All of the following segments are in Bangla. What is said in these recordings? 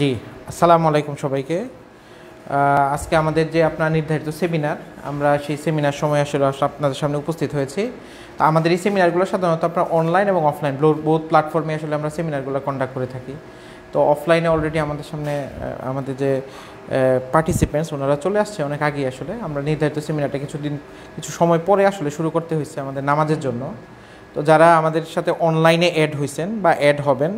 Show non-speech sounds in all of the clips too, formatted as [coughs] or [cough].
জি। আসসালামু আলাইকুম সবাইকে। আজকে আমাদের যে আপনার নির্ধারিত সেমিনার আমরা সেই সেমিনার সময় আসলে আপনাদের সামনে উপস্থিত হয়েছি। তা আমাদের এই সেমিনারগুলো সাধারণত আপনার অনলাইন এবং অফলাইন বোথ প্ল্যাটফর্মে আসলে আমরা সেমিনারগুলো কন্ডাক্ট করে থাকি। তো অফলাইনে অলরেডি আমাদের সামনে আমাদের যে পার্টিসিপেন্টস ওনারা চলে আসছে অনেক আগেই আসলে। আমরা নির্ধারিত সেমিনারটা কিছুদিন, কিছু সময় পরে আসলে শুরু করতে হয়েছে আমাদের নামাজের জন্য। তো যারা আমাদের সাথে অনলাইনে অ্যাড হয়েছেন বা অ্যাড হবেন,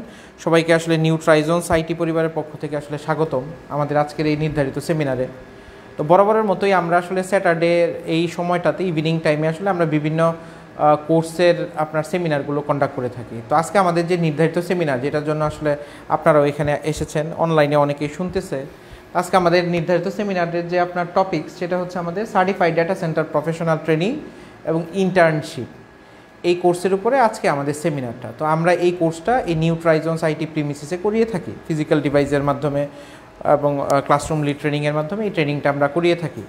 সবাইকে আসলে নিউ ট্রাইজন্স আইটি পরিবারের পক্ষ থেকে আসলে স্বাগতম আমাদের আজকের এই নির্ধারিত সেমিনারে তো বরাবরের মতোই আমরা আসলে স্যাটারডের এই সময়টাতে ইভিনিং টাইমে আসলে আমরা বিভিন্ন কোর্সের আপনার সেমিনারগুলো কন্ডাক্ট করে থাকি। তো আজকে আমাদের যে নির্ধারিত সেমিনার যেটার জন্য আসলে আপনারাও এখানে এসেছেন অনলাইনে অনেকেই শুনতেছে। আজকে আমাদের নির্ধারিত সেমিনারের যে আপনার টপিক সেটা হচ্ছে আমাদের certified data center professional training এবং ইন্টার্নশিপ এই কোর্সের উপরে আজকে আমাদের সেমিনারটা তো আমরা এই কোর্সটা এই নিউ ট্রাইজন্স আইটি প্রিমিসিসে করিয়ে থাকি। ফিজিক্যাল ডিভাইসের মাধ্যমে এবং ক্লাসরুম লিড ট্রেনিংয়ের মাধ্যমে এই ট্রেনিংটা আমরা করিয়ে থাকি।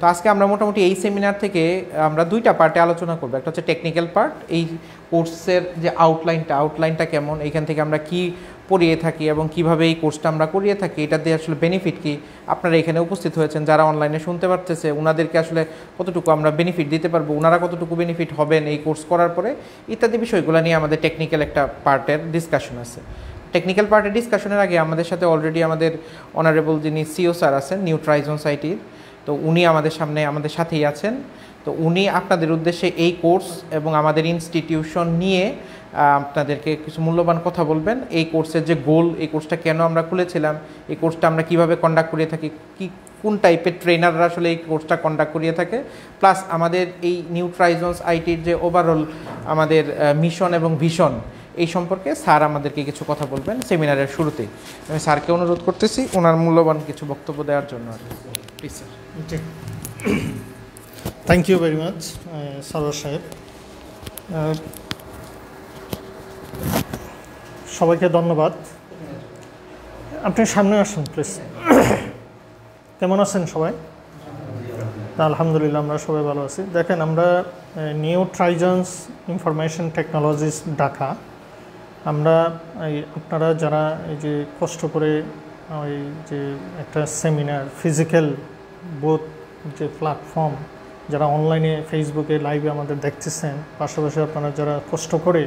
তো আজকে আমরা মোটামুটি এই সেমিনার থেকে আমরা দুইটা পার্টে আলোচনা করব। একটা হচ্ছে টেকনিক্যাল পার্ট এই কোর্সের যে আউটলাইনটা আউটলাইনটা কেমন, এখান থেকে আমরা কি পড়িয়ে থাকি এবং কীভাবে এই কোর্সটা আমরা করিয়ে থাকি, এটা দিয়ে আসলে বেনিফিট কি? আপনারা এখানে উপস্থিত হয়েছেন, যারা অনলাইনে শুনতে পারতেছে ওনাদেরকে আসলে কতটুকু আমরা বেনিফিট দিতে পারব ওনারা কতটুকু বেনিফিট হবেন এই কোর্স করার পরে, ইত্যাদি বিষয়গুলো নিয়ে আমাদের টেকনিক্যাল একটা পার্টের ডিসকাশন আছে। টেকনিক্যাল পার্টের ডিসকাশনের আগে আমাদের সাথে অলরেডি আমাদের অনারেবল যিনি সিও স্যার আছেন নিউ ট্রাইজন সাইটির তো উনি আমাদের সামনে আমাদের সাথেই আছেন। তো উনি আপনাদের উদ্দেশ্যে এই কোর্স এবং আমাদের ইনস্টিটিউশন নিয়ে আপনাদেরকে কিছু মূল্যবান কথা বলবেন। এই কোর্সের যে গোল, এই কোর্সটা কেন আমরা খুলেছিলাম, এই কোর্সটা আমরা কীভাবে কন্ডাক্ট করিয়ে থাকি, কি, কোন টাইপের ট্রেনাররা আসলে এই কোর্সটা কন্ডাক্ট করিয়ে থাকে। প্লাস আমাদের এই নিউ ট্রাইজন্স আইটির যে ওভারঅল আমাদের মিশন এবং ভিশন এই সম্পর্কে স্যার আমাদেরকে কিছু কথা বলবেন সেমিনারের শুরুতে। আমি স্যারকে অনুরোধ করতেছি, ওনার মূল্যবান কিছু বক্তব্য দেওয়ার জন্য আর please sir. Thank you very much, uh, সাহেব Uh, সবাইকে ধন্যবাদ। আপনি সামনে আসুন প্লিজ [coughs] কেমন আছেন সবাই? আলহামদুলিল্লাহ আমরা সবাই ভালো আছি। দেখেন আমরা new Trizens information technologies Dhaka. আমরা আপনারা যারা এই যে কষ্ট করে ওই যে একটা সেমিনার ফিজিক্যাল বোথ যে প্ল্যাটফর্ম যারা অনলাইনে ফেসবুকে লাইভে আমাদের দেখতেছেন, পাশাপাশি আপনারা যারা কষ্ট করে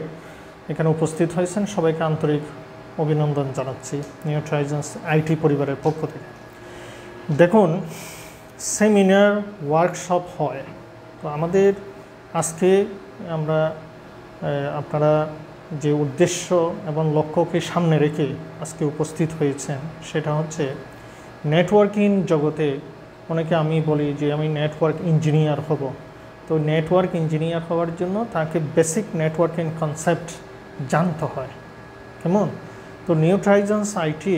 এখানে উপস্থিত হয়েছেন, সবাইকে আন্তরিক অভিনন্দন জানাচ্ছি নিউ ট্রাইজেন্স আইটি পরিবারের পক্ষ থেকে। দেখুন সেমিনার ওয়ার্কশপ হয়। তো আমাদের আজকে আমরা আপনারা যে উদ্দেশ্য এবং লক্ষ্যকে সামনে রেখে আজকে উপস্থিত হয়েছেন, সেটা হচ্ছে নেটওয়ার্কিং জগতে অনেকে আমি বলি যে আমি নেটওয়ার্ক ইঞ্জিনিয়ার হব। তো নেটওয়ার্ক ইঞ্জিনিয়ার হওয়ার জন্য তাকে বেসিক নেটওয়ার্কিং কনসেপ্ট জানতে হয়। কেমন? তো নিউ ট্রাইজন্স আইটি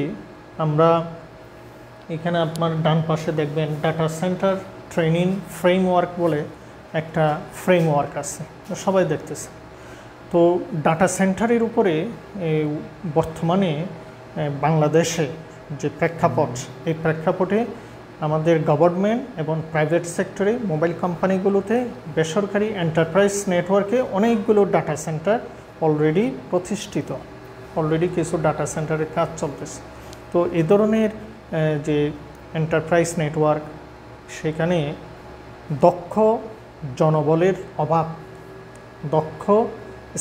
আমরা এখানে আপনার ডান পাশে দেখবেন ডাটা সেন্টার ট্রেনিং ফ্রেমওয়ার্ক বলে একটা ফ্রেমওয়ার্ক আছে। সবাই দেখতেছে। তো ডাটা সেন্টারের উপরে বর্তমানে বাংলাদেশে যে প্রেক্ষাপট, এই প্রেক্ষাপটে আমাদের গভর্নমেন্ট এবং প্রাইভেট সেক্টরে মোবাইল কোম্পানিগুলোতে বেসরকারি এন্টারপ্রাইজ নেটওয়ার্কে অনেকগুলো ডাটা সেন্টার অলরেডি প্রতিষ্ঠিত। অলরেডি কিছু ডাটা সেন্টারের কাজ চলতেছে। তো এ ধরনের যে এন্টারপ্রাইজ নেটওয়ার্ক সেখানে দক্ষ জনবলের অভাব, দক্ষ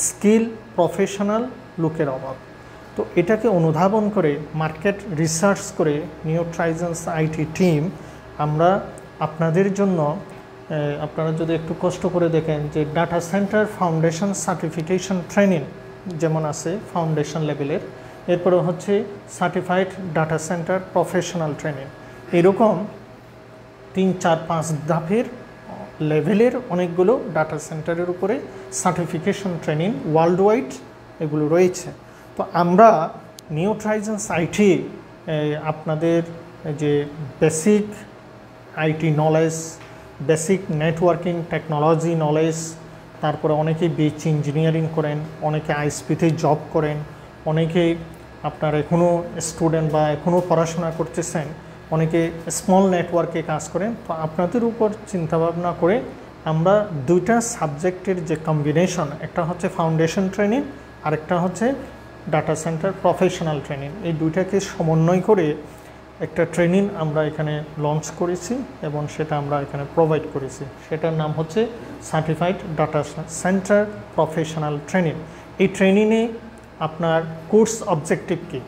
স্কিল প্রফেশনাল লোকের অভাব। তো এটাকে অনুধাবন করে মার্কেট রিসার্চ করে নিউ ট্রাইজেন্স আইটি টিম, আমরা আপনাদের জন্য আপনারা যদি একটু কষ্ট করে দেখেন যে data center foundation certification training যেমন আছে ফাউন্ডেশন লেভেলের এরপরে হচ্ছে certified data center professional training এরকম তিন, চার, পাঁচ ধাপের লেভেলের অনেকগুলো ডাটা সেন্টারের উপরে সার্টিফিকেশন ট্রেনিং ওয়ার্ল্ড ওয়াইড এগুলো রয়েছে। তো আমরা নিউ ট্রাইজেন্স আইটি আপনাদের যে basic IT knowledge basic networking technology knowledge তারপরে অনেকে বিচ ইঞ্জিনিয়ারিং করেন, অনেকে আইসপিতে জব করেন অনেকে আপনার এখনও স্টুডেন্ট বা এখনও পড়াশোনা করতেছেন, অনেকে স্মল নেটওয়ার্কে কাজ করেন, তো আপনাদের উপর চিন্তাভাবনা করে আমরা দুইটা সাবজেক্টের যে কম্বিনেশন একটা হচ্ছে ফাউন্ডেশন ট্রেনিং আরেকটা হচ্ছে ডাটা সেন্টার প্রফেশনাল ট্রেনিং এই দুইটাকে সমন্বয় করে একটা ট্রেনিং আমরা এখানে লঞ্চ করেছি এবং সেটা আমরা এখানে প্রোভাইড করেছি। সেটার নাম হচ্ছে certified data center professional training এই ট্রেনিংয়ে আপনার কোর্স অবজেক্টিভ কী?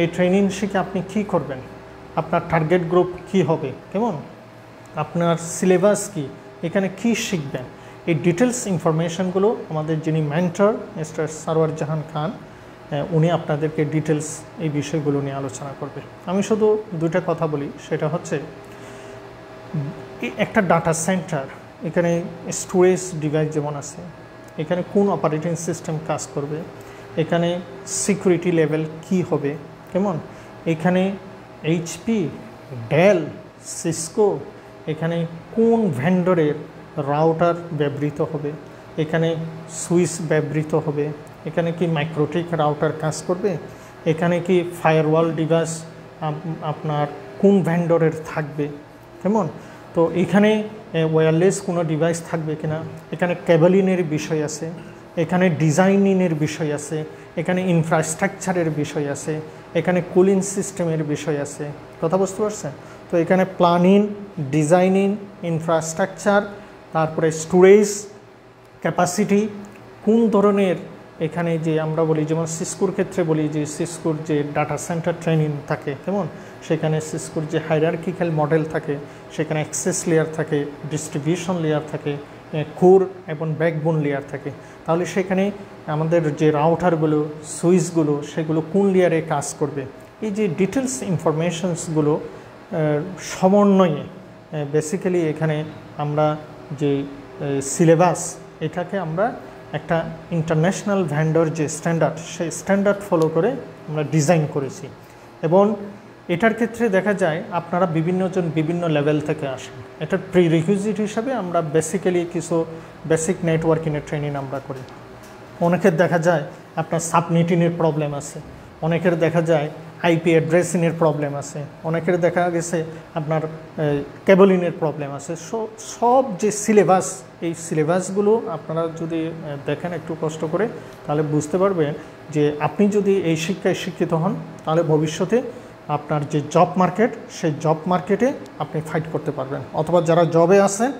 এই ট্রেনিং শিখে আপনি কি করবেন? আপনার টার্গেট গ্রুপ কি হবে? কেমন? আপনার সিলেবাস কি? এখানে কি শিখবেন? এই ডিটেলস ইনফরমেশনগুলো আমাদের যিনি মেন্টর মিস্টার সারোয়ার জাহান খান উনি আপনাদেরকে ডিটেলস এই বিষয়গুলো নিয়ে আলোচনা করবে। আমি শুধু দুইটা কথা বলি, সেটা হচ্ছে একটা ডাটা সেন্টার এখানে স্টোরেজ ডিভাইস যেমন আছে, এখানে কোন অপারেটিং সিস্টেম কাজ করবে, এখানে সিকিউরিটি লেভেল কি হবে, কেমন? এখানে এইচপি ডেল সিসকো এখানে কোন ভেন্ডরের রাউটার ব্যবহৃত হবে, এখানে সুইচ ব্যবহৃত হবে এখানে কি মাইক্রোটিক রাউটার কাজ করবে? এখানে কি ফায়ারওয়াল ডিভাইস আপনার কোন ভেন্ডরের থাকবে? কেমন? তো এখানে ওয়্যারলেস কোনো ডিভাইস থাকবে কিনা? এখানে কেবলিনের বিষয় আছে। এখানে ডিজাইনিংয়ের বিষয় আছে। এখানে ইনফ্রাস্ট্রাকচারের বিষয় আছে। এখানে কুলিং সিস্টেমের বিষয় আছে। কথা বুঝতে পারছেন? তো এখানে প্ল্যানিং ডিজাইনিং ইনফ্রাস্ট্রাকচার তারপরে স্টোরেজ ক্যাপাসিটি কোন ধরনের এখানে যে আমরা বলি, যেমন সিস্কুর ক্ষেত্রে বলি যে সিস্কুর যে ডাটা সেন্টার ট্রেনিং থাকে, কেমন? সেখানে সিস্কুর যে হাইরার্কিক্যাল মডেল থাকে, সেখানে অ্যাক্সেস লেয়ার থাকে ডিস্ট্রিবিউশন লেয়ার থাকে কোর এবং ব্যাকবোন লেয়ার থাকে। তাহলে সেখানে আমাদের যে রাউটারগুলো সুইচগুলো সেগুলো কোন লেয়ারে কাজ করবে? এই যে ডিটেলস ইনফরমেশনসগুলো সমন্বয়ে বেসিক্যালি এখানে আমরা যে সিলেবাস এটাকে আমরা একটা ইন্টারন্যাশনাল ভ্যান্ডর যে স্ট্যান্ডার্ড সেই স্ট্যান্ডার্ড ফলো করে আমরা ডিজাইন করেছি। এবং এটার ক্ষেত্রে দেখা যায় আপনারা বিভিন্নজন বিভিন্ন লেভেল থেকে আসেন। এটার প্রি রিকুইজিট হিসাবে আমরা বেসিক্যালি কিছু বেসিক নেটওয়ার্কিংয়ের ট্রেনিং আমরা করি। অনেকের দেখা যায় আপনার সাবনেটিংয়ের প্রবলেম আছে। অনেকের দেখা যায় আইপি অ্যাড্রেসিংয়ের প্রবলেম আছে। অনেকের দেখা গেছে আপনার কেবলিনের প্রবলেম আছে। সো, সব যে সিলেবাস এই সিলেবাসগুলো আপনারা যদি দেখেন একটু কষ্ট করে, তাহলে বুঝতে পারবেন যে আপনি যদি এই শিক্ষায় শিক্ষিত হন, তাহলে ভবিষ্যতে আপনার যে জব মার্কেট সেই জব মার্কেটে আপনি ফাইট করতে পারবেন। অথবা যারা জবে আছেন,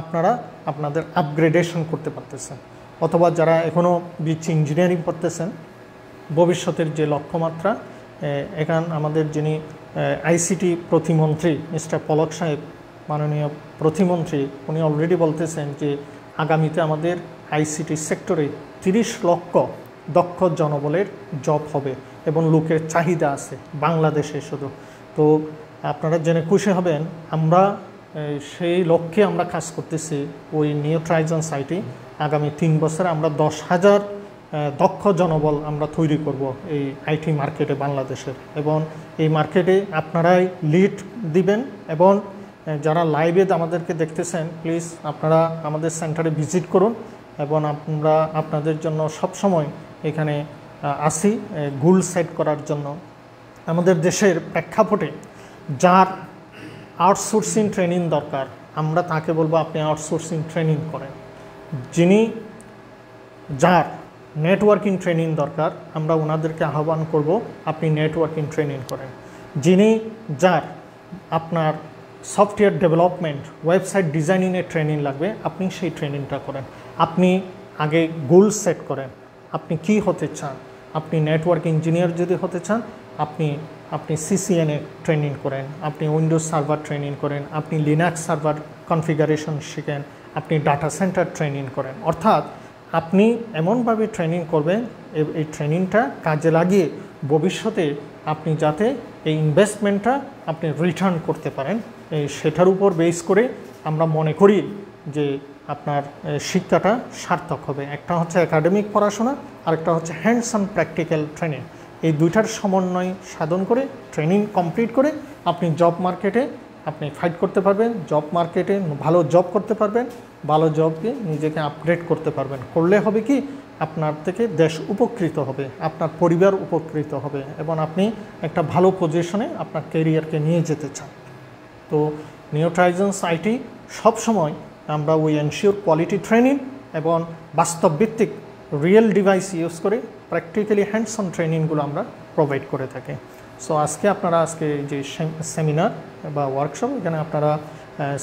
আপনারা আপনাদের আপগ্রেডেশন করতে পারতেছেন। অথবা যারা এখনও বিচ ইঞ্জিনিয়ারিং করতেছেন ভবিষ্যতের যে লক্ষ্যমাত্রা এখান আমাদের যিনি আইসিটি প্রতিমন্ত্রী, মিস্টার পলক সাহেব, মাননীয় প্রতিমন্ত্রী, উনি অলরেডি বলতেছেন যে আগামীতে আমাদের আইসিটি সেক্টরে তিরিশ লক্ষ দক্ষ জনবলের জব হবে এবং লোকের চাহিদা আছে, বাংলাদেশে শুধু। তো আপনারা জেনে খুশি হবেন, আমরা সেই লক্ষ্যে আমরা কাজ করতেছি ওই নিউ ট্রাইজন সাইটে। আগামী তিন বছরে আমরা দশ হাজার দক্ষ জনবল আমরা তৈরি করব এই আইটি মার্কেটে বাংলাদেশের। এবং এই মার্কেটে আপনারাই লিড দিবেন এবং যারা লাইভে আমাদেরকে দেখতেছেন, প্লিজ আপনারা আমাদের সেন্টারে ভিজিট করুন এবং আমরা আপনাদের জন্য সব সময় এখানে আসি গুল সেট করার জন্য। আমাদের দেশের প্রেক্ষাপটে যার আউটসোর্সিং ট্রেনিং দরকার, আমরা তাকে বলব আপনি আউটসোর্সিং ট্রেনিং করেন। যিনি যার নেটওয়ার্কিং ট্রেনিং দরকার। আমরা ওনাদেরকে আহ্বান করব, আপনি নেটওয়ার্কিং ট্রেনিং করেন। যিনি যার আপনার সফটওয়্যার ডেভেলপমেন্ট ওয়েবসাইট ডিজাইনিংয়ের ট্রেনিং লাগবে, আপনি সেই ট্রেনিংটা করেন। আপনি আগে গোল সেট করেন, আপনি কি হতে চান? আপনি নেটওয়ার্ক ইঞ্জিনিয়ার যদি হতে চান, আপনি আপনি সিসিএনএ ট্রেনিং করেন, আপনি উইন্ডোজ সার্ভার ট্রেনিং করেন, আপনি লিনাক্স সার্ভার কনফিগারেশন শিখেন, আপনি ডাটা সেন্টার ট্রেনিং করেন। অর্থাৎ আপনি এমনভাবে ট্রেনিং করবেন এই ট্রেনিংটা কাজে লাগিয়ে ভবিষ্যতে আপনি যাতে এই ইনভেস্টমেন্টটা আপনি রিটার্ন করতে পারেন। সেটার উপর বেস করে আমরা মনে করি যে আপনার শিক্ষাটা সার্থক হবে। একটা হচ্ছে একাডেমিক পড়াশোনা, আরেকটা হচ্ছে হ্যান্ডস অন প্র্যাকটিক্যাল ট্রেনিং এই দুইটার সমন্বয় সাধন করে ট্রেনিং কমপ্লিট করে আপনি জব মার্কেটে আপনি ফাইট করতে পারবেন জব মার্কেটে ভালো জব করতে পারবেন। ভালো জবকে নিজেকে আপগ্রেড করতে পারবেন। করলে হবে কি? আপনার থেকে দেশ উপকৃত হবে, আপনার পরিবার উপকৃত হবে এবং আপনি একটা ভালো পজিশনে আপনার কেরিয়ারকে নিয়ে যেতে চান। তো নিউট্রাইজেন্স আইটি সবসময় আমরা উই এনশিওর কোয়ালিটি ট্রেনিং এবং বাস্তবভিত্তিক রিয়েল ডিভাইস ইউজ করে প্র্যাকটিক্যালি হ্যান্ডস অন ট্রেনিংগুলো আমরা প্রোভাইড করে থাকি। সো আজকে আপনারা আজকে যে সেমিনার বা ওয়ার্কশপ এখানে আপনারা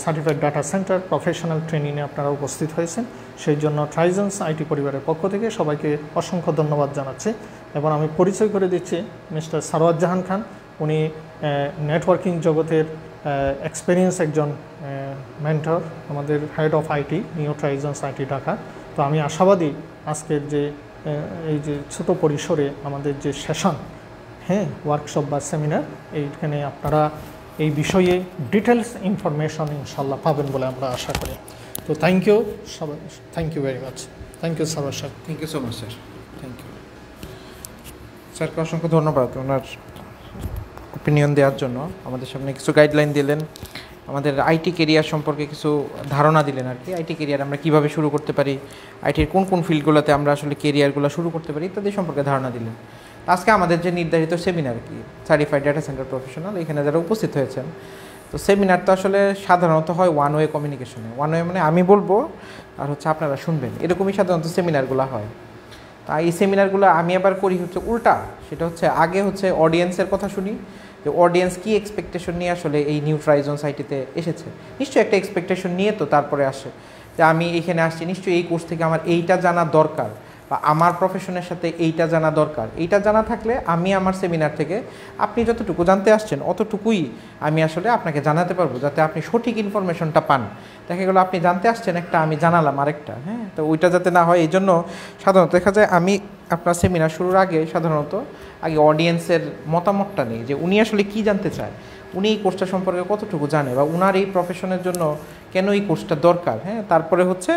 সার্টিফাইড ডাটা সেন্টার প্রফেশনাল ট্রেনিংয়ে আপনারা উপস্থিত হয়েছেন। সেই জন্য ট্রাইজেন্স আইটি পরিবারের পক্ষ থেকে সবাইকে অসংখ্য ধন্যবাদ জানাচ্ছি। এবং আমি পরিচয় করে দিচ্ছি মিস্টার সারোয়ার জাহান খান। উনি নেটওয়ার্কিং জগতের এক্সপিরিয়েন্স একজন মেন্টর আমাদের head of IT, new Trizens IT Dhaka. তো আমি আশাবাদী আজকের যে এই যে ছোট পরিসরে আমাদের যে সেশন হ্যাঁ ওয়ার্কশপ বা সেমিনার এইখানে আপনারা এই বিষয়ে ডিটেলস ইনফরমেশন ইনশাল্লাহ পাবেন বলে আমরা আশা করি। তো থ্যাংক ইউ সবাই thank you very much thank you সবার sir thank you so much sir thank you স্যারকে অসংখ্য ধন্যবাদ ওনার ওপিনিয়ন দেওয়ার জন্য। আমাদের সামনে কিছু গাইডলাইন দিলেন। আমাদের আইটি কেরিয়ার সম্পর্কে কিছু ধারণা দিলেন আর কি। আইটি কেরিয়ার আমরা কীভাবে শুরু করতে পারি? আইটির কোন কোন ফিল্ডগুলোতে আমরা আসলে কেরিয়ারগুলো শুরু করতে পারি ইত্যাদি সম্পর্কে ধারণা দিলেন। আজকে আমাদের যে নির্ধারিত সেমিনার কি সার্টিফাইড ডাটা সেন্টার প্রফেশনাল এখানে যারা উপস্থিত হয়েছেন, তো সেমিনার তো আসলে সাধারণত হয় ওয়ান ওয়ে কমিউনিকেশনে ওয়ান ওয়ে মানে আমি বলব, আর হচ্ছে আপনারা শুনবেন। এরকমই সাধারণত সেমিনারগুলো হয়। তা এই সেমিনারগুলো আমি আবার করি হচ্ছে উল্টা, সেটা হচ্ছে আগে হচ্ছে অডিয়েন্সের কথা শুনি, যে অডিয়েন্স কী এক্সপেকটেশন নিয়ে আসলে এই নিউ ট্রাইজন সাইটিতে এসেছে। নিশ্চয়ই একটা এক্সপেকটেশন নিয়ে তো তারপরে আসে। যে আমি এখানে আসছি, নিশ্চয়ই এই কোর্স থেকে আমার এইটা জানা দরকার। বা আমার প্রফেশনের সাথে এইটা জানা দরকার। এইটা জানা থাকলে আমি আমার সেমিনার থেকে আপনি যতটুকু জানতে আসছেন, অতটুকুই আমি আসলে আপনাকে জানাতে পারব, যাতে আপনি সঠিক ইনফরমেশনটা পান। দেখা গেলো আপনি জানতে আসছেন, একটা আমি জানালাম আরেকটা হ্যাঁ? তো ওইটা যাতে না হয় এই জন্য সাধারণত দেখা যায় আমি আপনার সেমিনার শুরুর আগে সাধারণত আগে অডিয়েন্সের মতামতটা নেই, যে উনি আসলে কি জানতে চায়? উনি এই কোর্সটা সম্পর্কে কতটুকু জানে? বা উনার এই প্রফেশনের জন্য কেন এই কোর্সটা দরকার? হ্যাঁ তারপরে হচ্ছে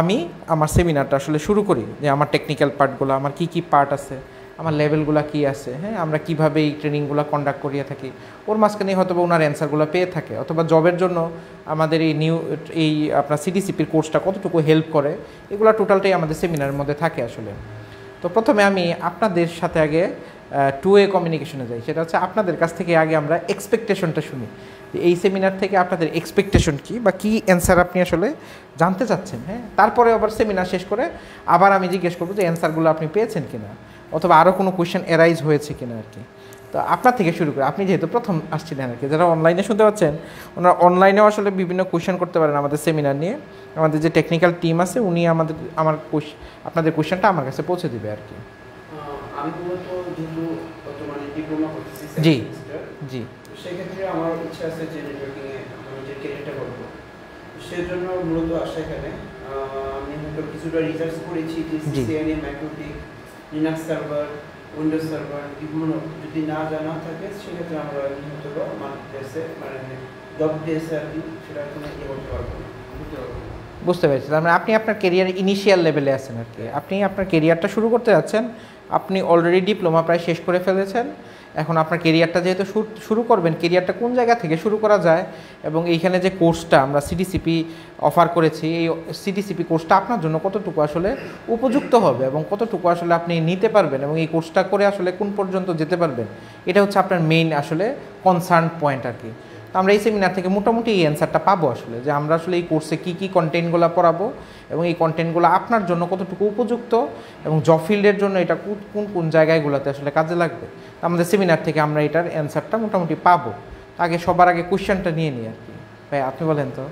আমি আমার সেমিনারটা আসলে শুরু করি যে আমার টেকনিক্যাল পার্টগুলো আমার কি কি পার্ট আছে, আমার লেভেলগুলো কী আছে হ্যাঁ আমরা কীভাবে এই ট্রেনিংগুলো কন্ডাক্ট করিয়ে থাকি। ওর মাঝখানে হয়তো বা ওনার অ্যান্সারগুলো পেয়ে থাকে, অথবা জবের জন্য আমাদের এই নিউ এই আপনার সিডিসিপির কোর্সটা কতটুকু হেল্প করে, এগুলো টোটালটাই আমাদের সেমিনারের মধ্যে থাকে আসলে। তো প্রথমে আমি আপনাদের সাথে আগে টু এ কমিউনিকেশনে যাই, সেটা হচ্ছে আপনাদের কাছ থেকে আগে আমরা এক্সপেকটেশনটা শুনি। এই সেমিনার থেকে আপনাদের এক্সপেকটেশন কী বা কী অ্যান্সার আপনি আসলে জানতে চাচ্ছেন হ্যাঁ? তারপরে আবার সেমিনার শেষ করে আবার আমি জিজ্ঞেস করব যে অ্যান্সারগুলো আপনি পেয়েছেন কিনা অথবা আরও কোনো কোয়েশ্চেন অ্যারাইজ হয়েছে কিনা আর কি। তো আপনার থেকে শুরু করে আপনি যেহেতু প্রথম আসছিলেন আর কি যারা অনলাইনে শুনতে পাচ্ছেন ওনারা অনলাইনেও আসলে বিভিন্ন কোয়েশ্চেন করতে পারেন আমাদের সেমিনার নিয়ে। আমাদের যে টেকনিক্যাল টিম আছে উনি আমাদের আমার আপনাদের কোয়েশ্চেনটা আমার কাছে পৌঁছে দেবে আর কি। জি। জি। আমার ইচ্ছা আছে যে নেটওয়ার্কিং এ আমি যে ক্যারিয়ারটা করব সেজন্য মূলত আসা এখানে আমি হয়তো কিছুটা রিসার্চ করেছি যে জি। CCIA MikroTik Linux server Windows server এগুলো যদি না জানা থাকে সেক্ষেত্রে আমরা হয়তো আমার দেশে মানে ডব ডেসে আর কি সেটা কোনো ইয়ে করতে পারব না বুঝতে পারব না। বুঝতে পেরেছি। তার মানে আপনি আপনার কেরিয়ার ইনিশিয়াল লেভেলে আছেন আর কি আপনি আপনার কেরিয়ারটা শুরু করতে যাচ্ছেন, আপনি অলরেডি ডিপ্লোমা প্রায় শেষ করে ফেলেছেন। এখন আপনার কেরিয়ারটা যেহেতু শুরু- করবেন কেরিয়ারটা কোন জায়গা থেকে শুরু করা যায় এবং এইখানে যে কোর্সটা আমরা সিডিসিপি অফার করেছি, এই সিডিসিপি কোর্সটা আপনার জন্য কতটুকু আসলে উপযুক্ত হবে এবং কতটুকু আসলে আপনি নিতে পারবেন এবং এই কোর্সটা করে আসলে কোন পর্যন্ত যেতে পারবেন, এটা হচ্ছে আপনার মেইন আসলে কনসার্ন পয়েন্ট আর কি তো আমরা এই সেমিনার থেকে মোটামুটি এই অ্যান্সারটা পাবো আসলে যে আমরা আসলে এই কোর্সে কী কী কন্টেন্টগুলো পড়াবো এবং এই কন্টেন্টগুলো আপনার জন্য কতটুকু উপযুক্ত এবং জব ফিল্ডের জন্য এটা কোন কোন জায়গাগুলোতে আসলে কাজে লাগবে। তো আমাদের সেমিনার থেকে আমরা এটার অ্যান্সারটা মোটামুটি পাবো। আগে সবার আগে কোশ্চেনটা নিয়ে নিই আর কি। ভাই আপনি বলেন তো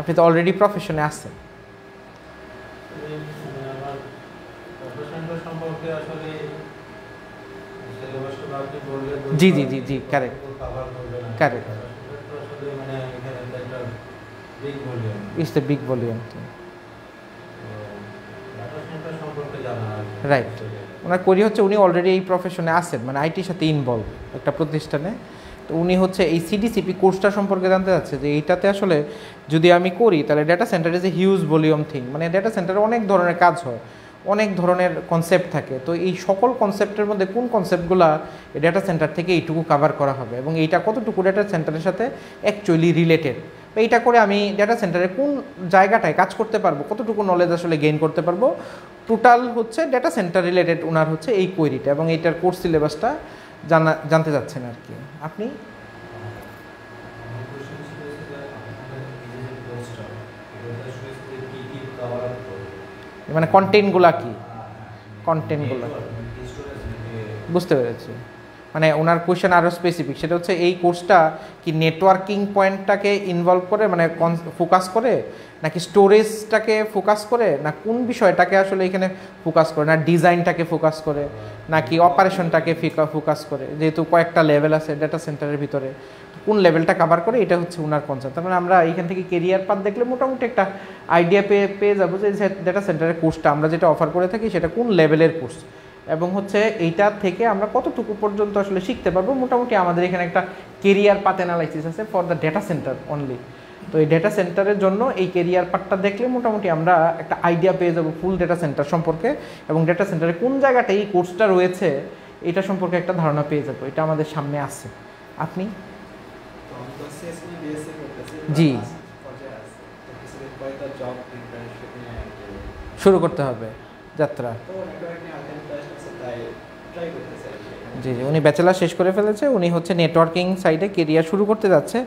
আপনি তো অলরেডি প্রফেশনে আসছেন জি, জি, জি, জি, correct. কভার করবে না Correct. সেটা তো আসলে মানে এখানে তো একটা বিগ সেন্টার সম্পর্কে জানা আর কি। Right. ওনার করি হচ্ছে উনি অলরেডি এই প্রফেশনে আছেন মানে আইটির সাথে ইনভলভ একটা প্রতিষ্ঠানে। তো উনি হচ্ছে এই সিডিসিপি কোর্সটা সম্পর্কে জানতে চাচ্ছে যে এইটাতে আসলে যদি আমি করি, তাহলে data center is a huge volume thing মানে ডেটা সেন্টারে অনেক ধরনের কাজ হয়, অনেক ধরনের কনসেপ্ট থাকে। তো এই সকল কনসেপ্টের মধ্যে কোন কনসেপ্টগুলো ডেটা সেন্টার থেকে এইটুকু কাভার করা হবে? এবং এইটা কতটুকু ডেটা সেন্টারের সাথে অ্যাকচুয়ালি রিলেটেড এইটা করে আমি ডেটা সেন্টারে কোন জায়গাটায় কাজ করতে পারব কতটুকু নলেজ আসলে গেইন করতে পারব টোটাল হচ্ছে ডেটা সেন্টার রিলেটেড ওনার হচ্ছে এই কোয়েরিটা এবং এইটার কোর্স সিলেবাসটা জানা জানতে চাচ্ছেন আর কি। আপনি? এটা আসলে কি? কি? কভার করবে মানে কন্টেন্টগুলা কি কন্টেন্টগুলো বুঝতে পেরেছি। মানে ওনার কোয়েশ্চেন আরও স্পেসিফিক সেটা হচ্ছে এই কোর্সটা কি নেটওয়ার্কিং পয়েন্টটাকে ইনভলভ করে মানে ফোকাস করে, নাকি স্টোরেজটাকে ফোকাস করে, না কোন বিষয়টাকে আসলে এখানে ফোকাস করে, না ডিজাইনটাকে ফোকাস করে, নাকি অপারেশনটাকে ফোকাস করে, যেহেতু কয়েকটা লেভেল আছে ডেটা সেন্টারের ভিতরে, কোন লেভেলটা কাভার করে, এটা হচ্ছে ওনার কনসেপ্ট তার মানে আমরা এখান থেকে কেরিয়ার পাথ দেখলে মোটামুটি একটা আইডিয়া পেয়ে পেয়ে যাব যে ডেটা সেন্টারের কোর্সটা আমরা যেটা অফার করে থাকি, সেটা কোন লেভেলের কোর্স এবং হচ্ছে এইটা থেকে আমরা কতটুকু পর্যন্ত আসলে শিখতে পারব? মোটামুটি আমাদের এখানে একটা কেরিয়ার পাথ অ্যানালাইসিস আছে for the data center only তো এই ডেটা সেন্টারের জন্য এই কেরিয়ার পার্টটা দেখলে মোটামুটি আমরা একটা আইডিয়া পেয়ে যাব ফুল ডেটা সেন্টার সম্পর্কে এবং ডেটা সেন্টারে কোন জায়গাটা এই কোর্সটা রয়েছে এটা সম্পর্কে একটা ধারণা পেয়ে যাব। এটা আমাদের সামনে আছে। আপনি? জি। একটু শুরু করতে হবে যাত্রা। জি জি, উনি ব্যাচেলার শেষ করে ফেলেছে, উনি হচ্ছে নেটওয়ার্কিং সাইডে কেরিয়ার শুরু করতে যাচ্ছে।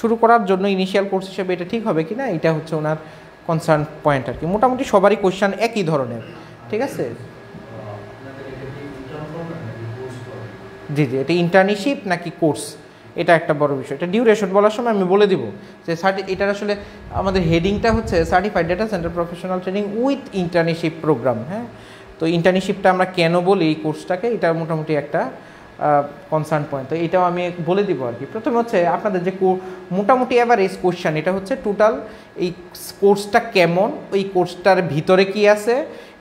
শুরু করার জন্য ইনিশিয়াল কোর্স হিসেবে এটা ঠিক হবে কি না এটা হচ্ছে ওনার কনসার্ন পয়েন্ট আর কি। মোটামুটি সবারই কোশ্চান একই ধরনের, ঠিক আছে? জি জি, এটা ইন্টার্নশিপ নাকি কোর্স এটা একটা বড় বিষয়। এটা ডিউরেশন বলার সময় আমি বলে দিব যে সার্টি এটার আসলে আমাদের হেডিংটা হচ্ছে certified data center professional training with internship program হ্যাঁ? তো ইন্টার্নশিপটা আমরা কেন বলি এই কোর্সটাকে এটা মোটামুটি একটা কনসার্ন পয়েন্ট তো এটাও আমি বলে দিব আর কি। প্রথমে হচ্ছে আপনাদের যে মোটামুটি অ্যাভারেজ কোশ্চেন এটা হচ্ছে টোটাল এই কোর্সটা কেমন, ওই কোর্সটার ভিতরে কি আছে,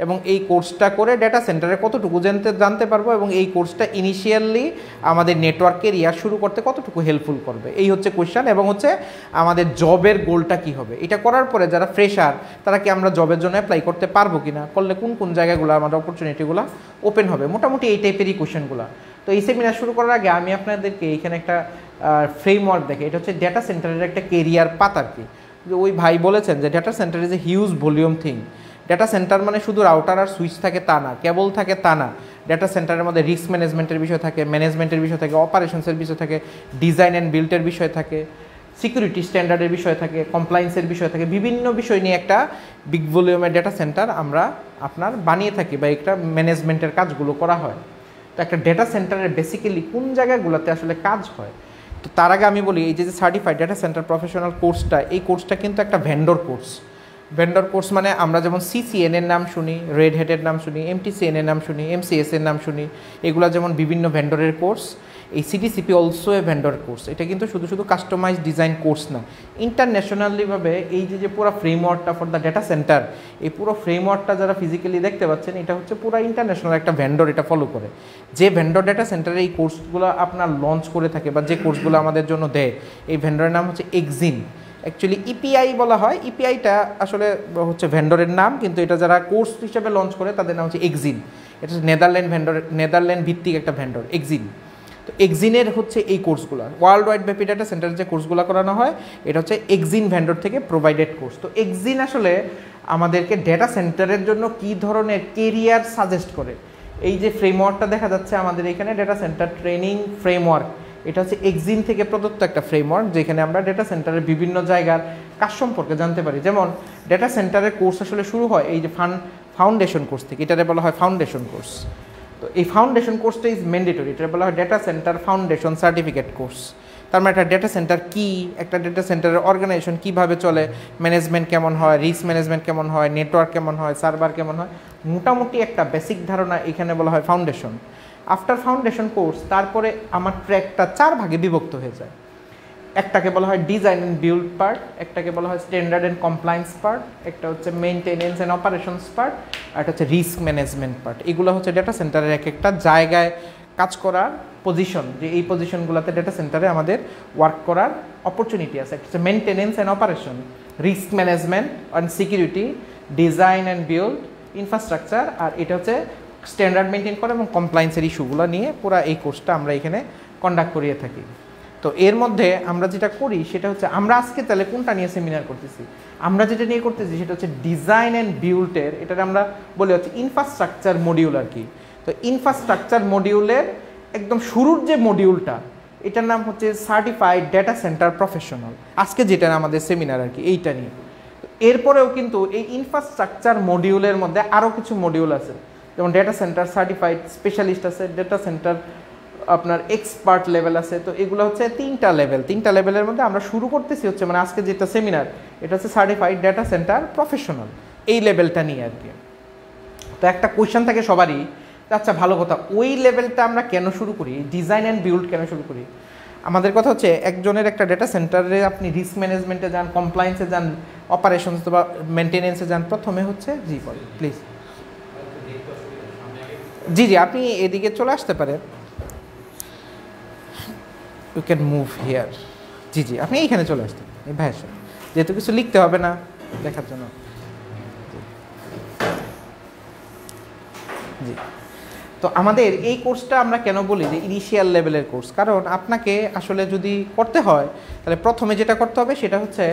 এবং এই কোর্সটা করে ডেটা সেন্টারে কতটুকু জানতে জানতে পারব, এবং এই কোর্সটা ইনিশিয়ালি আমাদের নেটওয়ার্কের ইয়ার শুরু করতে কতটুকু হেল্পফুল করবে। এই হচ্ছে কোয়েশ্চান এবং হচ্ছে আমাদের জবের গোলটা কি হবে। এটা করার পরে যারা ফ্রেশার তারা কি আমরা জবের জন্য অ্যাপ্লাই করতে পারব কি না করলে কোন কোন জায়গাগুলো, আমাদের অপরচুনিটিগুলো ওপেন হবে? মোটামুটি এই টাইপেরই কোয়েশ্চেনগুলো তো এই সেমিনার শুরু করার আগে আমি আপনাদেরকে এখানে একটা ফ্রেমওয়ার্ক দেখে, এটা হচ্ছে ডেটা সেন্টারের একটা কেরিয়ার পাত আর কি ওই ভাই বলেছেন যে data center is a huge volume thing data center মানে শুধু রাউটার আর সুইচ থাকে তা না কেবল থাকে তা না। ডেটা সেন্টারের মধ্যে রিস্ক ম্যানেজমেন্টের বিষয় থাকে ম্যানেজমেন্টের বিষয় থাকে অপারেশনসের বিষয় থাকে ডিজাইন অ্যান্ড বিল্টের বিষয় থাকে সিকিউরিটি স্ট্যান্ডার্ডের বিষয় থাকে কমপ্লায়েন্সের বিষয় থাকে, বিভিন্ন বিষয় নিয়ে একটা বিগ ভলিউমের ডেটা সেন্টার আমরা আপনার বানিয়ে থাকি বা একটা ম্যানেজমেন্টের কাজগুলো করা হয়। একটা ডেটা সেন্টারের বেসিক্যালি কোন জায়গাগুলোতে আসলে কাজ হয়? তো তার আগে আমি বলি, এই যে সার্টিফাইড ডেটা সেন্টার প্রফেশনাল কোর্সটা এই কোর্সটা কিন্তু একটা ভেন্ডর কোর্স ভেন্ডর কোর্স মানে আমরা যেমন সিসিএন এর নাম শুনি রেড হেডের নাম শুনি এমটিসিএন এর নাম শুনি এমসিএস এর নাম শুনি, এগুলো যেমন বিভিন্ন ভেন্ডরের কোর্স এই CDCP also a vendor course এটা কিন্তু শুধু শুধু কাস্টমাইজ ডিজাইন কোর্স না। ইন্টারন্যাশনালিভাবে এই যে যে পুরো ফ্রেমওয়ার্কটা ফর দ্য ডেটা সেন্টার এই পুরো ফ্রেমওয়ার্কটা যারা ফিজিক্যালি দেখতে পাচ্ছেন, এটা হচ্ছে পুরো ইন্টারন্যাশনাল একটা ভেন্ডর এটা ফলো করে। যে ভেন্ডর ডেটা সেন্টারে এই কোর্সগুলো আপনার লঞ্চ করে থাকে বা যে কোর্সগুলো আমাদের জন্য দেয়, এই ভেন্ডরের নাম হচ্ছে এক্সিন অ্যাকচুয়ালি ইপিআই বলা হয় ইপিআইটা আসলে হচ্ছে ভেন্ডরের নাম, কিন্তু এটা যারা কোর্স হিসেবে লঞ্চ করে, তাদের নাম হচ্ছে এক্সিন এটা নেদারল্যান্ড ভেন্ডর নেদারল্যান্ড ভিত্তিক একটা ভেন্ডর এক্সিন তো এক্সিনের হচ্ছে এই কোর্সগুলো ওয়ার্ল্ড ওয়াইড ব্যাপী ডাটা সেন্টার যে কোর্সগুলো করানো হয়, এটা হচ্ছে এক্সিন ভেন্ডর থেকে প্রোভাইডেড কোর্স তো এক্সিন আসলে আমাদেরকে ডেটা সেন্টারের জন্য কি ধরনের কেরিয়ার সাজেস্ট করে? এই যে ফ্রেমওয়ার্কটা দেখা যাচ্ছে আমাদের এখানে ডেটা সেন্টার ট্রেনিং ফ্রেমওয়ার্ক এটা হচ্ছে এক্সিন থেকে প্রদত্ত একটা ফ্রেমওয়ার্ক যেখানে আমরা ডেটা সেন্টারের বিভিন্ন জায়গার কাজ সম্পর্কে জানতে পারি। যেমন ডেটা সেন্টারের কোর্স আসলে শুরু হয় এই যে ফান ফাউন্ডেশন কোর্স থেকে। এটারে বলা হয় ফাউন্ডেশন কোর্স তো এই ফাউন্ডেশন কোর্সটা ইজ ম্যান্ডেটরি এটা বলা হয় data center foundation certificate course তার মানে একটা ডেটা সেন্টার কী, একটা ডেটা সেন্টারের অর্গানাইজেশন কীভাবে চলে ম্যানেজমেন্ট কেমন হয় রিস্ক ম্যানেজমেন্ট কেমন হয় নেটওয়ার্ক কেমন হয় সার্ভার কেমন হয়, মোটামুটি একটা বেসিক ধারণা এখানে বলা হয় ফাউন্ডেশন আফটার ফাউন্ডেশন কোর্স তারপরে আমার ট্র্যাকটা চার ভাগে বিভক্ত হয়ে যায়। একটাকে বলা হয় ডিজাইন অ্যান্ড বিল্ড পার্ট একটাকে বলা হয় স্ট্যান্ডার্ড অ্যান্ড কমপ্লায়েন্স পার্ট একটা হচ্ছে মেনটেনেন্স অ্যান্ড অপারেশনস পার্ট আর একটা হচ্ছে রিস্ক ম্যানেজমেন্ট পার্ট এগুলো হচ্ছে ডেটা সেন্টারের এক একটা জায়গায় কাজ করার পজিশন যে এই পজিশনগুলোতে ডেটা সেন্টারে আমাদের ওয়ার্ক করার অপরচুনিটি আছে। একটা হচ্ছে maintenance and operation risk management and security design and build infrastructure আর এটা হচ্ছে স্ট্যান্ডার্ড মেনটেন করা এবং কমপ্লায়েন্সের ইস্যুগুলো নিয়ে পুরো এই কোর্সটা আমরা এখানে কন্ডাক্ট করিয়ে থাকি। তো এর মধ্যে আমরা যেটা করি, সেটা হচ্ছে আমরা আজকে তাহলে কোনটা নিয়ে সেমিনার করতেছি? আমরা যেটা নিয়ে করতেছি, সেটা হচ্ছে ডিজাইন অ্যান্ড বিউল্টের এটা আমরা বলি হচ্ছে ইনফ্রাস্ট্রাকচার মডিউল আর কি। তো ইনফ্রাস্ট্রাকচার মডিউলের একদম শুরুর যে মডিউলটা এটার নাম হচ্ছে সার্টিফাইড ডেটা সেন্টার প্রফেশনাল আজকে যেটা আমাদের সেমিনার আর কি, এইটা নিয়ে। এরপরেও কিন্তু এই ইনফ্রাস্ট্রাকচার মডিউলের মধ্যে আরও কিছু মডিউল আছে। যেমন ডেটা সেন্টার সার্টিফাইড স্পেশালিস্ট আছে ডেটা সেন্টার আপনার এক্সপার্ট লেভেল আছে, তো এগুলো হচ্ছে তিনটা লেভেল তিনটা লেভেলের মধ্যে আমরা শুরু করতেছি হচ্ছে মানে আজকে যেটা সেমিনার এটা হচ্ছে সার্টিফাইড ডেটা সেন্টার প্রফেশনাল এই লেভেলটা নিয়ে আর কি। তো একটা কোয়েশ্চেন থাকে সবারই আচ্ছা ভালো কথা, ওই লেভেলটা আমরা কেন শুরু করি? ডিজাইন অ্যান্ড বিল্ড কেন শুরু করি? আমাদের কথা হচ্ছে, একজনের একটা ডেটা সেন্টারে আপনি রিস্ক ম্যানেজমেন্টে যান কমপ্লায়েন্সে যান অপারেশনস বা মেনটেনেন্সে যান, প্রথমে হচ্ছে জি বল প্লিজ জি জি, আপনি এদিকে চলে আসতে পারেন। ইউ ক্যান মুভ হিয়ার জি জি, আপনি এইখানে চলে আসতেন এই ভাইয়ের সাথে। যেহেতু কিছু লিখতে হবে না, দেখার জন্য। জি। তো আমাদের এই কোর্সটা আমরা কেন বলি যে ইনিশিয়াল লেভেলের কোর্স? কারণ আপনাকে আসলে যদি করতে হয়, তাহলে প্রথমে যেটা করতে হবে সেটা হচ্ছে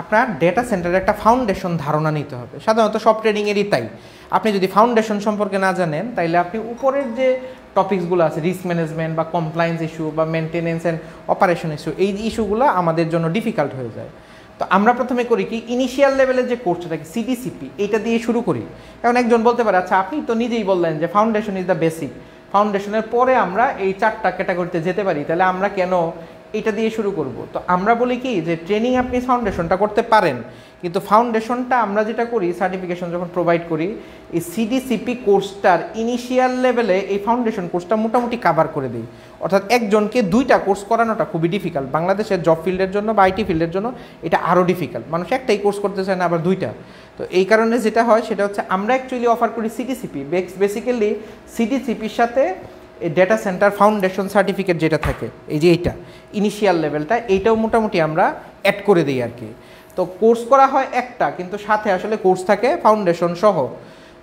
আপনার ডেটা সেন্টারের একটা ফাউন্ডেশন ধারণা নিতে হবে। সাধারণত সব ট্রেনিংয়েরই তাই। আপনি যদি ফাউন্ডেশন সম্পর্কে না জানেন, তাইলে আপনি উপরের যে টপিকসগুলো আছে রিস্ক ম্যানেজমেন্ট বা কমপ্লায়েন্স ইস্যু বা মেনটেনেন্স অ্যান্ড অপারেশন ইস্যু এই ইস্যুগুলো আমাদের জন্য ডিফিকাল্ট হয়ে যায়। তো আমরা প্রথমে করি কি ইনিশিয়াল লেভেলের যে কোর্সটা থাকে সিডিসিপি এটা দিয়ে শুরু করি। এখন একজন বলতে পারে আচ্ছা আপনি তো নিজেই বললেন যে ফাউন্ডেশন ইজ দ্য বেসিক ফাউন্ডেশনের পরে আমরা এই চারটা ক্যাটাগরিতে যেতে পারি, তাহলে আমরা কেন এটা দিয়ে শুরু করব? তো আমরা বলি কি, যে ট্রেনিং আপনি ফাউন্ডেশনটা করতে পারেন কিন্তু ফাউন্ডেশনটা আমরা যেটা করি সার্টিফিকেশন যখন প্রোভাইড করি, এই সিডিসিপি কোর্সটার ইনিশিয়াল লেভেলে এই ফাউন্ডেশন কোর্সটা মোটামুটি কাভার করে দিই। অর্থাৎ একজনকে দুইটা কোর্স করানোটা খুবই ডিফিকাল্ট বাংলাদেশের জব ফিল্ডের জন্য বা আইটি ফিল্ডের জন্য এটা আরও ডিফিকাল্ট মানুষ একটাই কোর্স করতে চায় না, আবার দুইটা। তো এই কারণে যেটা হয়, সেটা হচ্ছে আমরা অ্যাকচুয়ালি অফার করি সিডিসিপি বেসিক্যালি সিডিসিপির সাথে এই ডেটা সেন্টার ফাউন্ডেশন সার্টিফিকেট যেটা থাকে, এই যে এইটা ইনিশিয়াল লেভেলটা এইটাও মোটামুটি আমরা অ্যাড করে দিই আর কি। তো কোর্স করা হয় একটা, কিন্তু সাথে আসলে কোর্স থাকে ফাউন্ডেশন সহ।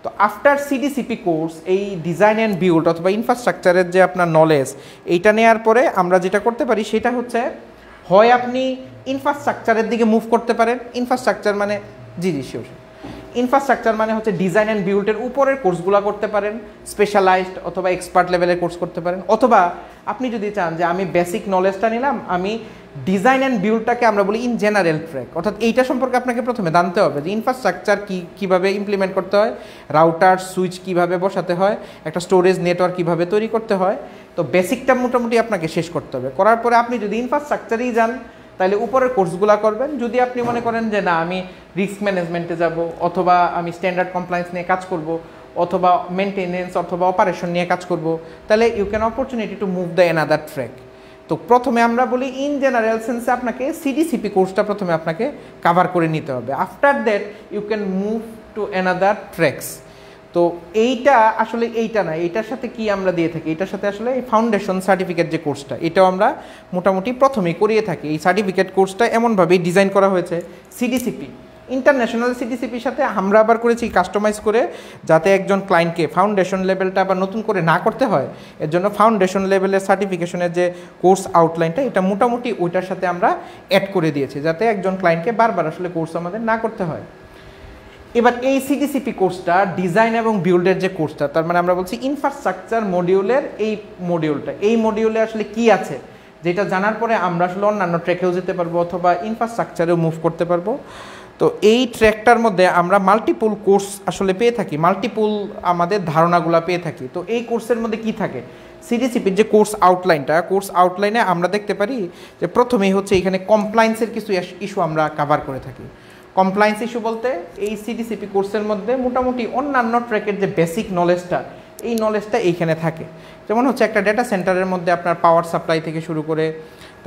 তো আফটার সিডিসিপি কোর্স এই ডিজাইন অ্যান্ড বিল্ড অথবা ইনফ্রাস্ট্রাকচারের যে আপনার নলেজ এইটা নেওয়ার পরে আমরা যেটা করতে পারি সেটা হচ্ছে, হয় আপনি ইনফ্রাস্ট্রাকচারের দিকে মুভ করতে পারেন। ইনফ্রাস্ট্রাকচার মানে জি জি শিওর ইনফ্রাস্ট্রাকচার মানে হচ্ছে ডিজাইন অ্যান্ড বিল্ডের উপরের কোর্সগুলো করতে পারেন স্পেশালাইজড অথবা এক্সপার্ট লেভেলের কোর্স করতে পারেন, অথবা আপনি যদি চান যে আমি বেসিক নলেজটা নিলাম, আমি ডিজাইন অ্যান্ড বিল্ডটাকে আমরা বলি ইন জেনারেল ট্র্যাক অর্থাৎ এইটা সম্পর্কে আপনাকে প্রথমে জানতে হবে যে ইনফ্রাস্ট্রাকচার কী, কীভাবে ইমপ্লিমেন্ট করতে হয় রাউটার সুইচ কীভাবে বসাতে হয়, একটা স্টোরেজ নেটওয়ার্ক কীভাবে তৈরি করতে হয়। তো বেসিকটা মোটামুটি আপনাকে শেষ করতে হবে। করার পরে আপনি যদি ইনফ্রাস্ট্রাকচারেই যান তাহলে উপরের কোর্সগুলো করবেন। যদি আপনি মনে করেন যে, না, আমি রিস্ক ম্যানেজমেন্টে যাব, অথবা আমি স্ট্যান্ডার্ড কমপ্লায়েন্স নিয়ে কাজ করব, অথবা মেনটেনেন্স অথবা অপারেশন নিয়ে কাজ করব, তাহলে you can opportunity to move the another track তো প্রথমে আমরা বলি ইন জেনারেল সেন্সে আপনাকে সিডিসিপি কোর্সটা প্রথমে আপনাকে কাভার করে নিতে হবে। After that you can move to another tracks তো এইটা আসলে এইটা না, এইটার সাথে কি আমরা দিয়ে থাকি? এটার সাথে আসলে এই ফাউন্ডেশন সার্টিফিকেট যে কোর্সটা এটাও আমরা মোটামুটি প্রথমেই করিয়ে থাকি। এই সার্টিফিকেট কোর্সটা এমনভাবেই ডিজাইন করা হয়েছে সিডিসিপি ইন্টারন্যাশনাল সিডিসিপির সাথে আমরা আবার করেছি কাস্টমাইজ করে, যাতে একজন ক্লায়েন্টকে ফাউন্ডেশন লেভেলটা আবার নতুন করে না করতে হয়, এর জন্য ফাউন্ডেশন লেভেলের সার্টিফিকেশনের যে কোর্স আউটলাইনটা এটা মোটামুটি ওইটার সাথে আমরা অ্যাড করে দিয়েছি, যাতে একজন ক্লায়েন্টকে বারবার আসলে কোর্স আমাদের না করতে হয়। এবার এই সিডিসিপি কোর্সটা ডিজাইন এবং বিল্ডের যে কোর্সটা তার মানে আমরা বলছি ইনফ্রাস্ট্রাকচার মডিউলের এই মডিউলটা এই মডিউলে আসলে কি আছে? যেটা জানার পরে আমরা আসলে অন্যান্য ট্র্যাকেও যেতে পারব অথবা ইনফ্রাস্ট্রাকচারেও মুভ করতে পারব। তো এই ট্র্যাকটার মধ্যে আমরা মাল্টিপুল কোর্স আসলে পেয়ে থাকি মাল্টিপুল আমাদের ধারণাগুলো পেয়ে থাকি। তো এই কোর্সের মধ্যে কি থাকে? সিডিসিপির যে কোর্স আউটলাইনটা কোর্স আউটলাইনে আমরা দেখতে পারি যে প্রথমেই হচ্ছে এখানে কমপ্লায়েন্সের কিছু ইস্যু আমরা কাভার করে থাকি। কমপ্লায়েন্স ইস্যু বলতে এই সিডিসিপি কোর্সের মধ্যে মোটামুটি অন্যান্য ট্র্যাকের যে বেসিক নলেজটা এই নলেজটা এইখানে থাকে। যেমন হচ্ছে একটা ডেটা সেন্টারের মধ্যে আপনার পাওয়ার সাপ্লাই থেকে শুরু করে,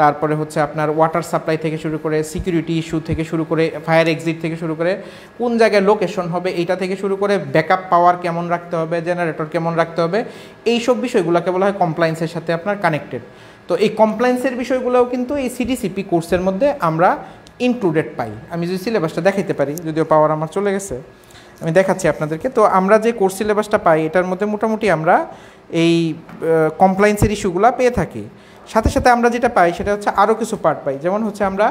তারপরে হচ্ছে আপনার ওয়াটার সাপ্লাই থেকে শুরু করে সিকিউরিটি ইস্যু থেকে শুরু করে ফায়ার এক্সিট থেকে শুরু করে, কোন জায়গায় লোকেশন হবে এইটা থেকে শুরু করে ব্যাকআপ পাওয়ার কেমন রাখতে হবে জেনারেটর কেমন রাখতে হবে এই সব বিষয়গুলোকে বলা হয় কমপ্লায়েন্সের সাথে আপনার কানেক্টেড তো এই কমপ্লায়েন্সের বিষয়গুলোও কিন্তু এই সিডিসিপি কোর্সের মধ্যে আমরা ইনক্লুডেড পাই। আমি যদি সিলেবাসটা দেখাইতে পারি, যদিও পাওয়ার আমার চলে গেছে, আমি দেখাচ্ছি আপনাদেরকে। তো আমরা যে কোর্স সিলেবাসটা পাই, এটার মধ্যে মোটামুটি আমরা এই কমপ্লায়েন্সের ইস্যুগুলো পেয়ে থাকি। সাথে সাথে আমরা যেটা পাই, সেটা হচ্ছে আরও কিছু পার্ট পাই। যেমন হচ্ছে আমরা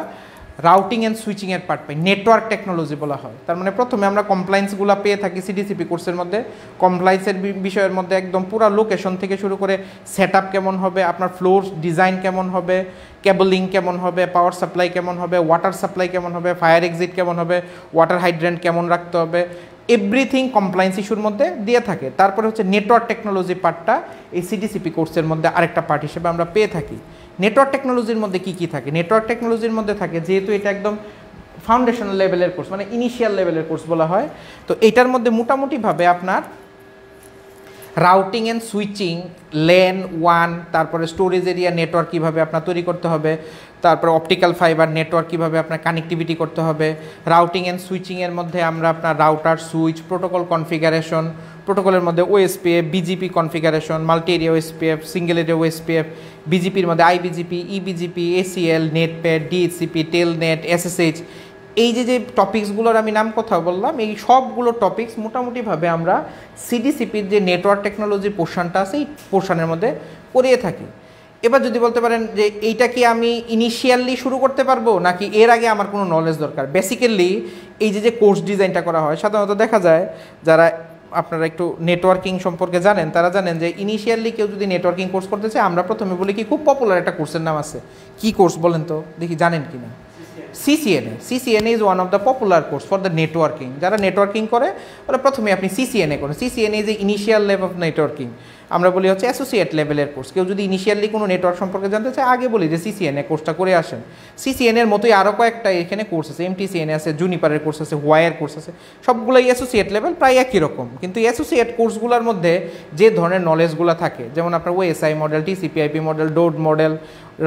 রাউটিং অ্যান্ড সুইচিংয়ের পার্ট পাই নেটওয়ার্ক টেকনোলজি বলা হয়। তার মানে প্রথমে আমরা কমপ্লায়েন্সগুলো পেয়ে থাকি সিডিসিপি কোর্সের মধ্যে। কমপ্লায়েন্সের বিষয়ের মধ্যে একদম পুরো লোকেশন থেকে শুরু করে সেট কেমন হবে, আপনার ফ্লোর ডিজাইন কেমন হবে কেবলিং কেমন হবে পাওয়ার সাপ্লাই কেমন হবে ওয়াটার সাপ্লাই কেমন হবে ফায়ার এক্সিট কেমন হবে ওয়াটার হাইড্রেন্ট কেমন রাখতে হবে এভরিথিং কমপ্লায়েন্স ইস্যুর মধ্যে দিয়ে থাকে। তারপরে হচ্ছে নেটওয়ার্ক টেকনোলজি পার্টটা এই সিডিসিপি কোর্সের মধ্যে আরেকটা পার্ট হিসেবে আমরা পেয়ে থাকি। নেটওয়ার্ক টেকনোলজির মধ্যে কি কি থাকে? নেটওয়ার্ক টেকনোলজির মধ্যে থাকে যেহেতু এটা একদম ফাউন্ডেশনাল লেভেলের কোর্স মানে ইনিশিয়াল লেভেলের কোর্স বলা হয়। তো এটার মধ্যে মোটামুটিভাবে আপনার routing and switching lane one তারপরে স্টোরেজ এরিয়া নেটওয়ার্ক কীভাবে আপনার তৈরি করতে হবে, তারপরে অপটিক্যাল ফাইবার নেটওয়ার্ক কীভাবে আপনার কানেক্টিভিটি করতে হবে রাউটিং অ্যান্ড সুইচিংয়ের মধ্যে আমরা আপনার রাউটার সুইচ প্রোটোকল কনফিগারেশন প্রোটোকলের মধ্যে OSPF BGP configuration multi area OSPF single area OSPF বিজিপির মধ্যে IBGP EBGP ACL NAT PAT DSCP telnet SSH এই যে যে টপিকসগুলোর আমি নাম কথা বললাম, এই সবগুলো টপিকস মোটামুটিভাবে আমরা সিডিসিপির যে নেটওয়ার্ক টেকনোলজি পোর্শনটা আছে, এই পোর্শনের মধ্যে করিয়ে থাকি। এবার যদি বলতে পারেন যে, এইটা কি আমি ইনিশিয়ালি শুরু করতে পারব, নাকি এর আগে আমার কোনো নলেজ দরকার? বেসিক্যালি এই যে যে কোর্স ডিজাইনটা করা হয়, সাধারণত দেখা যায়, যারা আপনারা একটু নেটওয়ার্কিং সম্পর্কে জানেন, তারা জানেন যে ইনিশিয়ালি কেউ যদি নেটওয়ার্কিং কোর্স করতে চায়, আমরা প্রথমে বলি কি, খুব পপুলার একটা কোর্সের নাম আছে। কি কোর্স বলেন তো? দেখি জানেন কি না CCNA CCNA is one of the popular course for the networking যারা নেটওয়ার্কিং করে, ওরা প্রথমে আপনি সিসিএনএ করেন। CCNA is a initial level of networking আমরা বলি হচ্ছে অ্যাসোসিয়েট লেভেলের কোর্স কেউ যদি ইনিশিয়ালি কোনো নেটওয়ার্ক সম্পর্কে জানতে চায়, আগে বলি যে সিসিএনএ কোর্সটা করে আসেন। সিসিএনএর মতোই আরও কয়েকটা এখানে কোর্স আছে। এমটিসিএনএ আছে জুনিপারের কোর্স আছে হোয়াইয়ের কোর্স আছে। সবগুলোই অ্যাসোসিয়েট লেভেল প্রায় একই রকম। কিন্তু অ্যাসোসিয়েট কোর্সগুলোর মধ্যে যে ধরনের নলেজগুলো থাকে, যেমন আপনার OSI model TCP IP model DoD model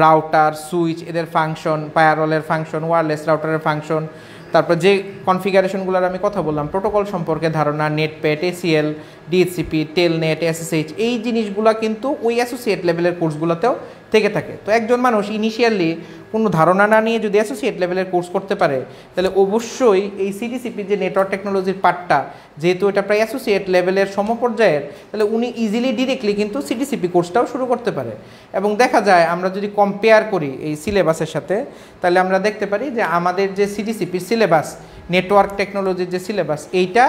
router switch এদের ফাংশন পায়ারলের ফাংশন ওয়ারলেস রাউটারের ফাংশন তারপর যে কনফিগারেশনগুলোর আমি কথা বললাম প্রোটোকল সম্পর্কে ধারণা NAT PAT ACL DSCP telnet SSH এই জিনিসগুলো কিন্তু ওই অ্যাসোসিয়েট লেভেলের কোর্সগুলোতেও থেকে থাকে। তো একজন মানুষ ইনিশিয়ালি কোনো ধারণা না নিয়ে যদি অ্যাসোসিয়েট লেভেলের কোর্স করতে পারে, তাহলে অবশ্যই এই সিডিসিপির যে নেটওয়ার্ক টেকনোলজির পার্টটা, যেহেতু এটা প্রায় অ্যাসোসিয়েট লেভেলের সমপর্যায়ের, তাহলে উনি ইজিলি ডিরেক্টলি কিন্তু সিডিসিপি কোর্সটাও শুরু করতে পারে। এবং দেখা যায় আমরা যদি কম্পেয়ার করি এই সিলেবাসের সাথে, তাহলে আমরা দেখতে পারি যে আমাদের যে সিডিসিপির সিলেবাস নেটওয়ার্ক টেকনোলজির যে সিলেবাস এইটা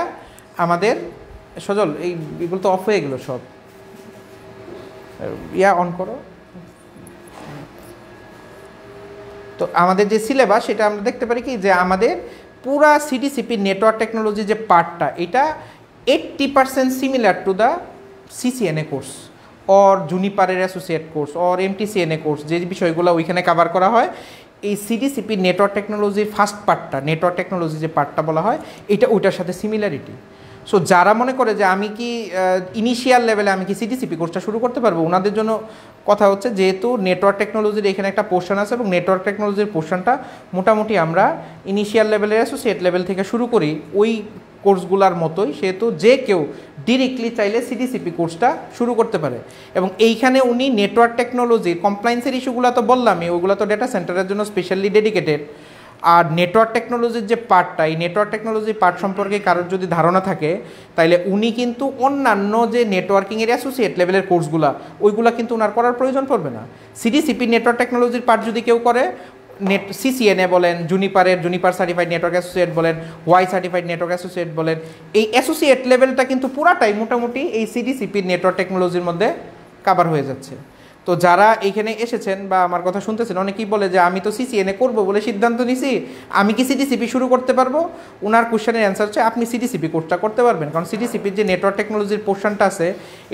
আমাদের সজল, এই এগুলো তো অফ হয়ে গেলো সব। ইয়া অন করো। তো আমাদের যে সিলেবাস সেটা আমরা দেখতে পারি কি? যে আমাদের পুরা সিডিসিপি নেটওয়ার্ক টেকনোলজি যে পার্টটা এটা eighty percent similar to the CCNA course or জুনিপারের associate course or MTCNA course যে বিষয়গুলো ওইখানে কভার করা হয়, এই সিডিসিপি নেটওয়ার্ক টেকনোলজির ফার্স্ট পার্টটা নেটওয়ার্ক টেকনোলজি যে পার্টটা বলা হয়, এটা ওইটার সাথে সিমিলারিটি সো যারা মনে করে যে আমি কি ইনিশিয়াল লেভেলে আমি কি সিটিসিপি কোর্সটা শুরু করতে পারব ওনাদের জন্য কথা হচ্ছে যেহেতু নেটওয়ার্ক টেকনোলজির এখানে একটা পোর্শন আছে এবং নেটওয়ার্ক টেকনোলজির পোর্শনটা মোটামুটি আমরা ইনিশিয়াল লেভেলের অ্যাসোসিয়েট লেভেল থেকে শুরু করি, ওই কোর্সগুলোর মতোই, সেহেতু যে কেউ ডিরেক্টলি চাইলে সিটিসিপি কোর্সটা শুরু করতে পারে। এবং এইখানে উনি নেটওয়ার্ক টেকনোলজির কমপ্লায়েন্সের ইস্যুগুলো তো বললামই, ওগুলো তো ডেটা সেন্টারের জন্য স্পেশালি ডেডিকেটেড আর নেটওয়ার্ক টেকনোলজির যে পার্টটা এই নেটওয়ার্ক টেকনোলজির পার্ট সম্পর্কে কারোর যদি ধারণা থাকে তাহলে উনি কিন্তু অন্যান্য যে নেটওয়ার্কিংয়ের অ্যাসোসিয়েট লেভেলের কোর্সগুলো ওইগুলো কিন্তু ওনার করার প্রয়োজন পড়বে না। সিডিসিপি নেটওয়ার্ক টেকনোলজির পার্ট যদি কেউ করে নেট সিসিএনএ বলেন জুনিপারের জুনিপার সার্টিফাইড নেটওয়ার্ক অ্যাসোসিয়েট বলেন ওয়াই সার্টিফাইড নেটওয়ার্ক অ্যাসোসিয়েট বলেন, এই অ্যাসোসিয়েট লেভেলটা কিন্তু পুরাটাই মোটামুটি এই সিডিসিপির নেটওয়ার্ক টেকনোলজির মধ্যে কাভার হয়ে যাচ্ছে। তো যারা এখানে এসেছেন বা আমার কথা শুনতেছেন, অনেকেই বলে যে, আমি তো সিসিএনএ করব বলে সিদ্ধান্ত নিছি। আমি কি সিটিসিপি শুরু করতে পারব? ওনার কোশ্চেনের অ্যান্সার হচ্ছে, আপনি সিটিসিপি কোর্সটা করতে পারবেন। কারণ সিটিসিপির যে নেটওয়ার্ক টেকনোলজির পোর্শনটা আছে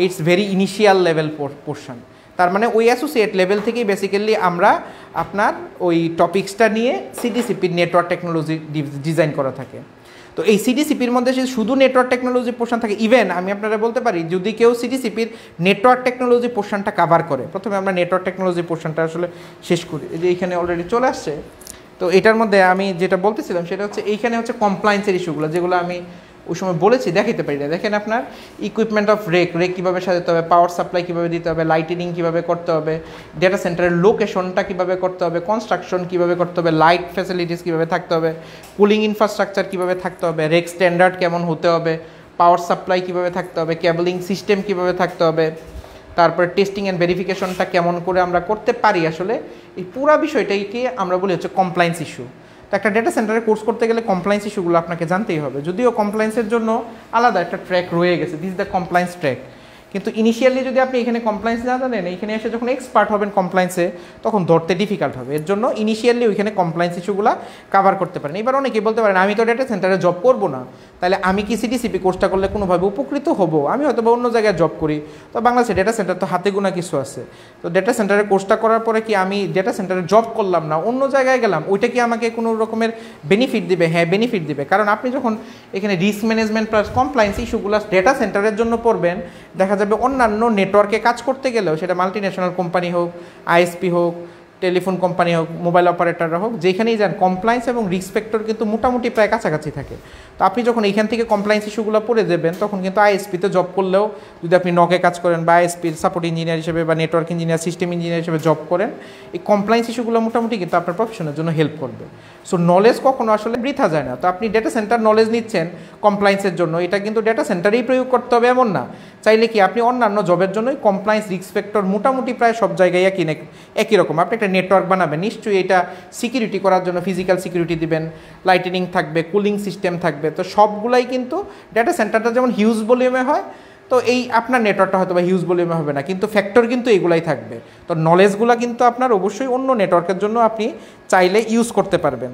it's very initial level portion তার মানে ওই অ্যাসোসিয়েট লেভেল থেকেই বেসিক্যালি আমরা আপনার ওই টপিক্সটা নিয়ে সিটিসিপির নেটওয়ার্ক টেকনোলজি ডিজাইন করা থাকে। তো এই সিডিসিপির মধ্যে যদি শুধু নেটওয়ার্ক টেকনোলজি পোর্শন থাকে। ইভেন আমি আপনারা বলতে পারি, যদি কেউ সিডিসিপির নেটওয়ার্ক টেকনোলজি পোর্শনটা কাভার করে, প্রথমে আমরা নেটওয়ার্ক টেকনোলজি পোর্শনটা আসলে শেষ করি। যে এখানে অলরেডি চলে আসছে। তো এটার মধ্যে আমি যেটা বলতেছিলাম, সেটা হচ্ছে এইখানে হচ্ছে কমপ্লায়েন্সের ইস্যুগুলো যেগুলো আমি ওই সময় বলেছি, দেখাইতে পারি না। দেখেন আপনার ইকুইপমেন্ট অফ রেক রেক কীভাবে সাজাতে হবে পাওয়ার সাপ্লাই কীভাবে দিতে হবে লাইটিনিং কীভাবে করতে হবে ডেটা সেন্টারের লোকেশনটা কীভাবে করতে হবে কনস্ট্রাকশন কীভাবে করতে হবে লাইট ফ্যাসিলিটিস কীভাবে থাকতে হবে কুলিং ইনফ্রাস্ট্রাকচার কীভাবে থাকতে হবে রেক স্ট্যান্ডার্ড কেমন হতে হবে পাওয়ার সাপ্লাই কীভাবে থাকতে হবে কেবলিং সিস্টেম কীভাবে থাকতে হবে, তারপরে টেস্টিং অ্যান্ড ভেরিফিকেশনটা কেমন করে আমরা করতে পারি আসলে, এই পুরো বিষয়টাকে আমরা বলি হচ্ছে কমপ্লায়েন্স ইস্যু তো একটা ডেটা সেন্টারে কোর্স করতে গেলে কমপ্লায়েন্স ইস্যুগুলো আপনাকে জানতেই হবে। যদিও কমপ্লায়েন্সের জন্য আলাদা একটা ট্র্যাক রয়ে গেছে। দিস দ্য কমপ্লায়েন্স ট্র্যাক কিন্তু ইনিশিয়ালি যদি আপনি এখানে কমপ্লায়েন্স না জানেন, এখানে এসে যখন এক্সপার্ট হবেন কমপ্লায়েন্সে তখন ধরতে ডিফিকাল্ট হবে। এর জন্য ইনিশিয়ালি ওইখানে কমপ্লায়েন্স ইস্যুগুলো কাভার করতে পারেন। এবার অনেকে বলতে পারেন, আমি তো ডেটা সেন্টারে জব করব না। তাহলে আমি কি সিটিসিপি কোর্সটা করলে কোনোভাবে উপকৃত হব? আমি হয়তো বা অন্য জায়গায় জব করি। তো বাংলাদেশে ডেটা সেন্টার তো হাতে গোনা কিছু আছে। তো ডেটা সেন্টারে কোর্সটা করার পরে কি আমি ডেটা সেন্টারে জব করলাম না, অন্য জায়গায় গেলাম? ওইটা কি আমাকে কোনো রকমের বেনিফিট দিবে? হ্যাঁ বেনিফিট দিবে। কারণ আপনি যখন এখানে রিস্ক ম্যানেজমেন্ট প্লাস কমপ্লায়েন্স ইস্যুগুলো ডেটা সেন্টারের জন্য পড়বেন, দেখা যাবে অন্যান্য নেটওয়ার্কে কাজ করতে গেলেও সেটা মাল্টি ন্যাশনাল কোম্পানি হোক আইএসপি হোক টেলিফোন কোম্পানি হোক, মোবাইল অপারেটররা হোক, যেখানেই যান কমপ্লায়েন্স এবং রিস্ক ফ্যাক্টর কিন্তু মোটামুটি প্রায় কাছাকাছি থাকে। তো আপনি যখন এইখান থেকে কমপ্লায়েন্স ইস্যুগুলো পড়ে দেবেন, তখন কিন্তু আইএসপিতে জব করলেও যদি আপনি নকে কাজ করেন বা আইএসপির সাপোর্ট ইঞ্জিনিয়ার হিসেবে বা নেটওয়ার্ক ইঞ্জিনিয়ার সিস্টেম ইঞ্জিনিয়ার হিসেবে জব করেন, এই কমপ্লায়েন্স ইস্যুগুলো মোটামুটি কিন্তু আপনার প্রফেশনের জন্য হেল্প করবে। সো নলেজ কখনো আসলে বৃথা যায় না। তো আপনি ডেটা সেন্টার নলেজ নিচ্ছেন কমপ্লায়েন্সের জন্য, এটা কিন্তু ডেটা সেন্টারেই প্রয়োগ করতে হবে এমন না। চাইলে কি আপনি অন্যান্য জবের জন্যই কমপ্লায়েন্স রিস্ক ফ্যাক্টর মোটামুটি প্রায় সব জায়গায় একই একই রকম। আপনি একটা নেটওয়ার্ক বানাবেন নিশ্চয়ই এটা সিকিউরিটি করার জন্য ফিজিক্যাল সিকিউরিটি দিবেন লাইটেনিং থাকবে কুলিং সিস্টেম থাকবে, তো সবগুলাই কিন্তু ডেটা সেন্টারটা যেমন হিউজ ভলিউমে হয়, তো এই আপনার নেটওয়ার্কটা হয়তো বা হিউজ ভলিউমে হবে না, কিন্তু ফ্যাক্টর কিন্তু এগুলাই থাকবে, তো নলেজগুলো কিন্তু আপনার অবশ্যই অন্য নেটওয়ার্কের জন্য আপনি চাইলে ইউজ করতে পারবেন।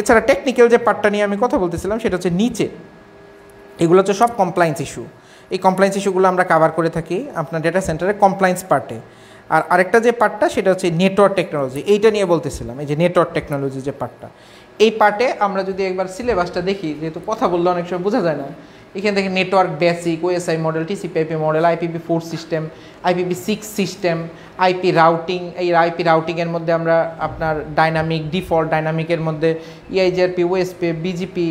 এছাড়া টেকনিক্যাল যে পার্টটা নিয়ে আমি কথা বলতেছিলাম, সেটা হচ্ছে নিচে, এগুলো হচ্ছে সব কমপ্লায়েন্স ইস্যু এই কমপ্লায়েন্স ইস্যুগুলো আমরা কাভার করে থাকি আপনার ডেটা সেন্টারে কমপ্লায়েন্স পার্টে আর আরেকটা যে পার্টটা, সেটা হচ্ছে নেটওয়ার্ক টেকনোলজি এইটা নিয়ে বলতেছিলাম, এই যে নেটওয়ার্ক টেকনোলজি যে পার্টটা। এই পার্টে আমরা যদি একবার সিলেবাসটা দেখি, যেহেতু কথা বললে অনেক সময় বোঝা যায় না, এখানে দেখেন network basic OSI model TCP IP model IPv four system IPv six system IP routing এই আইপি রাউটিংয়ের মধ্যে আমরা আপনার ডাইনামিক ডিফল্ট ডাইনামিকের মধ্যে ইআইজিআরপি ওএসপি বিজিপি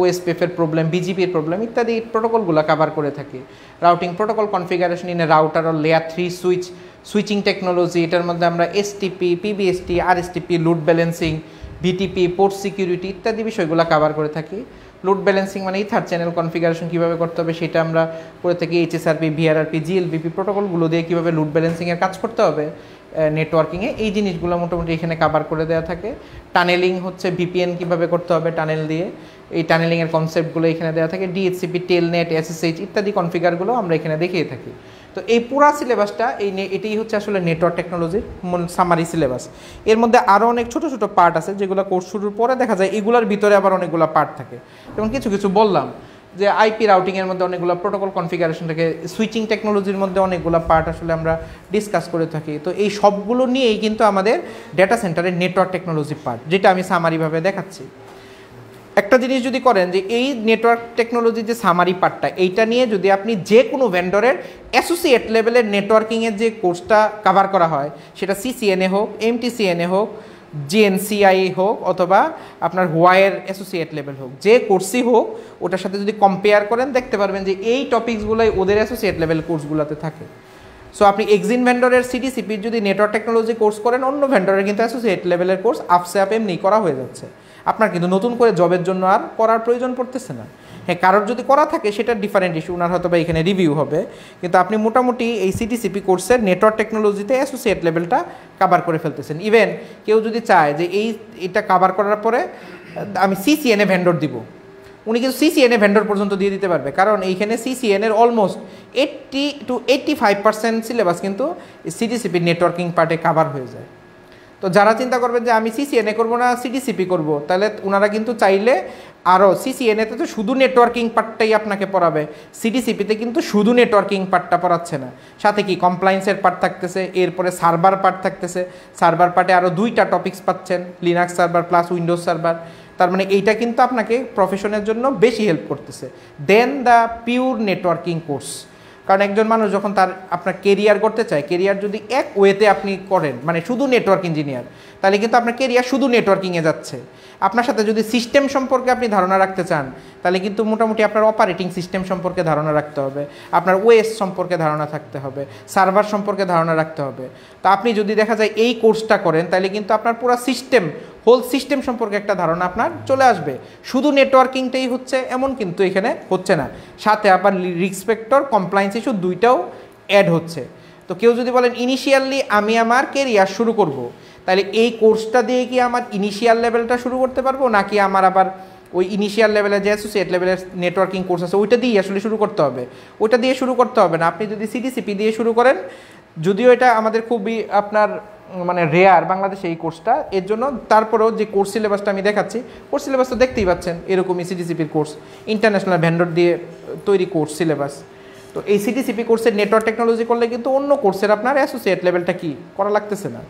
ওএসপিএফের প্রবলেম বিজিপির প্রবলেম ইত্যাদি প্রোটোকলগুলো কাভার করে থাকি। Routing protocol configuration in a router O layer three switch switching technology এটার মধ্যে আমরা STP PVST RSTP load balancing VTP port security ইত্যাদি বিষয়গুলো কাভার করে থাকি। লোড ব্যালেন্সিং মানে থার্ড চ্যানেল কনফিগারেশন কীভাবে করতে হবে সেটা আমরা করে থাকি এইচএসআরপি ভিআরআরপি জিএলবিপি প্রোটোকলগুলো দিয়ে কীভাবে লোড ব্যালেন্সিংয়ের কাজ করতে হবে। নেটওয়ার্কিংয়ে এই জিনিসগুলো মোটামুটি এখানে কাভার করে দেওয়া থাকে। টানেলিং হচ্ছে ভিপিএন কীভাবে করতে হবে টানেল দিয়ে। এই টানেলিংয়ের কনসেপ্টগুলো এখানে দেওয়া থাকে। ডিএসসিপি টেলনেট এসএসএইচ ইত্যাদি কনফিগারগুলো আমরা এখানে দেখিয়ে থাকি। তো এই পুরা সিলেবাসটা এই এটাই হচ্ছে আসলে নেটওয়ার্ক টেকনোলজির সামারি সিলেবাস এর মধ্যে আরও অনেক ছোট ছোট পার্ট আছে যেগুলো কোর্স শুরুর পরে দেখা যায় এগুলোর ভিতরে আবার অনেকগুলো পার্ট থাকে। যেমন কিছু কিছু বললাম যে আইপি রাউটিংয়ের মধ্যে অনেকগুলো প্রোটোকল কনফিগারেশন থাকে সুইচিং টেকনোলজির মধ্যে অনেকগুলো পার্ট আসলে আমরা ডিসকাস করে থাকি। তো এই সবগুলো নিয়েই কিন্তু আমাদের ডেটা সেন্টারের নেটওয়ার্ক টেকনোলজি পার্ট যেটা আমি সামারিভাবে দেখাচ্ছি। একটা জিনিস যদি করেন যে এই নেটওয়ার্ক টেকনোলজি যে সামারি পার্টটা এইটা নিয়ে যদি আপনি যে কোনো ভেন্ডরের অ্যাসোসিয়েট লেভেলের নেটওয়ার্কিংয়ের যে কোর্সটা কাভার করা হয়, সেটা সিসিএনএ হোক এমটিসিএনএ হোক জিএনসিআই হোক, অথবা আপনার হোয়াইয়ের অ্যাসোসিয়েট লেভেল হোক, যে কোর্সই হোক, ওটার সাথে যদি কম্পেয়ার করেন, দেখতে পারবেন যে এই টপিকসগুলোই ওদের অ্যাসোসিয়েট লেভেল কোর্সগুলোতে থাকে। সো আপনি এক্সিন ভেন্ডরের সিটিসিপির যদি নেটওয়ার্ক টেকনোলজি কোর্স করেন, অন্য ভেন্ডরের কিন্তু অ্যাসোসিয়েট লেভেলের কোর্স আপসে আপ এমনি করা হয়ে যাচ্ছে। আপনার কিন্তু নতুন করে জবের জন্য আর করার প্রয়োজন পড়তেছে না। হ্যাঁ কারোর যদি করা থাকে, সেটা ডিফারেন্ট ইস্যু ওনার হয়তো বা এখানে রিভিউ হবে। কিন্তু আপনি মোটামুটি এই সিটিসিপি কোর্সের নেটওয়ার্ক টেকনোলজিতে অ্যাসোসিয়েট লেভেলটা কাভার করে ফেলতেছেন। ইভেন কেউ যদি চায় যে এই, এটা কাভার করার পরে, আমি সিসিএনএ ভেন্ডর দিব। উনি কিন্তু সিসিএনএ ভেন্ডর পর্যন্ত দিয়ে দিতে পারবে। কারণ এইখানে সিসিএন এর almost eighty two eighty five percent syllabus কিন্তু সিটিসিপি নেটওয়ার্কিং পার্টে কাভার হয়ে যায়। তো যারা চিন্তা করবেন যে আমি সিসিএনএ করব না সিডিসিপি করব, তাহলে ওনারা কিন্তু চাইলে আরও সিসিএনএতে তো শুধু নেটওয়ার্কিং পার্টটাই আপনাকে পড়াবে। সিটিসিপিতে কিন্তু শুধু নেটওয়ার্কিং পার্টটা পড়াচ্ছে না। সাথে কি কমপ্লায়েন্সের পার্ট থাকতেছে, এরপরে সার্ভার পার্ট থাকতেছে। সার্ভার পার্টে আরও দুইটা টপিকস পাচ্ছেন Linux server plus Windows server তার মানে এইটা কিন্তু আপনাকে প্রফেশনের জন্য বেশি হেল্প করতেছে। Then the pure networking course কারণ একজন মানুষ যখন তার আপনার কেরিয়ার করতে চায় কেরিয়ার যদি এক ওয়েতে আপনি করেন মানে শুধু নেটওয়ার্ক ইঞ্জিনিয়ার তাহলে কিন্তু আপনার কেরিয়ার শুধু নেটওয়ার্কিংয়ে যাচ্ছে। আপনার সাথে যদি সিস্টেম সম্পর্কে আপনি ধারণা রাখতে চান, তাহলে কিন্তু মোটামুটি আপনার অপারেটিং সিস্টেম সম্পর্কে ধারণা রাখতে হবে। আপনার ওয়েস সম্পর্কে ধারণা থাকতে হবে সার্ভার সম্পর্কে ধারণা রাখতে হবে। তো আপনি যদি দেখা যায় এই কোর্সটা করেন, তাহলে কিন্তু আপনার পুরো সিস্টেম হোল সিস্টেম সম্পর্কে একটা ধারণা আপনার চলে আসবে। শুধু নেটওয়ার্কিংটাই হচ্ছে, এমন কিন্তু এখানে হচ্ছে না। সাথে আবার রিক্সপেক্টর কমপ্লায়েন্স ইস্যু দুইটাও অ্যাড হচ্ছে। তো কেউ যদি বলেন ইনিশিয়ালি আমি আমার কেরিয়ার শুরু করব। তাহলে এই কোর্সটা দিয়ে কি আমার ইনিশিয়াল লেভেলটা শুরু করতে পারব? নাকি আমার আবার ওই ইনিশিয়াল লেভেলে যে অ্যাসোসিয়েট লেভেলের নেটওয়ার্কিং কোর্স আছে, ওইটা দিয়ে আসলে শুরু করতে হবে? ওইটা দিয়ে শুরু করতে হবে না। আপনি যদি সিডিসিপি দিয়ে শুরু করেন, যদিও এটা আমাদের খুবই আপনার মানে রেয়ার বাংলাদেশে এই কোর্সটা এর জন্য তারপরেও যে কোর্স সিলেবাসটা আমি দেখাচ্ছি কোর্স সিলেবাস তো দেখতেই পাচ্ছেন, এরকমই সিডিসিপির কোর্স ইন্টারন্যাশনাল ভ্যান্ডর দিয়ে তৈরি কোর্স সিলেবাস তো এই সিটিসিপি কোর্সের নেটওয়ার্ক টেকনোলজি করলে কিন্তু অন্য কোর্সের আপনার অ্যাসোসিয়েট লেভেলটা কি? করা লাগতেছে না।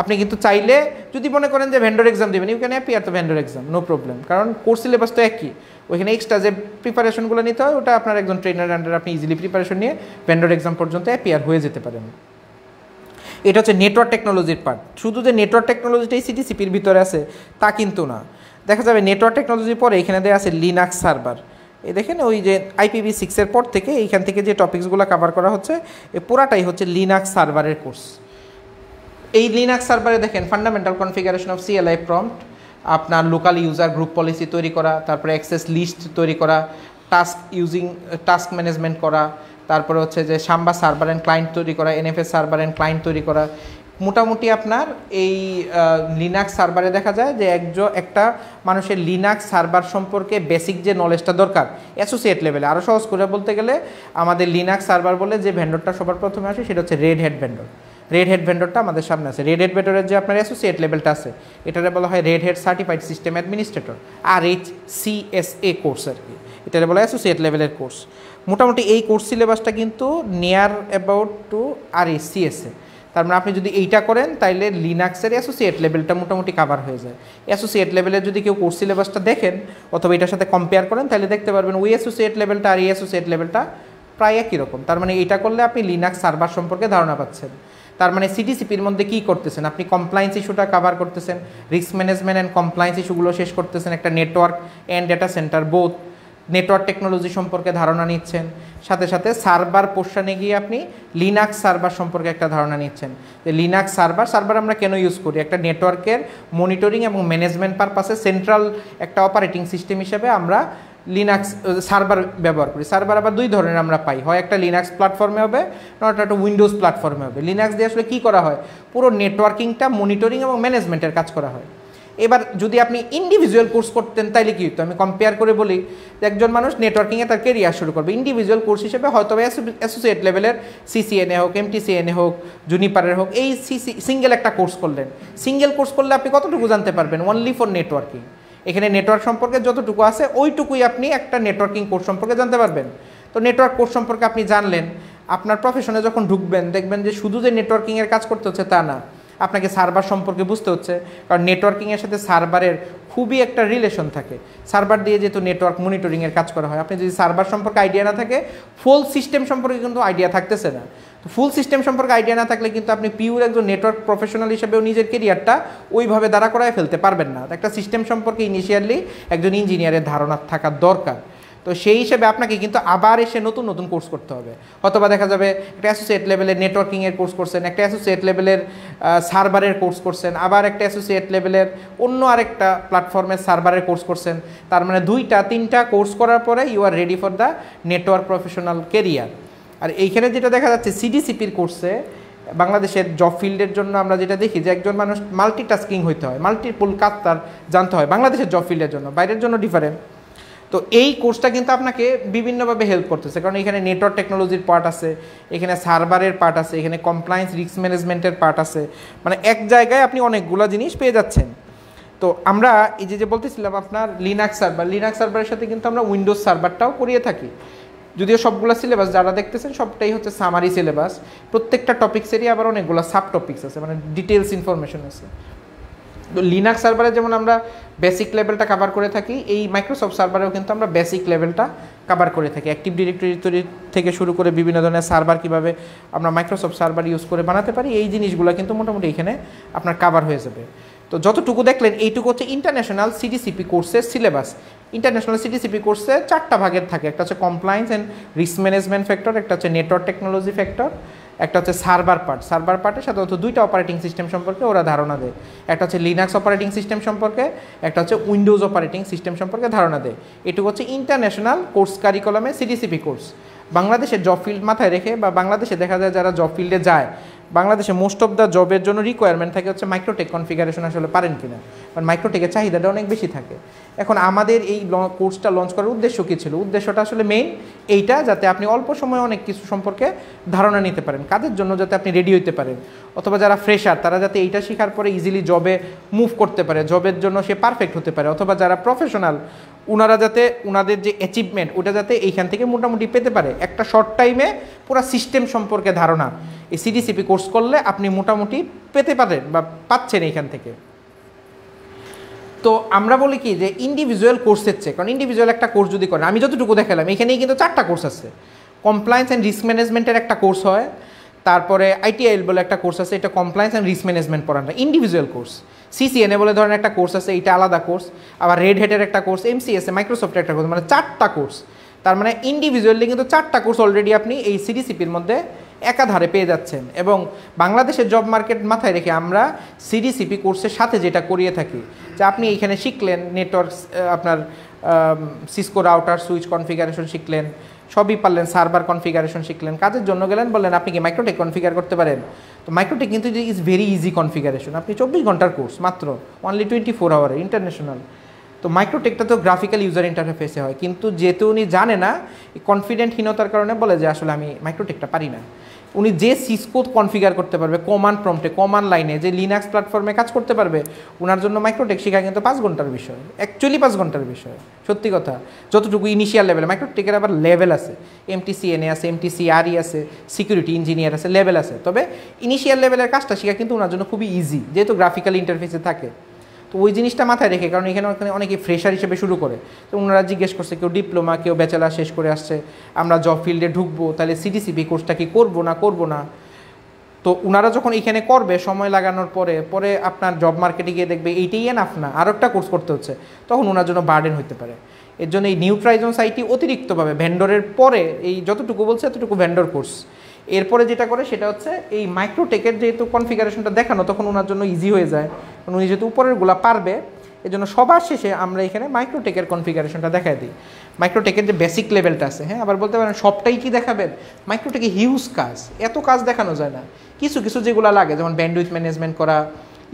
আপনি কিন্তু চাইলে যদি মনে করেন যে ভেন্ডর এক্সাম দেবেন ইউ ক্যান অ্যাপিয়ার তো ভেন্ডর এক্সাম নো প্রবলেম কারণ কোর্স সিলেবাস তো একই। ওইখানে এক্সট্রা যে প্রিপারেশনগুলো নিতে হয়, ওটা আপনার একজন ট্রেনার আন্ডার আপনি ইজিলি প্রিপারেশন নিয়ে ভেন্ডর এক্সাম পর্যন্ত অ্যাপিয়ার হয়ে যেতে পারেন। এটা হচ্ছে নেটওয়ার্ক টেকনোলজির পার্ট শুধু যে নেটওয়ার্ক টেকনোলজিটাই সিটিসিপির ভিতরে আছে, তা কিন্তু না। দেখা যাবে নেটওয়ার্ক টেকনোলজির পরে এখানে দেওয়া আছে লিনাক্স সার্ভার এই দেখেন ওই যে আইপিভি সিক্সের পর থেকে এইখান থেকে যে টপিকসগুলো কভার করা হচ্ছে, এ পুরাটাই হচ্ছে লিনাক্স সার্ভারের কোর্স এই লিনাক্স সার্ভারে দেখেন fundamental configuration of CLI prompt আপনার লোকাল ইউজার গ্রুপ পলিসি তৈরি করা, তারপরে অ্যাক্সেস লিস্ট তৈরি করা টাস্ক ইউজিং টাস্ক ম্যানেজমেন্ট করা, তারপরে হচ্ছে যে সাম্বা সার্ভার অ্যান্ড ক্লায়েন্ট তৈরি করা এনএফএস সার্ভার অ্যান্ড ক্লায়েন্ট তৈরি করা মোটামুটি আপনার এই লিনাক্স সার্ভারে দেখা যায় যে একজন একটা মানুষের লিনাক্স সার্ভার সম্পর্কে বেসিক যে নলেজটা দরকার অ্যাসোসিয়েট লেভেলে আরও সহজ করে বলতে গেলে, আমাদের লিনাক্স সার্ভার বলে যে ভেন্ডরটা সবার প্রথমে আসে, সেটা হচ্ছে Red Hat vendor Red Hat ভেন্ডরটা আমাদের সামনে আছে। রেড হেড ভেন্ডরের যে আপনার অ্যাসোসিয়েট লেভেলটা আছে, এটারে বলা হয় Red Hat certified system administrator R H CSA course আর কি। এটারে বলা অ্যাসোসিয়েট লেভেলের কোর্স মোটামুটি এই কোর্স সিলেবাসটা কিন্তু নিয়ার অ্যাবাউট টু আর এই সিএসএ তার মানে আপনি যদি এইটা করেন, তাইলে লিনাক্সের অ্যাসোসিয়েট লেভেলটা মোটামুটি কাভার হয়ে যায়। অ্যাসোসিয়েট লেভেলের যদি কেউ কোর্স সিলেবাসটা দেখেন, অথবা এটার সাথে কম্পেয়ার করেন তাহলে দেখতে পারবেন ওই অ্যাসোসিয়েট লেভেলটা আর এই অ্যাসোসিয়েট লেভেলটা প্রায় একই রকম। তার মানে এটা করলে আপনি লিনাক্স সার্ভার সম্পর্কে ধারণা পাচ্ছেন। তার মানে সিটিসিপির মধ্যে কী করতেছেন? আপনি কমপ্লায়েন্স ইস্যুটা কাভার করতেছেন রিস্ক ম্যানেজমেন্ট অ্যান্ড কমপ্লায়েন্স ইস্যুগুলো শেষ করতেছেন, একটা network and data center both network technology সম্পর্কে ধারণা নিচ্ছেন। সাথে সাথে সার্ভার পোর্শনে গিয়ে আপনি লিনাক্স সার্ভার সম্পর্কে একটা ধারণা নিচ্ছেন। যে লিনাক্স সার্ভার সার্ভার আমরা কেন ইউজ করি? একটা নেটওয়ার্কের মনিটরিং এবং ম্যানেজমেন্ট পারপাসে সেন্ট্রাল একটা অপারেটিং সিস্টেম হিসেবে আমরা লিনাক্স সার্ভার ব্যবহার করি। সার্ভার আবার দুই ধরনের আমরা পাই। হয় একটা লিনাক্স প্ল্যাটফর্মে হবে নয়টা একটা উইন্ডোজ প্ল্যাটফর্মে হবে। লিনাক্স দিয়ে আসলে কী করা হয়? পুরো নেটওয়ার্কিংটা মনিটরিং এবং ম্যানেজমেন্টের কাজ করা হয়। এবার যদি আপনি ইন্ডিভিজুয়াল কোর্স করতেন, তাইলে কি হতো আমি কম্পেয়ার করে বলি একজন মানুষ নেটওয়ার্কিংয়ে তার কেরিয়ার শুরু করবে। ইন্ডিভিজুয়াল কোর্স হিসেবে হয়তো অ্যাসোসিয়েট লেভেলের সিসিএনএ হোক এমটিসিএনএ হোক জুনিপারের হোক, এই সিসি সিঙ্গেল একটা কোর্স করলেন। সিঙ্গেল কোর্স করলে আপনি কতটুকু জানতে পারবেন? অনলি ফর নেটওয়ার্কিং এখানে নেটওয়ার্ক সম্পর্কে যতটুকু আছে, ওইটুকুই আপনি একটা নেটওয়ার্কিং কোর্স সম্পর্কে জানতে পারবেন। তো নেটওয়ার্ক কোর্স সম্পর্কে আপনি জানলেন, আপনার প্রফেশনে যখন ঢুকবেন, দেখবেন যে শুধু যে নেটওয়ার্কিংয়ের কাজ করতে হচ্ছে তা না। আপনাকে সার্ভার সম্পর্কে বুঝতে হচ্ছে, কারণ নেটওয়ার্কিংয়ের সাথে সার্ভারের খুবই একটা রিলেশন থাকে। সার্ভার দিয়ে যেহেতু নেটওয়ার্ক মনিটরিংয়ের কাজ করা হয়, আপনি যদি সার্ভার সম্পর্কে আইডিয়া না থাকে ফুল সিস্টেম সম্পর্কে কিন্তু আইডিয়া থাকতেছে না। তো ফুল সিস্টেম সম্পর্কে আইডিয়া না থাকলে কিন্তু আপনি পিওর একজন নেটওয়ার্ক প্রফেশনাল হিসেবেও নিজের কেরিয়ারটা ওইভাবে দাঁড়া করায় ফেলতে পারবেন না। একটা সিস্টেম সম্পর্কে ইনিশিয়ালি একজন ইঞ্জিনিয়ারের ধারণা থাকা দরকার। তো সেই হিসেবে আপনাকে কিন্তু আবার এসে নতুন নতুন কোর্স করতে হবে। অথবা দেখা যাবে একটা অ্যাসোসিয়েট লেভেলের নেটওয়ার্কিংয়ের কোর্স করছেন, একটা অ্যাসোসিয়েট লেভেলের সার্ভারের কোর্স করছেন, আবার একটা অ্যাসোসিয়েট লেভেলের অন্য আরেকটা প্ল্যাটফর্মের সার্ভারের কোর্স করছেন। তার মানে দুইটা, তিনটা কোর্স করার পরে you are ready for the network professional career আর এইখানে যেটা দেখা যাচ্ছে সিডিসিপির কোর্সে বাংলাদেশের জব ফিল্ডের জন্য আমরা যেটা দেখি যে একজন মানুষ মাল্টিটাস্কিং হইতে হয় মাল্টিপুল কাজ তার জানতে হয়, বাংলাদেশের জব ফিল্ডের জন্য, বাইরের জন্য ডিফারেন্ট তো এই কোর্সটা কিন্তু আপনাকে বিভিন্নভাবে হেল্প করতেছে। কারণ এখানে নেটওয়ার্ক টেকনোলজির পার্ট আছে, এখানে সার্ভারের পার্ট আছে, এখানে কমপ্লায়েন্স রিস্ক ম্যানেজমেন্টের পার্ট আছে। মানে এক জায়গায় আপনি অনেকগুলো জিনিস পেয়ে যাচ্ছেন। তো আমরা এই যে যে বলতেছিলাম আপনার লিনাক্স সার্ভার লিনাক্স সার্ভারের সাথে কিন্তু আমরা উইন্ডোজ সার্ভারটাও করিয়ে থাকি। যদিও সবগুলো সিলেবাস যারা দেখতেছেন, সবটাই হচ্ছে সামারি সিলেবাস প্রত্যেকটা টপিক্সেরই আবার অনেকগুলো সাব টপিক্স আছে মানে ডিটেলস ইনফরমেশন আছে। তো লিনাক্স সার্ভারে যেমন আমরা বেসিক লেভেলটা কভার করে থাকি, এই মাইক্রোসফট সার্ভারেও কিন্তু আমরা বেসিক লেভেলটা কভার করে থাকি। অ্যাক্টিভ ডিরেক্টরি থেকে শুরু করে বিভিন্ন ধরনের সার্ভার কীভাবে আমরা মাইক্রোসফট সার্ভার ইউজ করে বানাতে পারি, এই জিনিসগুলো কিন্তু মোটামুটি এখানে আপনার কভার হয়ে যাবে। তো যতটুকু দেখলেন, এইটুকু হচ্ছে ইন্টারন্যাশনাল সিডিসিপি কোর্সের সিলেবাস ইন্টারন্যাশনাল সিডিসিপি কোর্সে চারটা ভাগের থাকে, একটা হচ্ছে compliance and risk management factor একটা হচ্ছে নেটওয়ার্ক টেকনোলজি ফ্যাক্টর একটা হচ্ছে সার্ভার পার্ট সার্ভার পার্টে সাধারণত দুইটা অপারেটিং সিস্টেম সম্পর্কে ওরা ধারণা দেয়। একটা হচ্ছে লিনাক্স অপারেটিং সিস্টেম সম্পর্কে, একটা হচ্ছে উইন্ডোজ অপারেটিং সিস্টেম সম্পর্কে ধারণা দেয়। এটুকু হচ্ছে ইন্টারন্যাশনাল কোর্স কারিকুলামে সিডিসিপি কোর্স বাংলাদেশের জব ফিল্ড মাথায় রেখে বা বাংলাদেশে দেখা যায় যারা জব ফিল্ডে যায় বাংলাদেশে মোস্ট অফ দ্য জবের জন্য রিকোয়ারমেন্ট থাকে হচ্ছে মাইক্রোটেক কনফিগারেশন আসলে পারেন কিনা। কারণ মাইক্রোটেকের চাহিদাটা অনেক বেশি থাকে। এখন আমাদের এই কোর্সটা লঞ্চ করার উদ্দেশ্য কী ছিল? উদ্দেশ্যটা আসলে মেইন এইটা যাতে আপনি অল্প সময়ে অনেক কিছু সম্পর্কে ধারণা নিতে পারেন কাদের জন্য যাতে আপনি রেডি হইতে পারেন। অথবা যারা ফ্রেশার তারা যাতে এইটা শেখার পরে ইজিলি জবে মুভ করতে পারে জবের জন্য সে পারফেক্ট হতে পারে। অথবা যারা প্রফেশনাল ওনারা যাতে ওনাদের যে অ্যাচিভমেন্ট ওটা যাতে এইখান থেকে মোটামুটি পেতে পারে। একটা শর্ট টাইমে পুরো সিস্টেম সম্পর্কে ধারণা। এই সিডিসিপি কোর্স করলে আপনি মোটামুটি পেতে পারেন বা পাচ্ছেন এইখান থেকে। তো আমরা বলি কি যে ইন্ডিভিজুয়াল কোর্সের চেয়ে, কারণ ইন্ডিভিজুয়াল একটা কোর্স যদি করেন আমি যতটুকু দেখালাম, এখানেই কিন্তু চারটা কোর্স আছে। কমপ্লায়েন্স অ্যান্ড রিস্ক ম্যানেজমেন্টের একটা কোর্স হয়, তারপরে আইটিআইএল বলে একটা কোর্স আছে, এটা কমপ্লায়েন্স অ্যান্ড রিস্ক ম্যানেজমেন্ট পড়ানো ইন্ডিভিজুয়াল কোর্স সিসিএনএ বলে ধরেন একটা কোর্স আছে এটা আলাদা কোর্স আবার রেড হেডের একটা কোর্স এমসিএসএ মাইক্রোসফটের একটা কোর্স মানে চারটা কোর্স তার মানে ইন্ডিভিজুয়ালি কিন্তু চারটা কোর্স অলরেডি আপনি এই সিডিসিপির মধ্যে একাধারে পেয়ে যাচ্ছেন। এবং বাংলাদেশের জব মার্কেট মাথায় রেখে আমরা সিডিসিপি কোর্সের সাথে যেটা করিয়ে থাকি, যে আপনি এইখানে শিখলেন নেটওয়ার্ক আপনার সিসকো রাউটার সুইচ কনফিগারেশন শিখলেন সবই পারলেন সার্ভার কনফিগারেশন শিখলেন, কাজের জন্য গেলেন, বললেন, আপনি কি মাইক্রোটেক কনফিগার করতে পারেন? তো মাইক্রোটেক কিন্তু ইজ ভেরি ইজি কনফিগারেশন আপনি চব্বিশ ঘণ্টার কোর্স মাত্র অনলি টোয়েন্টি ফোর আওয়ারে ইন্টারন্যাশনাল তো মাইক্রোটেকটা তো গ্রাফিক্যাল ইউজার ইন্টারফেসে হয়, কিন্তু যেহেতু উনি জানে না কনফিডেন্টহীনতার কারণে বলে যে, আসলে আমি মাইক্রোটেকটা পারি না। উনি যে সিসকো কনফিগার করতে পারবে কমান প্রম্পটে কমান লাইনে যে লিনাক্স প্ল্যাটফর্মে কাজ করতে পারবে ওনার জন্য মাইক্রোটেক শেখা কিন্তু পাঁচ ঘণ্টার বিষয় অ্যাকচুয়ালি পাঁচ ঘণ্টার বিষয়, সত্যি কথা। যতটুকু ইনিশিয়াল লেভেল মাইক্রোটেকের আবার লেভেল আছে এমটিসি এনএ আছে এমটিসি আরই আছে সিকিউরিটি ইঞ্জিনিয়ার আছে লেভেল আছে। তবে ইনিশিয়াল লেভেলের কাজটা শেখা কিন্তু ওনার জন্য খুবই ইজি যেহেতু গ্রাফিক্যাল ইন্টারফেসে থাকে। তো ওই জিনিসটা মাথায় রেখে, কারণ এখানে ওখানে অনেকে ফ্রেশার হিসেবে শুরু করে। তো ওনারা জিজ্ঞেস করছে, কেউ ডিপ্লোমা কেউ ব্যাচেলার শেষ করে আসছে, আমরা জব ফিল্ডে ঢুকবো, তাহলে সিডিসিপি কোর্সটা কি করব না করব না? তো ওনারা যখন এখানে করবে, সময় লাগানোর পরে পরে আপনার জব মার্কেটে গিয়ে দেখবে এইটাই এনাফ না আরও একটা কোর্স করতে হচ্ছে, তখন ওনার জন্য বার্ডেন হতে পারে। এর জন্য এই নিউট্রাইজন সাইটটি অতিরিক্তভাবে ভেন্ডরের পরে এই যতটুকু বলছে, এতটুকু ভেন্ডর কোর্স এরপরে যেটা করে সেটা হচ্ছে এই মাইক্রোটেকের যেহেতু কনফিগারেশনটা দেখানো, তখন ওনার জন্য ইজি হয়ে যায়। উনি যেহেতু উপরেরগুলা পারবে, এজন্য জন্য সবার শেষে আমরা এখানে মাইক্রোটেকের কনফিগারেশনটা দেখাই দিই। মাইক্রোটেকের যে বেসিক লেভেলটা আছে হ্যাঁ আবার বলতে পারেন সবটাই কি দেখাবেন? মাইক্রোটেকে হিউজ কাজ, এত কাজ দেখানো যায় না। কিছু কিছু যেগুলো লাগে, যেমন ব্যান্ডউইথ ম্যানেজমেন্ট করা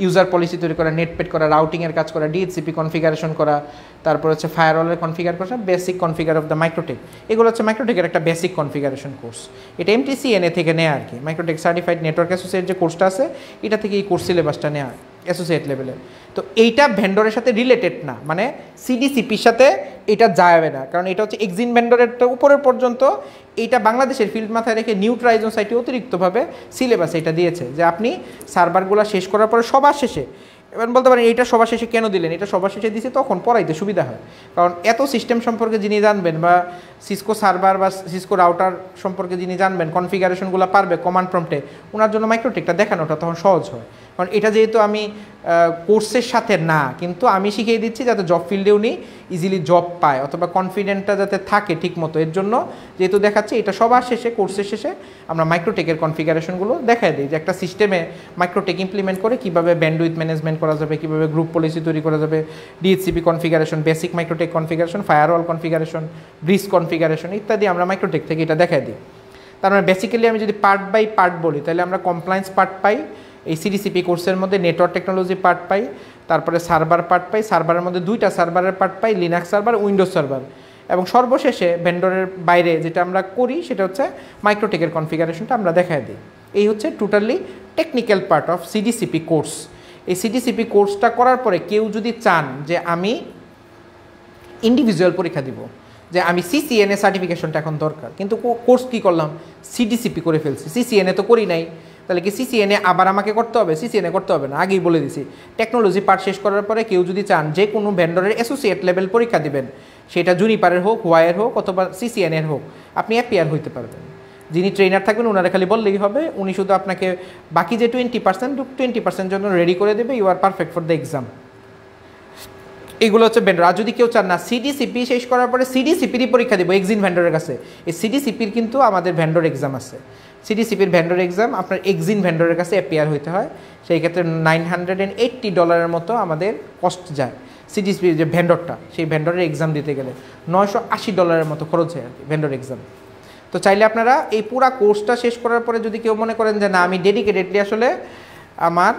ইউজার পলিসি তৈরি করা, নেটপেট করা রাউটিংয়ের কাজ করা ডিএসিপি কনফিগারেশন করা, তারপর হচ্ছে ফায়ারওয়ালের কনফিগার করা basic configure of the MikroTik এগুলো হচ্ছে মাইক্রোটেকের একটা বেসিক কনফিগারেশন কোর্স এটা এমটিসি এনএ থেকে নেয় আর কি। মাইক্রোটেক সার্টিফাইড নেটওয়ার্ক অ্যাসোসিয়েট যে কোর্সটা আছে, এটা থেকে এই কোর্স সিলেবাসটা নেওয়া অ্যাসোসিয়েট লেভেলের তো এইটা ভেন্ডরের সাথে রিলেটেড না। মানে সিডিসিপির সাথে এটা যাবে না। কারণ এটা হচ্ছে এক্সিন ভেন্ডরের উপরের পর্যন্ত এইটা বাংলাদেশের ফিল্ড মাথায় রেখে নিউ ট্রাইজন সাইটে অতিরিক্তভাবে সিলেবাস এটা দিয়েছে যে আপনি সার্ভারগুলো শেষ করার পরে সবার শেষে, এবার বলতে পারেন এইটা সবার শেষে কেন দিলেন? এটা সবার শেষে দিছে তখন পড়াইতে সুবিধা হয়। কারণ এত সিস্টেম সম্পর্কে যিনি জানবেন বা সিসকো সার্ভার বা সিসকো রাউটার সম্পর্কে যিনি জানবেন কনফিগারেশনগুলো পারবে কমান্ড প্রম্পটে ওনার জন্য মাইক্রোটেকটা দেখানোটা তখন সহজ হয়। কারণ এটা যেহেতু আমি কোর্সের সাথে না, কিন্তু আমি শিখিয়ে দিচ্ছি যাতে জব ফিল্ডে উনি ইজিলি জব পায় অথবা কনফিডেন্টটা যাতে থাকে ঠিক মতো এর জন্য যেহেতু দেখাচ্ছে, এটা সবার শেষে কোর্সের শেষে আমরা মাইক্রোটেকের কনফিগারেশনগুলো দেখাই দিই যে একটা সিস্টেমে মাইক্রোটেক ইমপ্লিমেন্ট করে কীভাবে ব্যান্ডউইথ ম্যানেজমেন্ট করা যাবে, কীভাবে গ্রুপ পলিসি তৈরি করা যাবে DSCP configuration basic MikroTik configuration firewall configuration bridge configuration ইত্যাদি আমরা মাইক্রোটেক থেকে এটা দেখাই দিই। তার মানে বেসিক্যালি আমি যদি পার্ট বাই পার্ট বলি, তাহলে আমরা কমপ্লায়েন্স পার্ট পাই এই সিডিসিপি কোর্সের মধ্যে নেটওয়ার্ক টেকনোলজি পার্ট পাই, তারপরে সার্ভার পার্ট পাই সার্ভারের মধ্যে দুইটা সার্ভারের পার্ট পাই লিনাক্স সার্ভার উইন্ডোজ সার্ভার এবং সর্বশেষে ভেন্ডরের বাইরে যেটা আমরা করি, সেটা হচ্ছে মাইক্রোটেকের কনফিগারেশনটা আমরা দেখায় দিই। এই হচ্ছে totally technical part of CDCP course এই সিডিসিপি কোর্সটা করার পরে কেউ যদি চান যে আমি ইন্ডিভিজুয়াল পরীক্ষা দিব, যে আমি সিসিএনএ সার্টিফিকেশনটা এখন দরকার, কিন্তু কোর্স কী করলাম? সিডিসিপি করে ফেলছি। সিসিএনএ তো করি নাই। তাহলে কি সিসিএনএ আবার আমাকে করতে হবে? সিসিএনএ করতে হবে না। আগেই বলে দিছি। টেকনোলজি পার্ট শেষ করার পরে কেউ যদি চান যে কোনো ভেন্ডরের অ্যাসোসিয়েট লেভেল পরীক্ষা দিবেন, সেটা জুনিপারের হোক হোয়াইয়ের হোক অথবা সিসিএনএর হোক, আপনি অ্যাপিয়ার হইতে পারবেন। যিনি ট্রেনার থাকবেন ওনারা খালি বললেই হবে, উনি শুধু আপনাকে বাকি যে টোয়েন্টি পার্সেন্ট টোয়েন্টি পার্সেন্ট জন্য রেডি করে দেবে you are perfect for the exam এগুলো হচ্ছে ভেন্ডর আর যদি কেউ চান না সিডিসিপি শেষ করার পরে সিডিসিপিরই পরীক্ষা দেবো এক্সিন ভেন্ডরের কাছে। এই সিডিসিপির কিন্তু আমাদের ভেন্ডর এক্সাম আছে। সিডিসিপির ভেন্ডর এক্সাম আপনার এক্সিন ভেন্ডরের কাছে অ্যাপিয়ার হইতে হয়। সেই ক্ষেত্রে নাইন হান্ড্রেড অ্যান্ড এইট্টি ডলারের মতো আমাদের কস্ট যায় সিডিসিপির যে ভেন্ডরটা সেই ভেন্ডরের এক্সাম দিতে গেলে। নয়শো আশি ডলারের মতো খরচ হয় আর কি ভেন্ডর এক্সাম তো চাইলে আপনারা এই পুরা কোর্সটা শেষ করার পরে যদি কেউ মনে করেন যে না, আমি ডেডিকেটেডলি আসলে আমার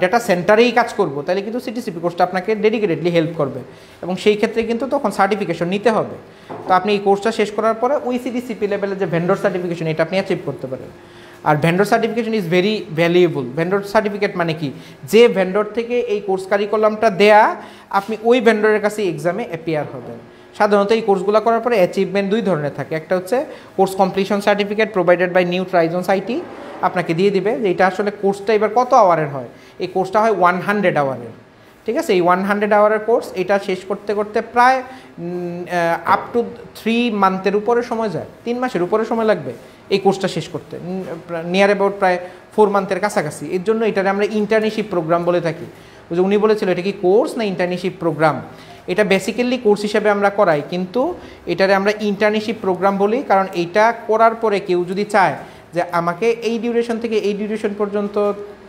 ডেটা সেন্টারেই কাজ করব, তাহলে কিন্তু সিটিসিপি কোর্সটা আপনাকে ডেডিকেটেডলি হেল্প করবে। এবং সেই ক্ষেত্রে কিন্তু তখন সার্টিফিকেশন নিতে হবে। তো আপনি এই কোর্সটা শেষ করার পরে ওই সিটিসিপি লেভেলের যে ভেন্ডর সার্টিফিকেশন এটা আপনি অ্যাচিভ করতে পারেন। আর vendor certification is very valuable vendor certificate মানে কি? যে ভেন্ডর থেকে এই কোর্স কারিকুলামটা দেয়া, আপনি ওই ভেন্ডরের কাছে এক্সামে অ্যাপিয়ার হবেন। সাধারণত এই কোর্সগুলো করার পরে অ্যাচিভমেন্ট দুই ধরনের থাকে। একটা হচ্ছে course completion certificate provided by new ট্রাইজন্স IT আপনাকে দিয়ে দিবে যে এটা আসলে কোর্সটা এবার কত আওয়ারের হয়। এই কোর্সটা হয় ওয়ান হান্ড্রেড আওয়ারের ঠিক আছে? এই ওয়ান হান্ড্রেড আওয়ারের কোর্স এটা শেষ করতে করতে প্রায় আপ টু থ্রি মান্থের উপরে সময় যায়। তিন মাসের উপরে সময় লাগবে এই কোর্সটা শেষ করতে। নিয়ার অ্যাবাউট প্রায় ফোর মান্থের কাছাকাছি। এর জন্য এটারে আমরা ইন্টার্নশিপ প্রোগ্রাম বলে থাকি। উনি বলেছিল, এটা কি কোর্স না ইন্টার্নশিপ প্রোগ্রাম এটা বেসিক্যালি কোর্স হিসেবে আমরা করাই, কিন্তু এটারে আমরা ইন্টার্নশিপ প্রোগ্রাম বলি, কারণ এইটা করার পরে কেউ যদি চায় যে আমাকে এই ডিউরেশন থেকে এই ডিউরেশন পর্যন্ত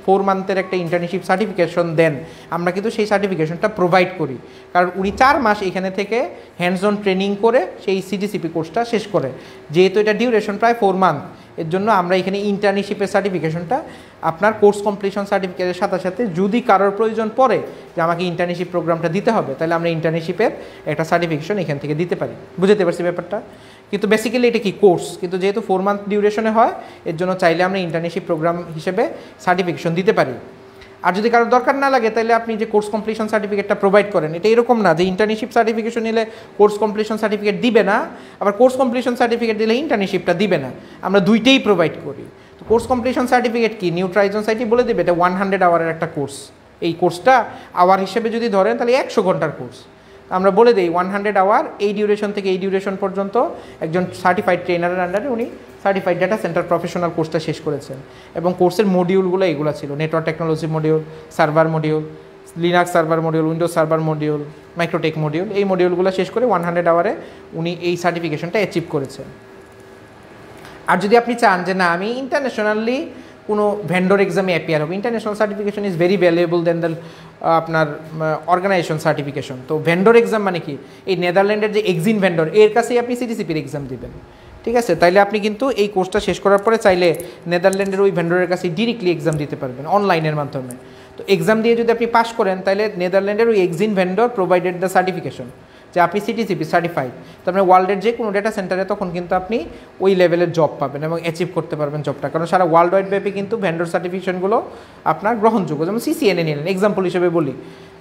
ফোর মান্থের একটা ইন্টার্নশিপ সার্টিফিকেশন দেন, আমরা কিন্তু সেই সার্টিফিকেশনটা প্রোভাইড করি। কারণ উনি চার মাস এখানে থেকে হ্যান্ডস অন ট্রেনিং করে সেই সিটিসিপি কোর্সটা শেষ করে। যেহেতু এটা ডিউরেশন প্রায় ফোর মান্থ এর জন্য আমরা এখানে ইন্টার্নশিপের সার্টিফিকেশনটা আপনার কোর্স কমপ্লিশন সার্টিফিকেটের সাথে সাথে যদি কারোর প্রয়োজন পড়ে যে আমাকে ইন্টার্নশিপ প্রোগ্রামটা দিতে হবে, তাহলে আমরা ইন্টার্নশিপের একটা সার্টিফিকেশন এখান থেকে দিতে পারি। বুঝতে পারছি ব্যাপারটা? কিন্তু বেসিক্যালি এটা কি কোর্স কিন্তু যেহেতু ফোর মান্থ ডিউরেশনে হয়, এর জন্য চাইলে আমরা ইন্টার্নশিপ প্রোগ্রাম হিসেবে সার্টিফিকেশন দিতে পারি। আর যদি কারোর দরকার না লাগে, তাহলে আপনি যে কোর্স কমপ্লিশন সার্টিফিকেটটা প্রোভাইড করেন, এটা এরকম না যে ইন্টার্নশিপ সার্টিফিকেশন নিলে কোর্স কমপ্লিশন সার্টিফিকেট দিবে না, আবার কোর্স কমপ্লিশন সার্টিফিকেট দিলে ইন্টার্নশিপটা দিবে না। আমরা দুইটাই প্রোভাইড করি। তো কোর্স কমপ্লিশন সার্টিফিকেট কি? নিউ সাইটি বলে দেবে, এটা ওয়ান হান্ড্রেড আওয়ারের একটা কোর্স এই কোর্সটা আওয়ার হিসেবে যদি ধরেন, তাহলে একশো ঘণ্টার কোর্স আমরা বলে দিই ওয়ান হান্ড্রেড আওয়ার এই ডিউরেশন থেকে এই ডিউরেশন পর্যন্ত একজন সার্টিফাইড ট্রেনারের আন্ডারে উনি সার্টিফাইড ডাটা সেন্টার প্রফেশনাল কোর্সটা শেষ করেছেন। এবং কোর্সের মডিউলগুলো এগুলো ছিল। Network technology module server module Linux server module Windows server module MikroTik module এই মডিউলগুলো শেষ করে ওয়ান হান্ড্রেড আওয়ারে উনি এই সার্টিফিকেশনটা অ্যাচিভ করেছেন। আর যদি আপনি চান যে না, আমি ইন্টারন্যাশনালি কোনো ভেন্ডর এক্সামে অ্যাপিয়ার হবে international certification is very valuable then the আপনার অর্গানাইজেশন সার্টিফিকেশন তো ভেন্ডর এক্সাম মানে কি? এই নেদারল্যান্ডের যে এক্সিন ভেন্ডর এর কাছেই আপনি সিটিসিপির এক্সাম দিবেন। ঠিক আছে? তাইলে আপনি কিন্তু এই কোর্সটা শেষ করার পরে চাইলে নেদারল্যান্ডের ওই ভেন্ডরের কাছে ডিরেক্টলি এক্সাম দিতে পারবেন অনলাইনের মাধ্যমে। তো এক্সাম দিয়ে যদি আপনি পাস করেন তাহলে নেদারল্যান্ডের ওই EXIN vendor provided the certification যে আপনি সিটিসিপি সার্টিফাইড তার মানে ওয়ার্ল্ডের যে কোনো ডেটা সেন্টারে তখন কিন্তু আপনি ওই লেভেলের জব পাবেন এবং অ্যাচিভ করতে পারবেন জবটা কারণ সারা ওয়ার্ল্ড ওয়াইড ব্যাপী কিন্তু ভেন্ডর সার্টিফিকেশনগুলো আপনার গ্রহণযোগ্য। যেমন সিসিএনএ নিলেন এক্সাম্পল হিসেবে বলি।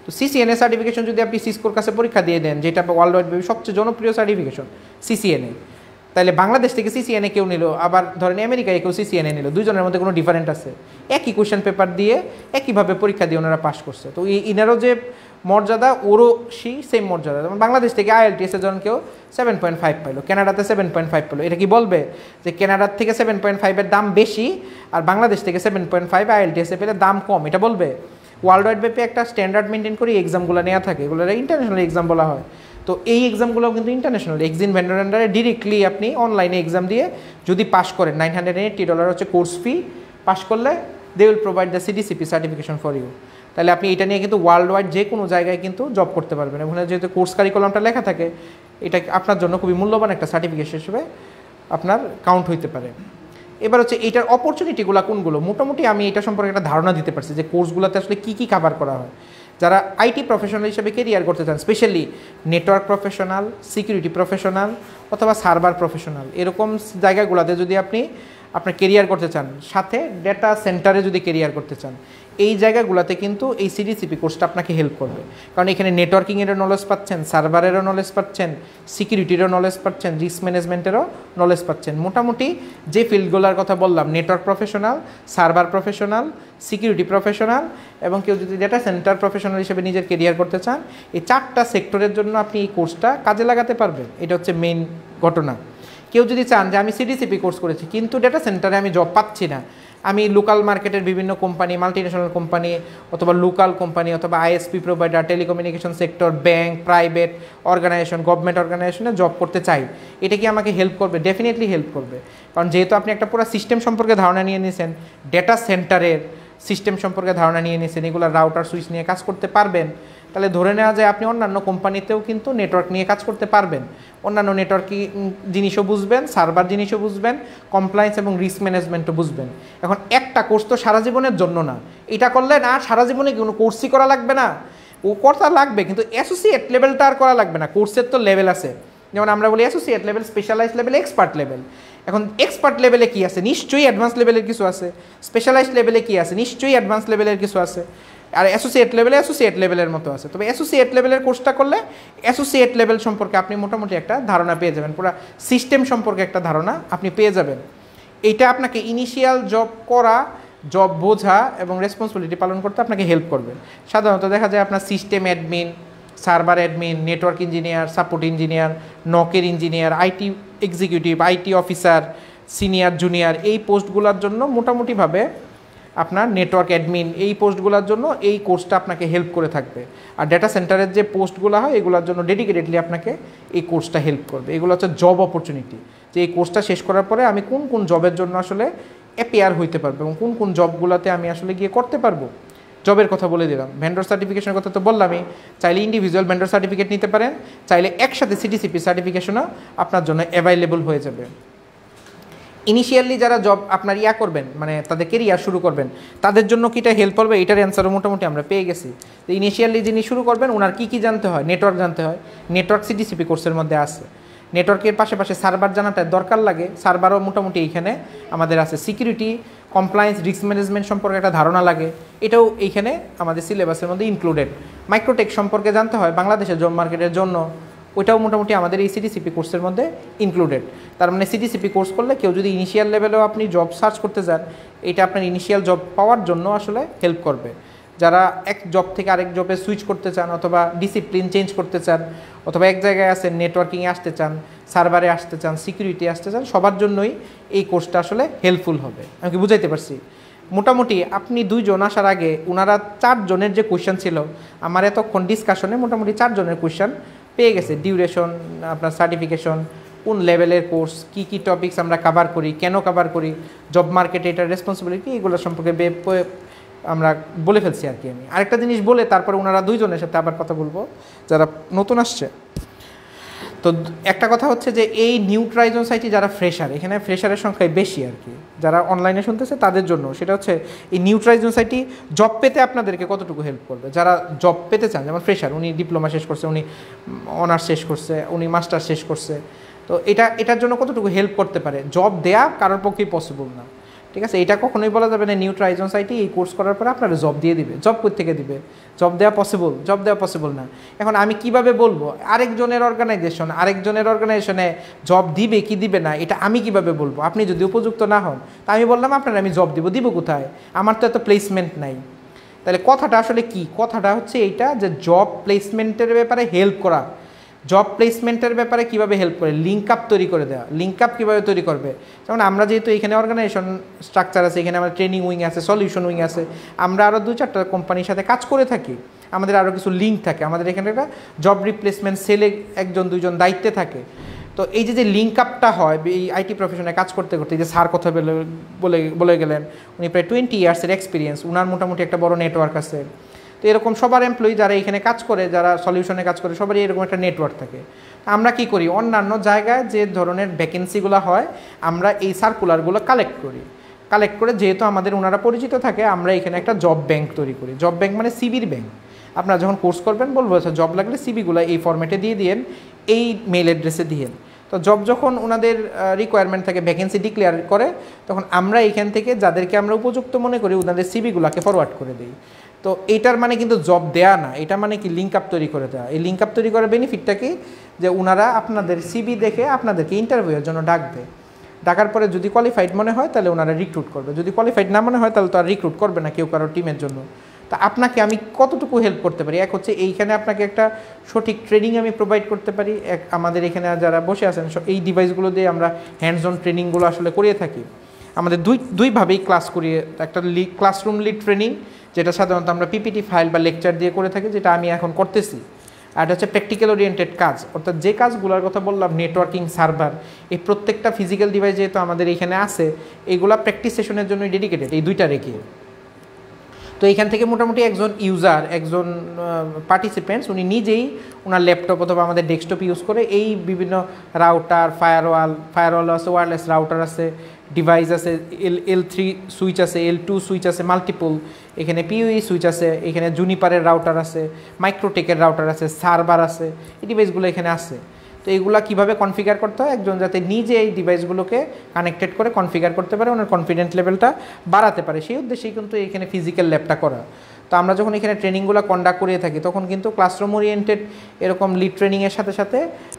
তো সিসিএনএ সার্টিফিকেশন যদি আপনি সিসকোর কাছে পরীক্ষা দিয়ে দেন, যেটা ওয়ার্ল্ড ওয়াইড ব্যাপী সবচেয়ে জনপ্রিয় সার্টিফিকেশন সিসিএনএ তাহলে বাংলাদেশ থেকে সিসিএনএ কেউ নিল, আবার ধরেন আমেরিকায় কেউ সিসিএনএ নিল, দুজনের মধ্যে কোনো ডিফারেন্ট আছে। একই কোয়েশ্চেন পেপার দিয়ে একইভাবে পরীক্ষা দিয়ে ওনারা পাশ করছে। তো এই ইনারও যে মর্যাদা, ওরও সেই সেম মর্যাদা। যেমন বাংলাদেশ থেকে আইএলটিএসে যখন কেউ সেভেন পয়েন্ট ফাইভ পাইলো, কেনাডাতে সেভেন পয়েন্ট ফাইভ পেল, এটা কি বলবে যে কেনাডার থেকে সেভেন পয়েন্ট ফাইভের দাম বেশি আর বাংলাদেশ থেকে সেভেন পয়েন্ট ফাইভ আইএলটিএসে পেলে দাম কম, এটা বলবে? ওয়ার্ল্ড ওয়াইড ব্যাপী একটা স্ট্যান্ডার্ড মেনটেন করে এক্সামগুলো নেওয়া থাকে এগুলো ইন্টারন্যাশনাল এক্সাম বলা হয়। তো এই এক্সামগুলো কিন্তু ইন্টারন্যাশনাল এক্সিন ভেন্ডার আন্ডারে ডিরেক্টলি আপনি অনলাইনে এক্সাম দিয়ে যদি পাস করেন নাইন হান্ড্রেড এইটটি ডলার হচ্ছে কোর্স ফি পাস করলে they will provide the CDCP certification for you তাহলে আপনি এটা নিয়ে কিন্তু ওয়ার্ল্ড ওয়াইড যে কোনো জায়গায় কিন্তু জব করতে পারবেন ওখানে যেহেতু কোর্স কারিকুলামটা লেখা থাকে, এটা আপনার জন্য খুবই মূল্যবান একটা সার্টিফিকেশন হিসেবে আপনার কাউন্ট হইতে পারে। এবার হচ্ছে এটার অপরচুনিটিগুলো কোনগুলো? মোটামুটি আমি এটা সম্পর্কে একটা ধারণা দিতে পারছি যে কোর্সগুলোতে আসলে কী কী কাভার করা হয়। যারা আইটি প্রফেশনাল হিসেবে কেরিয়ার করতে চান specially network professional security professional অথবা সার্ভার প্রফেশনাল এরকম জায়গাগুলোতে যদি আপনি আপনার কেরিয়ার করতে চান, সাথে ডেটা সেন্টারে যদি কেরিয়ার করতে চান এই জায়গাগুলোতে কিন্তু এই সিডিসিপি কোর্সটা আপনাকে হেল্প করবে। কারণ এখানে নেটওয়ার্কিংয়েরও নলেজ পাচ্ছেন সার্ভারেরও নলেজ পাচ্ছেন সিকিউরিটিরও নলেজ পাচ্ছেন রিস্ক ম্যানেজমেন্টেরও নলেজ পাচ্ছেন। মোটামুটি যে ফিল্ডগুলোর কথা বললাম network professional server professional security professional এবং কেউ যদি ডেটা সেন্টার প্রফেশনাল হিসেবে নিজের কেরিয়ার করতে চান, এই চারটা সেক্টরের জন্য আপনি এই কোর্সটা কাজে লাগাতে পারবেন। এটা হচ্ছে মেইন ঘটনা। কেউ যদি চান যে আমি সিডিসিপি কোর্স করেছি, কিন্তু ডেটা সেন্টারে আমি জব পাচ্ছি না আমি লোকাল মার্কেটের বিভিন্ন কোম্পানি মাল্টিন্যাশনাল কোম্পানি অথবা লোকাল কোম্পানি অথবা ISP provider telecommunication sector bank private organization government অর্গানাইজেশনে জব করতে চাই। এটা কি আমাকে হেল্প করবে? ডেফিনেটলি হেল্প করবে। কারণ যেহেতু আপনি একটা পুরো সিস্টেম সম্পর্কে ধারণা নিয়ে নিয়েছেন ডেটা সেন্টারের সিস্টেম সম্পর্কে ধারণা নিয়ে নিয়েছেন এগুলো রাউটার সুইচ নিয়ে কাজ করতে পারবেন তাহলে ধরে নেওয়া যায় আপনি অন্যান্য কোম্পানিতেও কিন্তু নেটওয়ার্ক নিয়ে কাজ করতে পারবেন। অন্যান্য নেটওয়ার্কিং জিনিসও বুঝবেন সার্ভার জিনিসও বুঝবেন কমপ্লায়েন্স এবং রিস্ক ম্যানেজমেন্টও বুঝবেন। এখন একটা কোর্স তো সারা জীবনের জন্য না। এটা করলে না, সারা জীবনে কোনো কোর্সই করা লাগবে না? ও করা লাগবে, কিন্তু অ্যাসোসিয়েট লেভেলটা আর করা লাগবে না। কোর্সের তো লেভেল আছে। যেমন আমরা বলি associate level specialize level expert level এখন এক্সপার্ট লেভেলে কি আছে? নিশ্চয়ই অ্যাডভান্স লেভেলের কিছু আছে। স্পেশালাইজ লেভেলে কি আছে? নিশ্চয়ই অ্যাডভান্স লেভেলের কিছু আছে। আর অ্যাসোসিয়েট লেভেলে অ্যাসোসিয়েট লেভেলের মতো আছে। তবে অ্যাসোসিয়েট লেভেলের কোর্সটা করলে অ্যাসোসিয়েট লেভেল সম্পর্কে আপনি মোটামুটি একটা ধারণা পেয়ে যাবেন। পুরো সিস্টেম সম্পর্কে একটা ধারণা আপনি পেয়ে যাবেন। এইটা আপনাকে ইনিশিয়াল জব করা জব বোঝা এবং রেসপন্সিবিলিটি পালন করতে আপনাকে হেল্প করবে। সাধারণত দেখা যায় আপনার system admin server admin network engineer support engineer নকের engineer IT executive IT officer senior junior এই পোস্টগুলোর জন্য মোটামুটিভাবে আপনার নেটওয়ার্ক অ্যাডমিন এই পোস্টগুলোর জন্য এই কোর্সটা আপনাকে হেল্প করে থাকবে। আর ডেটা সেন্টারের যে পোস্টগুলো হয়, এগুলোর জন্য ডেডিকেটেডলি আপনাকে এই কোর্সটা হেল্প করবে। এগুলো হচ্ছে জব অপরচুনিটি যে এই কোর্সটা শেষ করার পরে আমি কোন কোন জবের জন্য আসলে অ্যাপিয়ার হইতে পারব এবং কোন কোন জবগুলোতে আমি আসলে গিয়ে করতে পারব? জবের কথা বলে দিলাম। ভেন্ডর সার্টিফিকেশনের কথা তো বললামই। চাইলে ইন্ডিভিজুয়াল ভেন্ডর সার্টিফিকেট নিতে পারেন, চাইলে একসাথে সিটিসিপি সার্টিফিকেশনও আপনার জন্য অ্যাভাইলেবল হয়ে যাবে। ইনিশিয়ালি যারা জব আপনার ইয়া করবেন মানে তাদের কেরিয়ার শুরু করবেন, তাদের জন্য কিটা হেল্প করবে, এটার অ্যান্সারও মোটামুটি আমরা পেয়ে গেছি। তো ইনিশিয়ালি যিনি শুরু করবেন ওনার কী কী জানতে হয়? নেটওয়ার্ক জানতে হয়। নেটওয়ার্ক সিটিসিপি কোর্সের মধ্যে আছে। নেটওয়ার্কের পাশাপাশি সার্ভার জানাটা দরকার লাগে। সার্ভারও মোটামুটি এইখানে আমাদের আছে। সিকিউরিটি কমপ্লায়েন্স রিস্ক ম্যানেজমেন্ট সম্পর্কে একটা ধারণা লাগে। এটাও এইখানে আমাদের সিলেবাসের মধ্যে ইনক্লুডেড মাইক্রোটেক সম্পর্কে জানতে হয়। বাংলাদেশের জব মার্কেটের জন্য। ওইটাও মোটামুটি আমাদের এই সিটিসিপি কোর্সের মধ্যে ইনক্লুডেড তার মানে সিটিসিপি কোর্স করলে কেউ যদি ইনিশিয়াল লেভেলেও আপনি জব সার্চ করতে যান এটা আপনার ইনিশিয়াল জব পাওয়ার জন্য আসলে হেল্প করবে। যারা এক জব থেকে আরেক জবে সুইচ করতে চান অথবা ডিসিপ্লিন চেঞ্জ করতে চান, অথবা এক জায়গায় আছেন নেটওয়ার্কিংয়ে আসতে চান সার্ভারে আসতে চান সিকিউরিটি আসতে চান, সবার জন্যই এই কোর্সটা আসলে হেল্পফুল হবে। আমি কি বুঝাইতে পারছি? মোটামুটি আপনি দুইজন আসার আগে ওনারা চারজনের যে কোয়েশ্চেন ছিল, আমার এতক্ষণ ডিসকাশনে মোটামুটি চারজনের কোয়েশ্চেন পেয়ে গেছে। ডিউরেশন আপনার সার্টিফিকেশন কোন লেভেলের কোর্স কি কি টপিকস আমরা কাভার করি, কেন কাভার করি জব মার্কেটে এটার রেসপন্সিবিলিটি এগুলো সম্পর্কে আমরা বলে ফেলছি আর কি আমি। আরেকটা জিনিস বলে তারপর ওনারা দুইজনের সাথে আবার কথা বলব, যারা নতুন আসছে। তো একটা কথা হচ্ছে যে এই নিউ ট্রাইজন সাইটে যারা ফ্রেশার এখানে ফ্রেশারের সংখ্যাই বেশি আর কি। যারা অনলাইনে শুনতেছে, তাদের জন্য। সেটা হচ্ছে এই নিউট্রাইজ সোসাইটি জব পেতে আপনাদেরকে কতটুকু হেল্প করবে? যারা জব পেতে চান, যেমন ফ্রেশার উনি ডিপ্লোমা শেষ করছে, উনি অনার্স শেষ করছে, উনি মাস্টার শেষ করছে। তো এটা, এটার জন্য কতটুকু হেল্প করতে পারে? জব দেয়া কারোর পক্ষেই পসিবল না। ঠিক আছে? এটা কখনোই বলা যাবে না, নিউ ট্রাইজন সাইটে এই কোর্স করার পরে আপনারা জব দিয়ে দিবে, জব থেকে দিবে? জব দেওয়া পসিবল জব দেওয়া পসিবল না। এখন আমি কীভাবে বলব? আরেকজনের অর্গানাইজেশন আরেকজনের অর্গানাইজেশনে জব দিবে কি দিবে না, এটা আমি কীভাবে বলব? আপনি যদি উপযুক্ত না হন, তা আমি বললাম, আপনার আমি জব দিব দিব কোথায়? আমার তো এত প্লেসমেন্ট নাই। তাহলে কথাটা আসলে কি? কথাটা হচ্ছে এইটা যে জব প্লেসমেন্টের ব্যাপারে হেল্প করা। জব প্লেসমেন্টের ব্যাপারে কীভাবে হেল্প করে? লিঙ্ক আপ তৈরি করে দেওয়া। লিঙ্ক আপ কীভাবে তৈরি করবে? যেমন আমরা যেহেতু এখানে অর্গানাইজেশন স্ট্রাকচার আছে, এখানে আমাদের ট্রেনিং উইং আছে সলিউশন উইং আছে, আমরা আরও দু চারটা কোম্পানির সাথে কাজ করে থাকি। আমাদের আরও কিছু লিঙ্ক থাকে। আমাদের এখানে একটা জব রিপ্লেসমেন্ট সেলে একজন, দুইজন দায়িত্বে থাকে। তো এই যে যে লিঙ্ক আপটা হয়, এই আইটি প্রফেশনে কাজ করতে করতে যে স্যার কথা বলে বলে গেলেন, উনি প্রায় টোয়েন্টি ইয়ার্সের এক্সপিরিয়েন্স উনার মোটামুটি একটা বড় নেটওয়ার্ক আছে। তো এরকম সবার এমপ্লয়ি যারা এখানে কাজ করে, যারা সলিউশনে কাজ করে, সবারই এরকম একটা নেটওয়ার্ক থাকে। আমরা কি করি? অন্যান্য জায়গায় যে ধরনের ভ্যাকেন্সিগুলো হয়, আমরা এই সার্কুলারগুলো কালেক্ট করি। কালেক্ট করে যেহেতু আমাদের ওনারা পরিচিত থাকে, আমরা এখানে একটা জব ব্যাংক তৈরি করি। জব ব্যাংক মানে সিবির ব্যাংক আপনারা যখন কোর্স করবেন, বলব আচ্ছা জব লাগলে সিবিগুলো এই ফর্মেটে দিয়ে দিয়েন, এই মেল অ্যাড্রেসে দিয়েন। তো জব যখন ওনাদের রিকোয়ারমেন্ট থাকে ভ্যাকেন্সি ডিক্লেয়ার করে, তখন আমরা এখান থেকে যাদেরকে আমরা উপযুক্ত মনে করি ওনাদের সিবিগুলোকে ফরওয়ার্ড করে দিই। তো এটার মানে কিন্তু জব দেয়া না, এটা মানে কি লিঙ্ক আপ তৈরি করে দেওয়া এই লিঙ্ক আপ তৈরি করার বেনিফিটটা কি? যে ওনারা আপনাদের সিবি দেখে আপনাদেরকে ইন্টারভিউয়ের জন্য ডাকবে। ডাকার পরে যদি কোয়ালিফাইড মনে হয়, তাহলে ওনারা রিক্রুট করবে। যদি কোয়ালিফাইড না মনে হয়, তাহলে তো আর রিক্রুট করবে না কেউ কারোর টিমের জন্য। তা আপনাকে আমি কতটুকু হেল্প করতে পারি? এক হচ্ছে এইখানে আপনাকে একটা সঠিক ট্রেনিং আমি প্রোভাইড করতে পারি। এক আমাদের এখানে যারা বসে আছেন এই ডিভাইসগুলো দিয়ে আমরা হ্যান্ডস অন ট্রেনিংগুলো আসলে করিয়ে থাকি। আমাদের দুই, দুইভাবেই ক্লাস করিয়ে একটা ক্লাসরুম লিড ট্রেনিং যেটা সাধারণত আমরা পিপিটি ফাইল বা লেকচার দিয়ে করে থাকি, যেটা আমি এখন করতেছি। আর হচ্ছে প্র্যাকটিক্যাল ওরিয়েন্টেড কাজ। অর্থাৎ যে কাজগুলোর কথা বললাম নেটওয়ার্কিং সার্ভার এই প্রত্যেকটা ফিজিক্যাল ডিভাইস যেহেতু আমাদের এখানে আছে, এগুলা প্র্যাকটিস সেশনের জন্য ডেডিকেটেড এই দুইটা রেখে। তো এইখান থেকে মোটামুটি একজন ইউজার একজন পার্টিসিপেন্টস উনি নিজেই ওনার ল্যাপটপ অথবা আমাদের ডেস্কটপ ইউজ করে এই বিভিন্ন রাউটার ফায়ারওয়াল ফায়ারওয়াল আছে ওয়্যারলেস রাউটার আছে ডিভাইস আছে এল এল থ্রি সুইচ আছে এল টু সুইচ আছে মাল্টিপল এখানে পিউই সুইচ আছে, এখানে জুনিপারের রাউটার আছে মাইক্রোটেকের রাউটার আছে সার্ভার আছে, এই ডিভাইসগুলো এখানে আছে। তো এইগুলা কীভাবে কনফিগার করতে হয়? একজন যাতে নিজে এই ডিভাইসগুলোকে কানেক্টেড করে কনফিগার করতে পারে, ওনার কনফিডেন্ট লেভেলটা বাড়াতে পারে। সেই উদ্দেশ্যেই কিন্তু এখানে ফিজিক্যাল ল্যাবটা করা। তো আমরা যখন এখানে ট্রেনিংগুলো কন্ডাক্ট করিয়ে থাকি, তখন কিন্তু ক্লাসরুম ওরিয়েন্টেড এরকম লিড ট্রেনিংয়ের সাথে সাথে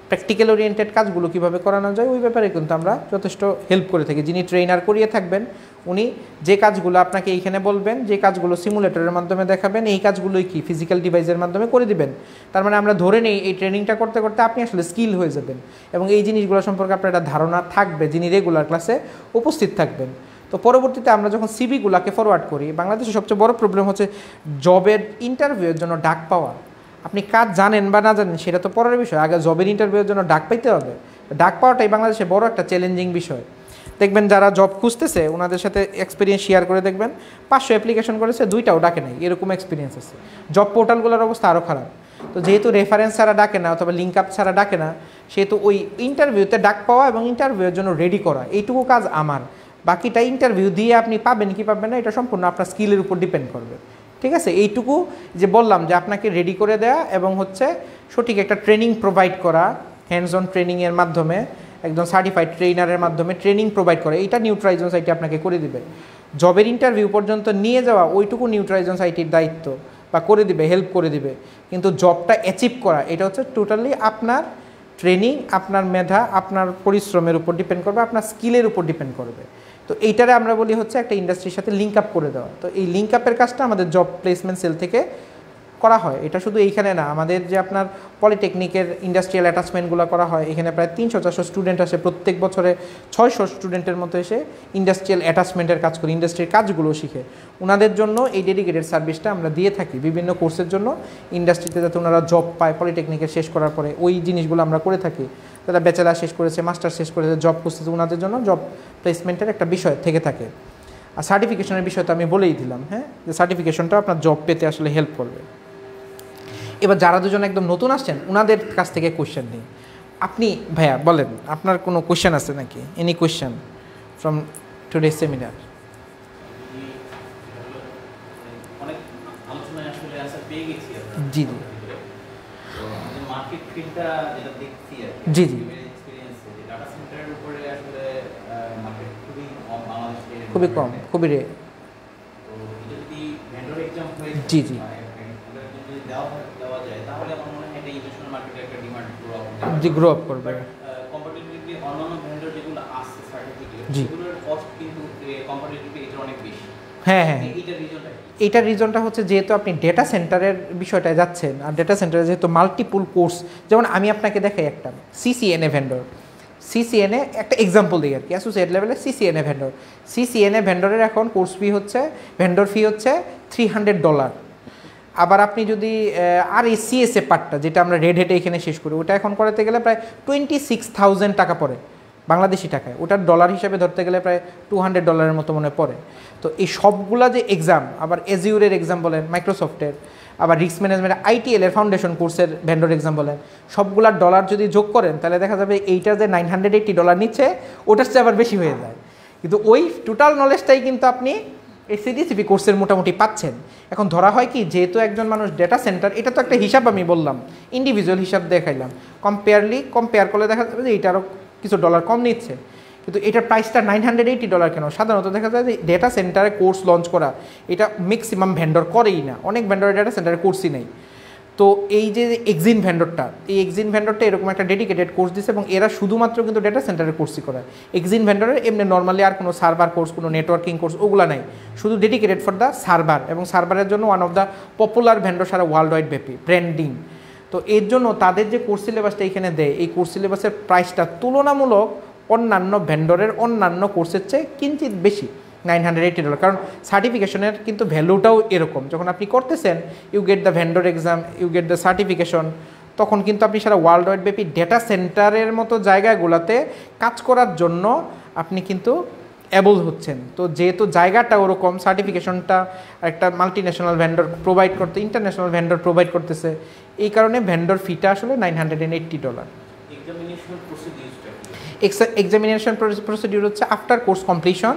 প্র্যাকটিক্যাল ওরিয়েন্টেড কাজগুলো কীভাবে করানো যায়, ওই ব্যাপারে কিন্তু আমরা যথেষ্ট হেল্প করে থাকি। যিনি ট্রেনার করিয়ে থাকবেন, উনি যে কাজগুলো আপনাকে এইখানে বলবেন, যে কাজগুলো সিমুলেটরের মাধ্যমে দেখাবেন, এই কাজগুলোই কি ফিজিক্যাল ডিভাইসের মাধ্যমে করে দিবেন। তার মানে আমরা ধরে নেই, এই ট্রেনিংটা করতে করতে আপনি আসলে স্কিল হয়ে যাবেন এবং এই জিনিসগুলো সম্পর্কে আপনার একটা ধারণা থাকবে যিনি রেগুলার ক্লাসে উপস্থিত থাকবেন। তো পরবর্তীতে আমরা যখন সিবিগুলোকে ফরওয়ার্ড করি, বাংলাদেশের সবচেয়ে বড় প্রবলেম হচ্ছে জবের ইন্টারভিউয়ের জন্য ডাক পাওয়া। আপনি কাজ জানেন বা না জানেন, সেটা তো পরের বিষয়। আগে জবের ইন্টারভিউয়ের জন্য ডাক পাইতে হবে। ডাক পাওয়াটাই বাংলাদেশে বড় একটা চ্যালেঞ্জিং বিষয়। দেখবেন যারা জব খুঁজতেছে ওনাদের সাথে এক্সপিরিয়েন্স শেয়ার করে দেখবেন, পাঁচশো অ্যাপ্লিকেশন করেছে, দুইটাও ডাকে নাই, এরকম এক্সপিরিয়েন্স আছে। জব পোর্টালগুলোর অবস্থা আরও খারাপ। তো যেহেতু রেফারেন্স ছাড়া ডাকে না, অথবা লিঙ্ক আপ ছাড়া ডাকে না, সেহেতু ওই ইন্টারভিউতে ডাক পাওয়া এবং ইন্টারভিউয়ের জন্য রেডি করা, এইটুকু কাজ আমার। বাকিটা ইন্টারভিউ দিয়ে আপনি পাবেন কি পাবেন না, এটা সম্পূর্ণ আপনার স্কিলের উপর ডিপেন্ড করবে। ঠিক আছে? এইটুকু যে বললাম যে আপনাকে রেডি করে দেয়া এবং হচ্ছে সঠিক একটা ট্রেনিং প্রোভাইড করা হ্যান্ডস অন ট্রেনিংয়ের মাধ্যমে একজন সার্টিফাইড ট্রেনারের মাধ্যমে ট্রেনিং প্রোভাইড করে, এইটা নিউট্রাইজন সাইটি আপনাকে করে দিবে। জবের ইন্টারভিউ পর্যন্ত নিয়ে যাওয়া, ওইটুকু নিউট্রাইজন সাইটির দায়িত্ব বা করে দিবে হেল্প করে দিবে। কিন্তু জবটা অ্যাচিভ করা, এটা হচ্ছে টোটালি আপনার ট্রেনিং আপনার মেধা, আপনার পরিশ্রমের উপর ডিপেন্ড করবে, আপনার স্কিলের উপর ডিপেন্ড করবে। তো এইটারে আমরা বলি হচ্ছে একটা ইন্ডাস্ট্রির সাথে লিঙ্ক আপ করে দেওয়া। তো এই লিঙ্ক আপের কাজটা আমাদের জব প্লেসমেন্ট সেল থেকে করা হয়, এটা শুধু এইখানে না, আমাদের যে আপনার পলিটেকনিকের ইন্ডাস্ট্রিয়াল অ্যাটাচমেন্টগুলো করা হয়, এখানে প্রায় তিনশো চারশো স্টুডেন্ট আসে, প্রত্যেক বছরে ছয়শো স্টুডেন্টের মতো এসে ইন্ডাস্ট্রিয়াল অ্যাটাচমেন্টের কাজ করি ইন্ডাস্ট্রির কাজগুলো শিখে। ওনাদের জন্য এই ডেডিকেটেড সার্ভিসটা আমরা দিয়ে থাকি, বিভিন্ন কোর্সের জন্য। ইন্ডাস্ট্রিতে যাতে ওনারা জব পায় পলিটেকনিকের শেষ করার পরে ওই জিনিসগুলো আমরা করে থাকি। তারা ব্যাচেলার শেষ করেছে মাস্টার শেষ করেছে জব করতেছে ওনাদের জন্য জব প্লেসমেন্টের একটা বিষয় থেকে থাকে। আর সার্টিফিকেশনের বিষয় তো আমি বলেই দিলাম হ্যাঁ? যে সার্টিফিকেশনটা আপনার জব পেতে আসলে হেল্প করবে। এবার যারা দুজন একদম নতুন আসছেন ওনাদের কাছ থেকে কোয়েশ্চেন নিই আপনি ভাইয়া বলেন আপনার কোনো কোয়েশ্চেন আছে নাকি any question from today seminar. জি জি জি, জি। খুবই কম খুবই রে জি, জি। বা vendor exam যদি দেওয়া হয়- দেওয়া যায় তাহলে আমার মনে হয় এটা ইন্টারন্যাশনাল মার্কেটে একটা ডিমান্ড গ্রো আপ জি গ্রো আপ করবে। জি। হ্যাঁ হ্যাঁ। এইটার রিজনটা এইটার রিজনটা হচ্ছে যেহেতু আপনি ডেটা সেন্টারের বিষয়টায় যাচ্ছেন আর ডেটা সেন্টারে যেহেতু মাল্টিপুল কোর্স যেমন আমি আপনাকে দেখাই একটা সিসিএনএ ভেন্ডর সিসিএনএ একটা এক্সাম্পল দিই আর কি অ্যাসোসিয়েট লেভেলে সিসিএনএ ভেন্ডর সিসিএনএ ভেন্ডরের এখন কোর্স ফি হচ্ছে ভেন্ডর ফি হচ্ছে থ্রি হান্ড্রেড ডলার আবার আপনি যদি আর এই সিএসএ পার্টটা যেটা আমরা রেড হেটে এখানে শেষ করি, ওটা এখন করাতে গেলে প্রায় টোয়েন্টি সিক্স থাউজেন্ড টাকা পড়ে, বাংলাদেশি টাকায়। ওটার ডলার হিসাবে ধরতে গেলে প্রায় টু হান্ড্রেড ডলারের মতো মনে পড়ে। তো এই সবগুলা যে এক্সাম আবার এজিউরের এক্সাম বলেন মাইক্রোসফটের আবার রিস্ক ম্যানেজমেন্ট আইটিএল এর ফাউন্ডেশন কোর্সের ভেন্ডর এক্সাম বলেন সবগুলার ডলার যদি যোগ করেন, তাহলে দেখা যাবে এইটা যে নাইন হান্ড্রেড এইটি ডলার নিচ্ছে, ওটার চেয়ে আবার বেশি হয়ে যায়। কিন্তু ওই টোটাল নলেজটাই কিন্তু আপনি এই সিডিসিপি কোর্সের মোটামুটি পাচ্ছেন। এখন ধরা হয় কি, যেহেতু একজন মানুষ ডেটা সেন্টার এটা তো একটা হিসাব আমি বললাম ইন্ডিভিজুয়াল হিসাব দেখাইলাম। কম্পেয়ারলি কম্পেয়ার করলে দেখা যাবে যে এটা আরও কিছু ডলার কম নিচ্ছে। কিন্তু এটার প্রাইসটা নাইন হান্ড্রেড এইটি ডলার কেন? সাধারণত দেখা যায় যে ডেটা সেন্টারে কোর্স লঞ্চ করা, এটা ম্যাক্সিমাম ভেন্ডর করেই না। অনেক ভেন্ডরের ডেটা সেন্টারে কোর্সই নেই। তো এই যে এক্সিন ভেন্ডরটা এই এক্সিন ভেন্ডরটা এরকম একটা ডেডিকেটেড কোর্স দিচ্ছে এবং এরা শুধুমাত্র কিন্তু ডেটা সেন্টারের কোর্সই করায়। এক্সিন ভেন্ডরের এমনি নর্মালি আর কোনো সার্ভার কোর্স কোনো নেটওয়ার্কিং কোর্স ওগুলো নাই। শুধু ডেডিকেটেড ফর দ্য সার্ভার এবং সার্ভারের জন্য one of the popular vendor Sara world wide ব্যাপী ব্র্যান্ডিং তো এর জন্য তাদের যে কোর্স সিলেবাসটা এখানে দেয়, এই কোর্স সিলেবাসের প্রাইসটা তুলনামূলক অন্যান্য ভেন্ডরের অন্যান্য কোর্সের চেয়ে কিঞ্চিত বেশি। নাইন হান্ড্রেড এইটি ডলার কারণ সার্টিফিকেশনের কিন্তু ভ্যালুটাও এরকম। যখন আপনি করতেছেন you get the vendor exam you get the certification তখন কিন্তু আপনি সারা ওয়ার্ল্ড ওয়াইড ব্যাপী ডেটা সেন্টারের মতো জায়গাগুলোতে কাজ করার জন্য আপনি কিন্তু অ্যাবল হচ্ছেন। তো যেহেতু জায়গাটা ওরকম সার্টিফিকেশনটা একটা মাল্টি ন্যাশনাল ভেন্ডর প্রোভাইড করতে ইন্টারন্যাশনাল ভেন্ডর প্রোভাইড করতেছে এই কারণে ভেন্ডর ফিটা আসলে nine hundred and eighty dollar examination procedure হচ্ছে আফটার কোর্স কমপ্লিশন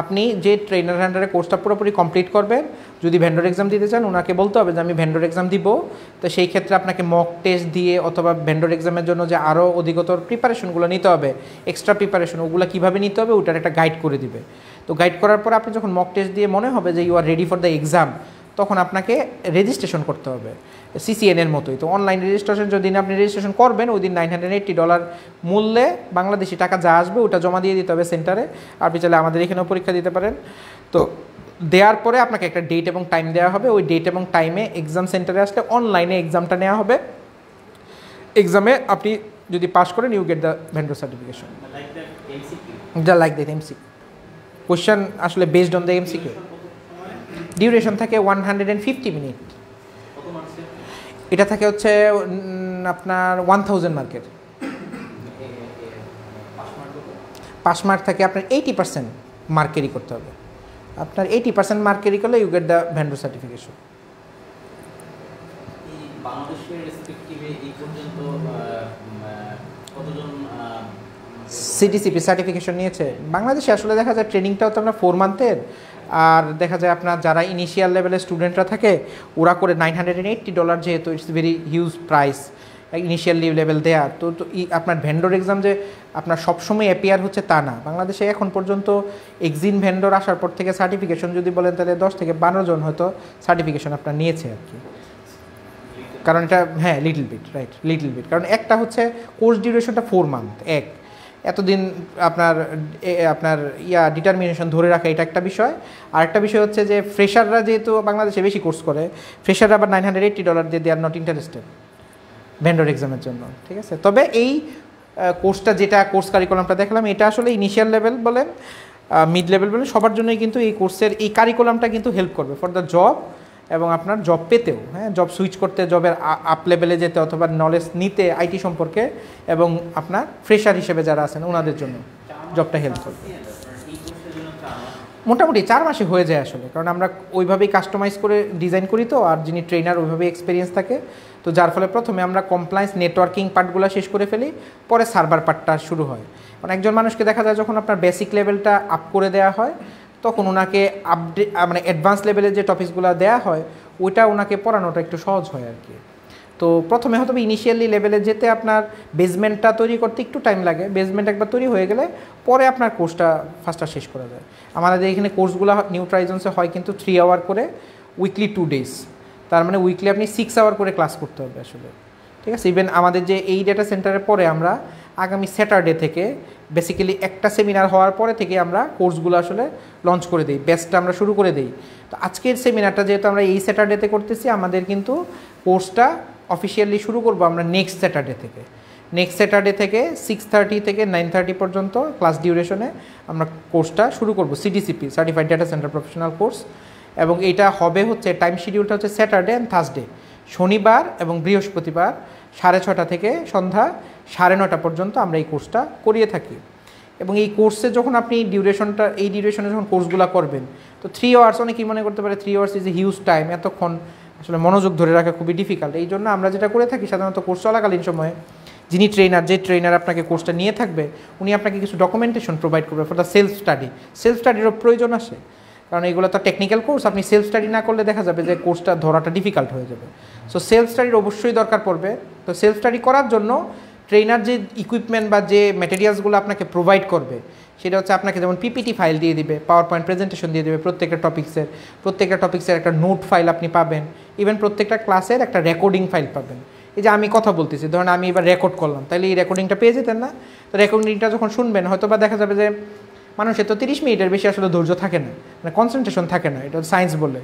আপনি যে ট্রেনার হ্যান্ডারে কোর্সটা পুরোপুরি কমপ্লিট করবেন, যদি ভেন্ডর এক্সাম দিতে চান ওনাকে বলতে হবে যে আমি ভেন্ডর এক্সাম দিব। তো সেই ক্ষেত্রে আপনাকে মক টেস্ট দিয়ে অথবা ভেন্ডর এক্সামের জন্য যে আরও অধিকতর প্রিপারেশনগুলো নিতে হবে এক্সট্রা প্রিপারেশন ওগুলো কীভাবে নিতে হবে, ওটার একটা গাইড করে দিবে। তো গাইড করার পর আপনি যখন মক টেস্ট দিয়ে মনে হবে যে you are ready for the exam তখন আপনাকে রেজিস্ট্রেশন করতে হবে। সিসিএন এর মতোই। তো অনলাইন রেজিস্ট্রেশন যদি আপনি রেজিস্ট্রেশন করবেন, ওই দিন নাইন হান্ড্রেড ডলার মূল্যে বাংলাদেশি টাকা যা আসবে ওটা জমা দিয়ে দিতে হবে সেন্টারে আপনি চাইলে আমাদের এখানেও পরীক্ষা দিতে পারেন। তো দেওয়ার পরে আপনাকে একটা ডেট এবং টাইম দেওয়া হবে। ওই ডেট এবং টাইমে এক্সাম সেন্টারে আসলে অনলাইনে এক্সামটা নেওয়া হবে। এক্সামে আপনি যদি পাস করেন you get the vendor certification like that MCQ যা লাইক দ্যাট এমসি কোয়েশ্চেন আসলে based on the MCQ duration থাকে one hundred and fifty minute এটা থাকে হচ্ছে আপনার ওয়ান থাউজেন্ড মার্কের পাস মার্ক থাকে আপনার এইটি পার্সেন্ট মার্কেরই করতে হবে। আপনার এইটি পার্সেন্ট মার্কেরই করলে you get the vendor certification CTCP certification নিয়েছে। বাংলাদেশে আসলে দেখা যায় ট্রেনিংটাও তো আমরা ফোর মান্থের আর দেখা যায় আপনার যারা ইনিশিয়াল লেভেলের স্টুডেন্টরা থাকে, ওরা করে nine hundred and eighty dollar যেহেতু it's very huge price initial level দেয়া। তো তো ই- আপনার ভেন্ডর এক্সাম যে আপনার সবসময় অ্যাপিয়ার হচ্ছে তা না। বাংলাদেশে এখন পর্যন্ত এক্সিন ভেন্ডর আসার পর থেকে সার্টিফিকেশন যদি বলেন, তাহলে দশ থেকে বারো জন হয়তো সার্টিফিকেশন আপনার নিয়েছে আর কি। কারণ এটা হ্যাঁ little bit right little bit কারণ একটা হচ্ছে কোর্স ডিউরেশনটা ফোর মান্থ এক। এতদিন আপনার আপনার, ইয়া ডিটারমিনেশন ধরে রাখা এটা একটা বিষয়। আর একটা বিষয় হচ্ছে যে ফ্রেশাররা যেহেতু বাংলাদেশে বেশি কোর্স করে ফ্রেশাররা আবার নাইন হান্ড্রেড এইট্টি ডলার দিয়ে they are not interested vendor এক্সামের জন্য, ঠিক আছে? তবে এই কোর্সটা যেটা কোর্স কারিকুলামটা দেখলাম, এটা আসলে ইনিশিয়াল লেভেল বলেন মিড লেভেল বলেন, সবার জন্যই কিন্তু এই কোর্সের এই কারিকুলামটা কিন্তু হেল্প করবে। ফর দ্য জব এবং আপনার জব পেতেও হ্যাঁ জব সুইচ করতে জবের আপ লেভেলে যেতে অথবা নলেজ নিতে আইটি সম্পর্কে এবং আপনার ফ্রেশার হিসেবে যারা আছেন ওনাদের জন্য জবটা হেল্প করবে। মোটামুটি চার মাসে হয়ে যায় আসলে, কারণ আমরা ওইভাবেই কাস্টমাইজ করে ডিজাইন করি তো, আর যিনি ট্রেনার ওইভাবেই এক্সপিরিয়েন্স থাকে। তো যার ফলে প্রথমে আমরা কমপ্লায়েন্স নেটওয়ার্কিং পার্টগুলো শেষ করে ফেলি, পরে সার্ভার পার্টটা শুরু হয়। কারণ একজন মানুষকে দেখা যায় যখন আপনার বেসিক লেভেলটা আপ করে দেওয়া হয় তখন ওনাকে আপডেট মানে অ্যাডভান্স লেভেলের যে টপিকসগুলো দেওয়া হয়, ওইটা ওনাকে পড়ানোটা একটু সহজ হয় আর কি। তো প্রথমে হয়তো ইনিশিয়ালি লেভেলে যেতে আপনার বেসমেন্টটা তৈরি করতে একটু টাইম লাগে। বেসমেন্ট একবার তৈরি হয়ে গেলে পরে আপনার কোর্সটা ফার্স্টটা শেষ করা যায়। আমাদের এখানে কোর্সগুলো নিউ ট্রাইজন্সে হয় কিন্তু থ্রি আওয়ার করে উইকলি টু ডেজ তার মানে উইকলি আপনি সিক্স আওয়ার করে ক্লাস করতে হবে আসলে। ঠিক আছে? ইভেন আমাদের যে এই ডেটা সেন্টারের পরে আমরা আগামী স্যাটারডে থেকে বেসিক্যালি একটা সেমিনার হওয়ার পরে থেকে আমরা কোর্সগুলো আসলে লঞ্চ করে দিই বেস্টটা আমরা শুরু করে দিই। তো আজকের সেমিনারটা যেহেতু আমরা এই স্যাটারডেতে করতেছি, আমাদের কিন্তু কোর্সটা অফিসিয়ালি শুরু করব আমরা নেক্সট স্যাটারডে থেকে। নেক্সট স্যাটারডে থেকে সিক্স থার্টি থেকে নাইন থার্টি পর্যন্ত ক্লাস ডিউরেশনে আমরা কোর্সটা শুরু করব CDCP certified data center professional course এবং এটা হবে হচ্ছে টাইম শিডিউলটা হচ্ছে স্যাটারডে অ্যান্ড থার্সডে শনিবার এবং বৃহস্পতিবার সাড়ে ছটা থেকে সন্ধ্যা সাড়ে নটা পর্যন্ত আমরা এই কোর্সটা করিয়ে থাকি। এবং এই কোর্সে যখন আপনি ডিউরেশনটা এই ডিউরেশনে যখন কোর্সগুলো করবেন, তো থ্রি আওয়ার্স অনেকেই মনে করতে পারে three hours is a huge time এতক্ষণ আসলে মনোযোগ ধরে রাখা খুবই ডিফিকাল্ট এই জন্য আমরা যেটা করে থাকি সাধারণত কোর্স চলাকালীন সময়ে, যিনি ট্রেনার যে ট্রেনার আপনাকে কোর্সটা নিয়ে থাকবে, উনি আপনাকে কিছু ডকুমেন্টেশন প্রোভাইড করবে for the self study self স্টাডিরও প্রয়োজন আসে, কারণ এগুলো তো টেকনিক্যাল কোর্স আপনি সেলফ স্টাডি না করলে দেখা যাবে যে কোর্সটা ধরাটা ডিফিকাল্ট হয়ে যাবে। সো সেলফ স্টাডির অবশ্যই দরকার পড়বে। তো সেলফ স্টাডি করার জন্য ট্রেনার যে ইকুইপমেন্ট বা যে ম্যাটেরিয়ালসগুলো আপনাকে প্রোভাইড করবে, সেটা হচ্ছে আপনাকে যেমন পিপিটি ফাইল দিয়ে দিবে পাওয়ার পয়েন্ট প্রেজেন্টেশন দিয়ে দেবে প্রত্যেকটা টপিক্সের প্রত্যেকটা টপিক্সের একটা নোট ফাইল আপনি পাবেন ইভেন প্রত্যেকটা ক্লাসের একটা রেকর্ডিং ফাইল পাবেন। এই যে আমি কথা বলতেছি, ধরুন আমি এবার রেকর্ড করলাম তাহলে এই রেকর্ডিংটা পেয়ে যেতেন না? তো রেকর্ডিংটা যখন শুনবেন, হয়তো বা দেখা যাবে যে, মানুষের তো তিরিশ মিনিটের বেশি আসলে ধৈর্য থাকে না মানে কনসেন্ট্রেশন থাকে না, এটা সায়েন্স বলে।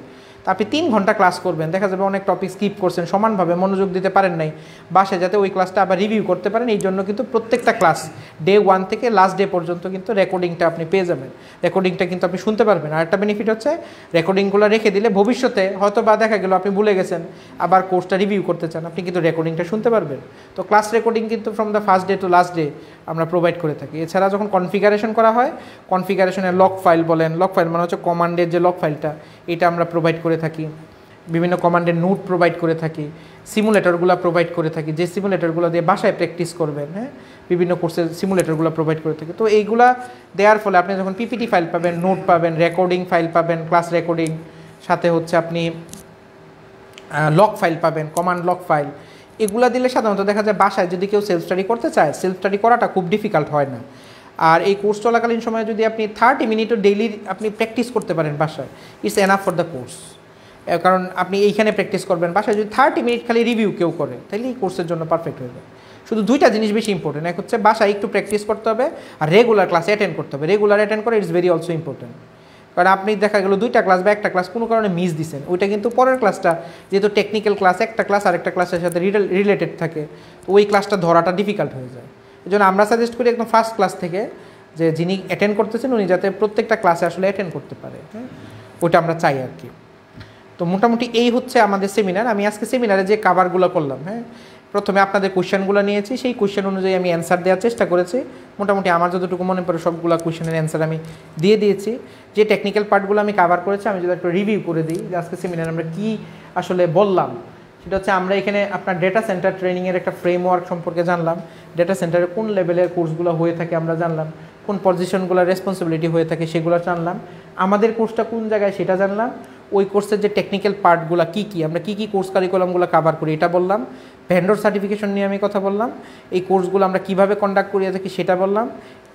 আপনি তিন ঘণ্টা ক্লাস করবেন। দেখা যাবে অনেক টপিক স্কিপ করছেন, সমানভাবে মনোযোগ দিতে পারেন নাই। বাসায় যাতে ওই ক্লাসটা আবার রিভিউ করতে পারেন, এই জন্য কিন্তু প্রত্যেকটা ক্লাস ডে ওয়ান থেকে লাস্ট ডে পর্যন্ত কিন্তু রেকর্ডিংটা আপনি পেয়ে যাবেন। রেকর্ডিংটা কিন্তু আপনি শুনতে পারবেন। আর একটা বেনিফিট হচ্ছে রেকর্ডিংগুলো রেখে দিলে ভবিষ্যতে হয়তো বা দেখা গেল আপনি ভুলে গেছেন, আবার কোর্সটা রিভিউ করতে চান, আপনি কিন্তু রেকর্ডিংটা শুনতে পারবেন। তো ক্লাস রেকর্ডিং কিন্তু from the first day to last day আমরা প্রোভাইড করে থাকি। এছাড়া যখন কনফিগারেশন করা হয় কনফিগারেশনের লক ফাইল বলেন লক ফাইল মানে হচ্ছে কমান্ডের যে লক ফাইলটা এটা আমরা প্রোভাইড করে থাকি। বিভিন্ন কমান্ডের নোট প্রোভাইড করে থাকি সিমুলেটরগুলো প্রোভাইড করে থাকি, যে সিমুলেটরগুলো দিয়ে বাসায় প্র্যাকটিস করবেন হ্যাঁ? বিভিন্ন কোর্সের সিমুলেটরগুলো প্রোভাইড করে থাকি। তো এইগুলা দেওয়ার ফলে আপনি যখন পিপিটি ফাইল পাবেন নোট পাবেন রেকর্ডিং ফাইল পাবেন ক্লাস রেকর্ডিং সাথে হচ্ছে আপনি লক ফাইল পাবেন কমান্ড লক ফাইল এগুলা দিলে সাধারণত দেখা যায় বাসায় যদি কেউ সেলফ স্টাডি করতে চায় সেলফ স্টাডি করাটা খুব ডিফিকাল্ট হয় না। আর এই কোর্স চলাকালীন সময়ে যদি আপনি থার্টি মিনিটও ডেইলি আপনি প্র্যাকটিস করতে পারেন বাসায় it's enough for the course কারণ আপনি এইখানে প্র্যাকটিস করবেন, বাসায় যদি থার্টি মিনিট খালি রিভিউ কেউ করে, তাহলে এই কোর্সের জন্য পারফেক্ট হয়ে যায়। শুধু দুইটা জিনিস বেশি ইম্পর্টেন্ট এক হচ্ছে বাসায় একটু প্র্যাকটিস করতে হবে আর রেগুলার ক্লাসে অ্যাটেন্ড করতে হবে। রেগুলার অ্যাটেন্ড করে ইটস ভেরি অলসো ইম্পর্টেন্ট কারণ আপনি দেখা গেলো দুইটা ক্লাস বা একটা ক্লাস কোনো কারণে মিস দিচ্ছেন ওইটা কিন্তু পরের ক্লাসটা যেহেতু টেকনিক্যাল ক্লাস একটা ক্লাস আর একটা ক্লাসের সাথে রিলেটেড থাকে, তো ওই ক্লাসটা ধরাটা ডিফিকাল্ট হয়ে যায়। এই জন্য আমরা সাজেস্ট করি একদম ফার্স্ট ক্লাস থেকে যে যিনি অ্যাটেন্ড করতেছেন, উনি যাতে প্রত্যেকটা ক্লাসে আসলে অ্যাটেন্ড করতে পারে। হ্যাঁ? ওইটা আমরা চাই আর কি। তো মোটামুটি এই হচ্ছে আমাদের সেমিনার আমি আজকে সেমিনারে যে কাভারগুলো করলাম হ্যাঁ প্রথমে আপনাদের কোয়েশ্চেনগুলো নিয়েছি, সেই কোয়েশ্চেন অনুযায়ী আমি অ্যান্সার দেওয়ার চেষ্টা করেছি। মোটামুটি আমার যতটুকু মনে পড়ে সবগুলো কোয়েশ্চেনের অ্যান্সার আমি দিয়ে দিয়েছি। যে টেকনিক্যাল পার্টগুলো আমি কাভার করেছি, আমি যদি একটু রিভিউ করে দিই যে আজকে সেমিনার আমরা কী আসলে বললাম, সেটা হচ্ছে আমরা এখানে আপনার ডেটা সেন্টার ট্রেনিংয়ের একটা ফ্রেমওয়ার্ক সম্পর্কে জানলাম। ডেটা সেন্টারে কোন লেভেলের কোর্সগুলো হয়ে থাকে আমরা জানলাম। কোন পজিশনগুলো রেসপন্সিবিলিটি হয়ে থাকে সেগুলো জানলাম। আমাদের কোর্সটা কোন জায়গায় সেটা জানলাম। ওই কোর্সের যে টেকনিক্যাল পার্টগুলো কী কী, আমরা কী কী কোর্স কারিকুলামগুলো কাভার করি এটা বললাম। ভেন্ডর সার্টিফিকেশন নিয়ে আমি কথা বললাম। এই কোর্সগুলো আমরা কীভাবে কন্ডাক্ট করিয়ে থাকি সেটা বললাম।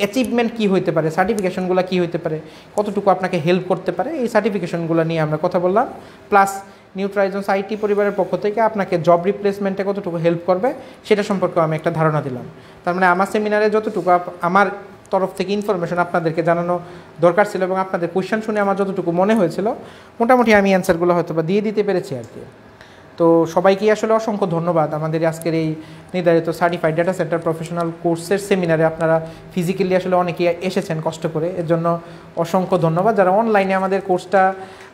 অ্যাচিভমেন্ট কী হইতে পারে সার্টিফিকেশনগুলো কী হইতে পারে, কতটুকু আপনাকে হেল্প করতে পারে, এই সার্টিফিকেশনগুলো নিয়ে আমরা কথা বললাম। প্লাস নিউট্রাইজন্স আইটি পরিবারের পক্ষ থেকে আপনাকে জব রিপ্লেসমেন্টে কতটুকু হেল্প করবে, সেটা সম্পর্কে আমি একটা ধারণা দিলাম। তার মানে আমার সেমিনারে যতটুকু আমার তরফ থেকে ইনফরমেশন আপনাদেরকে জানানো দরকার ছিল এবং আপনাদের কোয়েশ্চেন শুনে আমার যতটুকু মনে হয়েছিল, মোটামুটি আমি অ্যান্সারগুলো হয়তো বা দিয়ে দিতে পেরেছি আর কি। তো সবাইকেই আসলে অসংখ্য ধন্যবাদ আমাদের আজকের এই নির্ধারিত সার্টিফাইড ডেটা সেন্টার প্রফেশনাল কোর্সের সেমিনারে আপনারা ফিজিক্যালি আসলে অনেকে এসেছেন কষ্ট করে। এর জন্য অসংখ্য ধন্যবাদ। যারা অনলাইনে আমাদের কোর্সটা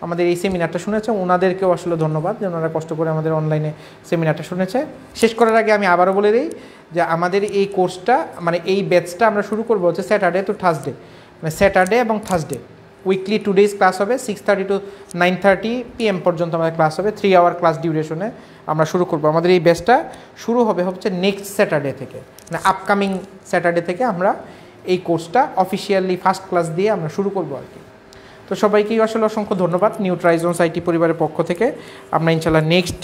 আমাদের এই সেমিনারটা শুনেছে ওনাদেরকেও আসলে ধন্যবাদ যে ওনারা কষ্ট করে আমাদের অনলাইনে সেমিনারটা শুনেছে। শেষ করার আগে আমি আবারও বলে দিই যে আমাদের এই কোর্সটা মানে এই ব্যাচটা আমরা শুরু করব হচ্ছে স্যাটারডে টু থার্সডে মানে স্যাটারডে এবং Thursday weekly two days class হবে six thirty to nine thirty PM পর্যন্ত আমাদের ক্লাস হবে থ্রি আওয়ার ক্লাস ডিউরেশনে আমরা শুরু করব। আমাদের এই ব্যাচটা শুরু হবে হচ্ছে নেক্সট স্যাটারডে থেকে। মানে আপকামিং স্যাটারডে থেকে আমরা এই কোর্সটা অফিসিয়ালি ফার্স্ট ক্লাস দিয়ে আমরা শুরু করব আর কি। তো সবাইকেই আসলে অসংখ্য ধন্যবাদ নিউ ট্রাইজন্স আইটি পরিবারের পক্ষ থেকে। আমরা ইনশাল্লাহ নেক্সট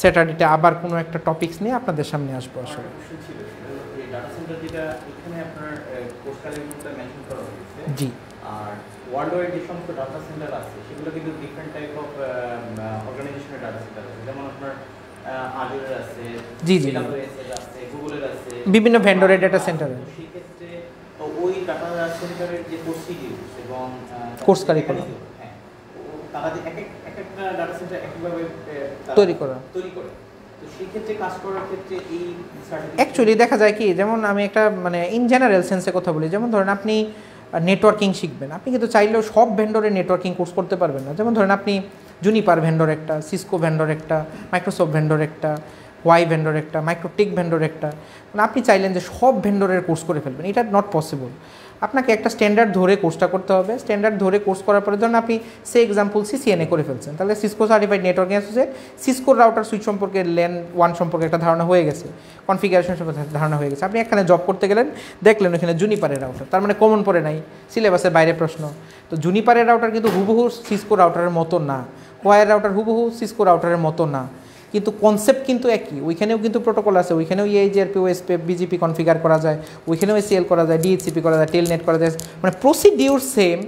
স্যাটারডেতে আবার কোনো একটা টপিকস নিয়ে আপনাদের সামনে আসব আসলে কোশ্চেন ছিল সেটা হলো এই ডাটা সেন্টার যেটা এখানে আপনার কোর্স কারিকুলামটা মেনশন করা হয়েছে জি আর ওয়ার্ল্ড ওয়াইড যে সমস্ত ডাটা সেন্টার আছে সেগুলো কিন্তু ডিফারেন্ট টাইপ অফ অর্গানাইজেশনের ডাটা সেন্টার আছে যেমন আপনার আজুরের আছে জি, জি, আছে গুগলের আছে বিভিন্ন এ। সেই ক্ষেত্রে ওই ডাটা সেন্টারের যে প্রসিডিউরস এবং Course curriculum। হ্যাঁ তারা যে এক এক- এক একটা ডাটা সেন্টার একইভাবে আহ, তারা করা। তৈরি করে অ্যাকচুয়ালি দেখা যায় কি যেমন আমি একটা মানে ইন জেনারেল সেন্সে কথা বলি যেমন ধরেন আপনি নেটওয়ার্কিং শিখবেন। আপনি কিন্তু চাইলেও সব ভেন্ডরের নেটওয়ার্কিং কোর্স করতে পারবেন না। যেমন ধরেন আপনি জুনিপার ভেন্ডর একটা সিসকো ভেন্ডর একটা মাইক্রোসফট ভেন্ডর একটা ওয়াই ভেন্ডর একটা মাইক্রোটেক ভেন্ডর একটা। মানে আপনি চাইলেন যে সব ভেন্ডরের কোর্স করে ফেলবেন। এটা নট পসিবল আপনাকে একটা স্ট্যান্ডার্ড ধরে কোর্সটা করতে হবে। স্ট্যান্ডার্ড ধরে কোর্স করার পরে ধরুন আপনি সে এক্সাম্পল সিসিএনএ করে ফেলছেন। তাহলে সিসকো সার্টিফাইড নেটওয়ার্কিং অ্যাসোসিয়েট সিসকোর রাউটার সুইচ সম্পর্কে ল্যান ওয়ান সম্পর্কে একটা ধারণা হয়ে গেছে। কনফিগারেশন সম্পর্কে ধারণা হয়ে গেছে। আপনি এখানে জব করতে গেলেন, দেখলেন ওখানে জুনিপারের রাউটার তার মানে কমন পড়ে নাই। সিলেবাসের বাইরে প্রশ্ন। তো জুনিপারের রাউটার কিন্তু হুবহু সিসকো রাউটারের মতো না। ওয়াইয়ের রাউটার হুবহু সিসকো রাউটারের মতো না। কিন্তু কনসেপ্ট কিন্তু একই। ওইখানেও কিন্তু প্রোটোকল আছে। ওইখানেও ইএইচআরপি ওএসপি বিজিপি কনফিগার করা যায়। ওইখানেও এসিএল করা যায় ডিএইচসিপি করা যায় টেলনেট করা যায়। মানে প্রসিডিউর সেম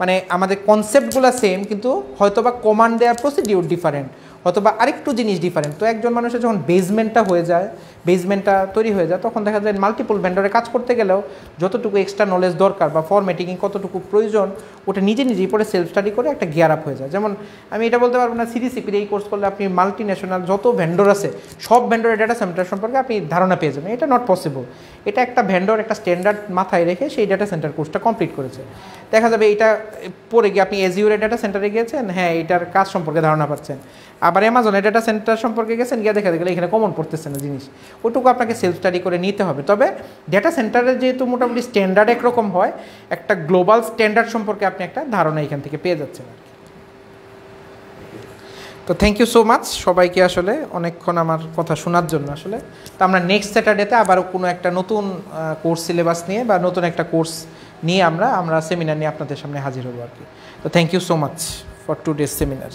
মানে আমাদের কনসেপ্টগুলো সেম কিন্তু হয়তোবা কমান্ড দেওয়ার প্রসিডিউর ডিফারেন্ট অথবা আরেকটু জিনিস ডিফারেন্ট তো একজন মানুষের যখন বেসমেন্টটা হয়ে যায় বেসমেন্টটা তৈরি হয়ে যায়, তখন দেখা যায় মাল্টিপল ভেন্ডরে কাজ করতে গেলেও যতটুকু এক্সট্রা নলেজ দরকার বা ফরম্যাটিং কতটুকু প্রয়োজন, ওটা নিজে নিজেই পরে সেলফ স্টাডি করে একটা গিয়ার আপ হয়ে যায়। যেমন আমি এটা বলতে পারব না সিরিসিপির এই কোর্স করলে আপনি মাল্টি ন্যাশনাল যত ভেন্ডর আছে, সব ভেন্ডরের ডেটা সেন্টার সম্পর্কে আপনি ধারণা পেয়ে যাবেন। এটা নট পসিবল এটা একটা ভেন্ডর একটা স্ট্যান্ডার্ড মাথায় রেখে সেই ডেটা সেন্টার কোর্সটা কমপ্লিট করেছে। দেখা যাবে এটা পরে গিয়ে আপনি এজিওর ডেটা সেন্টারে গিয়েছেন হ্যাঁ এটার কাজ সম্পর্কে ধারণা পাচ্ছেন। আবার অ্যামাজনের ডেটা সেন্টার সম্পর্কে গেছেন, গিয়ে দেখা গেলে এখানে কমন পড়তেছে না জিনিস। ওটুকু আপনাকে সেলফ স্টাডি করে নিতে হবে। তবে ডেটা সেন্টারের যেহেতু মোটামুটি স্ট্যান্ডার্ড একরকম হয়, একটা গ্লোবাল স্ট্যান্ডার্ড সম্পর্কে আপনি একটা ধারণা এখান থেকে পেয়ে যাচ্ছেন আর। তো থ্যাংক ইউ সো মাচ সবাইকে আসলে অনেকক্ষণ আমার কথা শোনার জন্য আসলে। তো আমরা নেক্সট স্যাটারডেতে আবারও কোনো একটা নতুন কোর্স সিলেবাস নিয়ে বা নতুন একটা কোর্স নিয়ে আমরা আমরা সেমিনার নিয়ে আপনাদের সামনে হাজির হব আর কি। তো thank you so much for two days seminar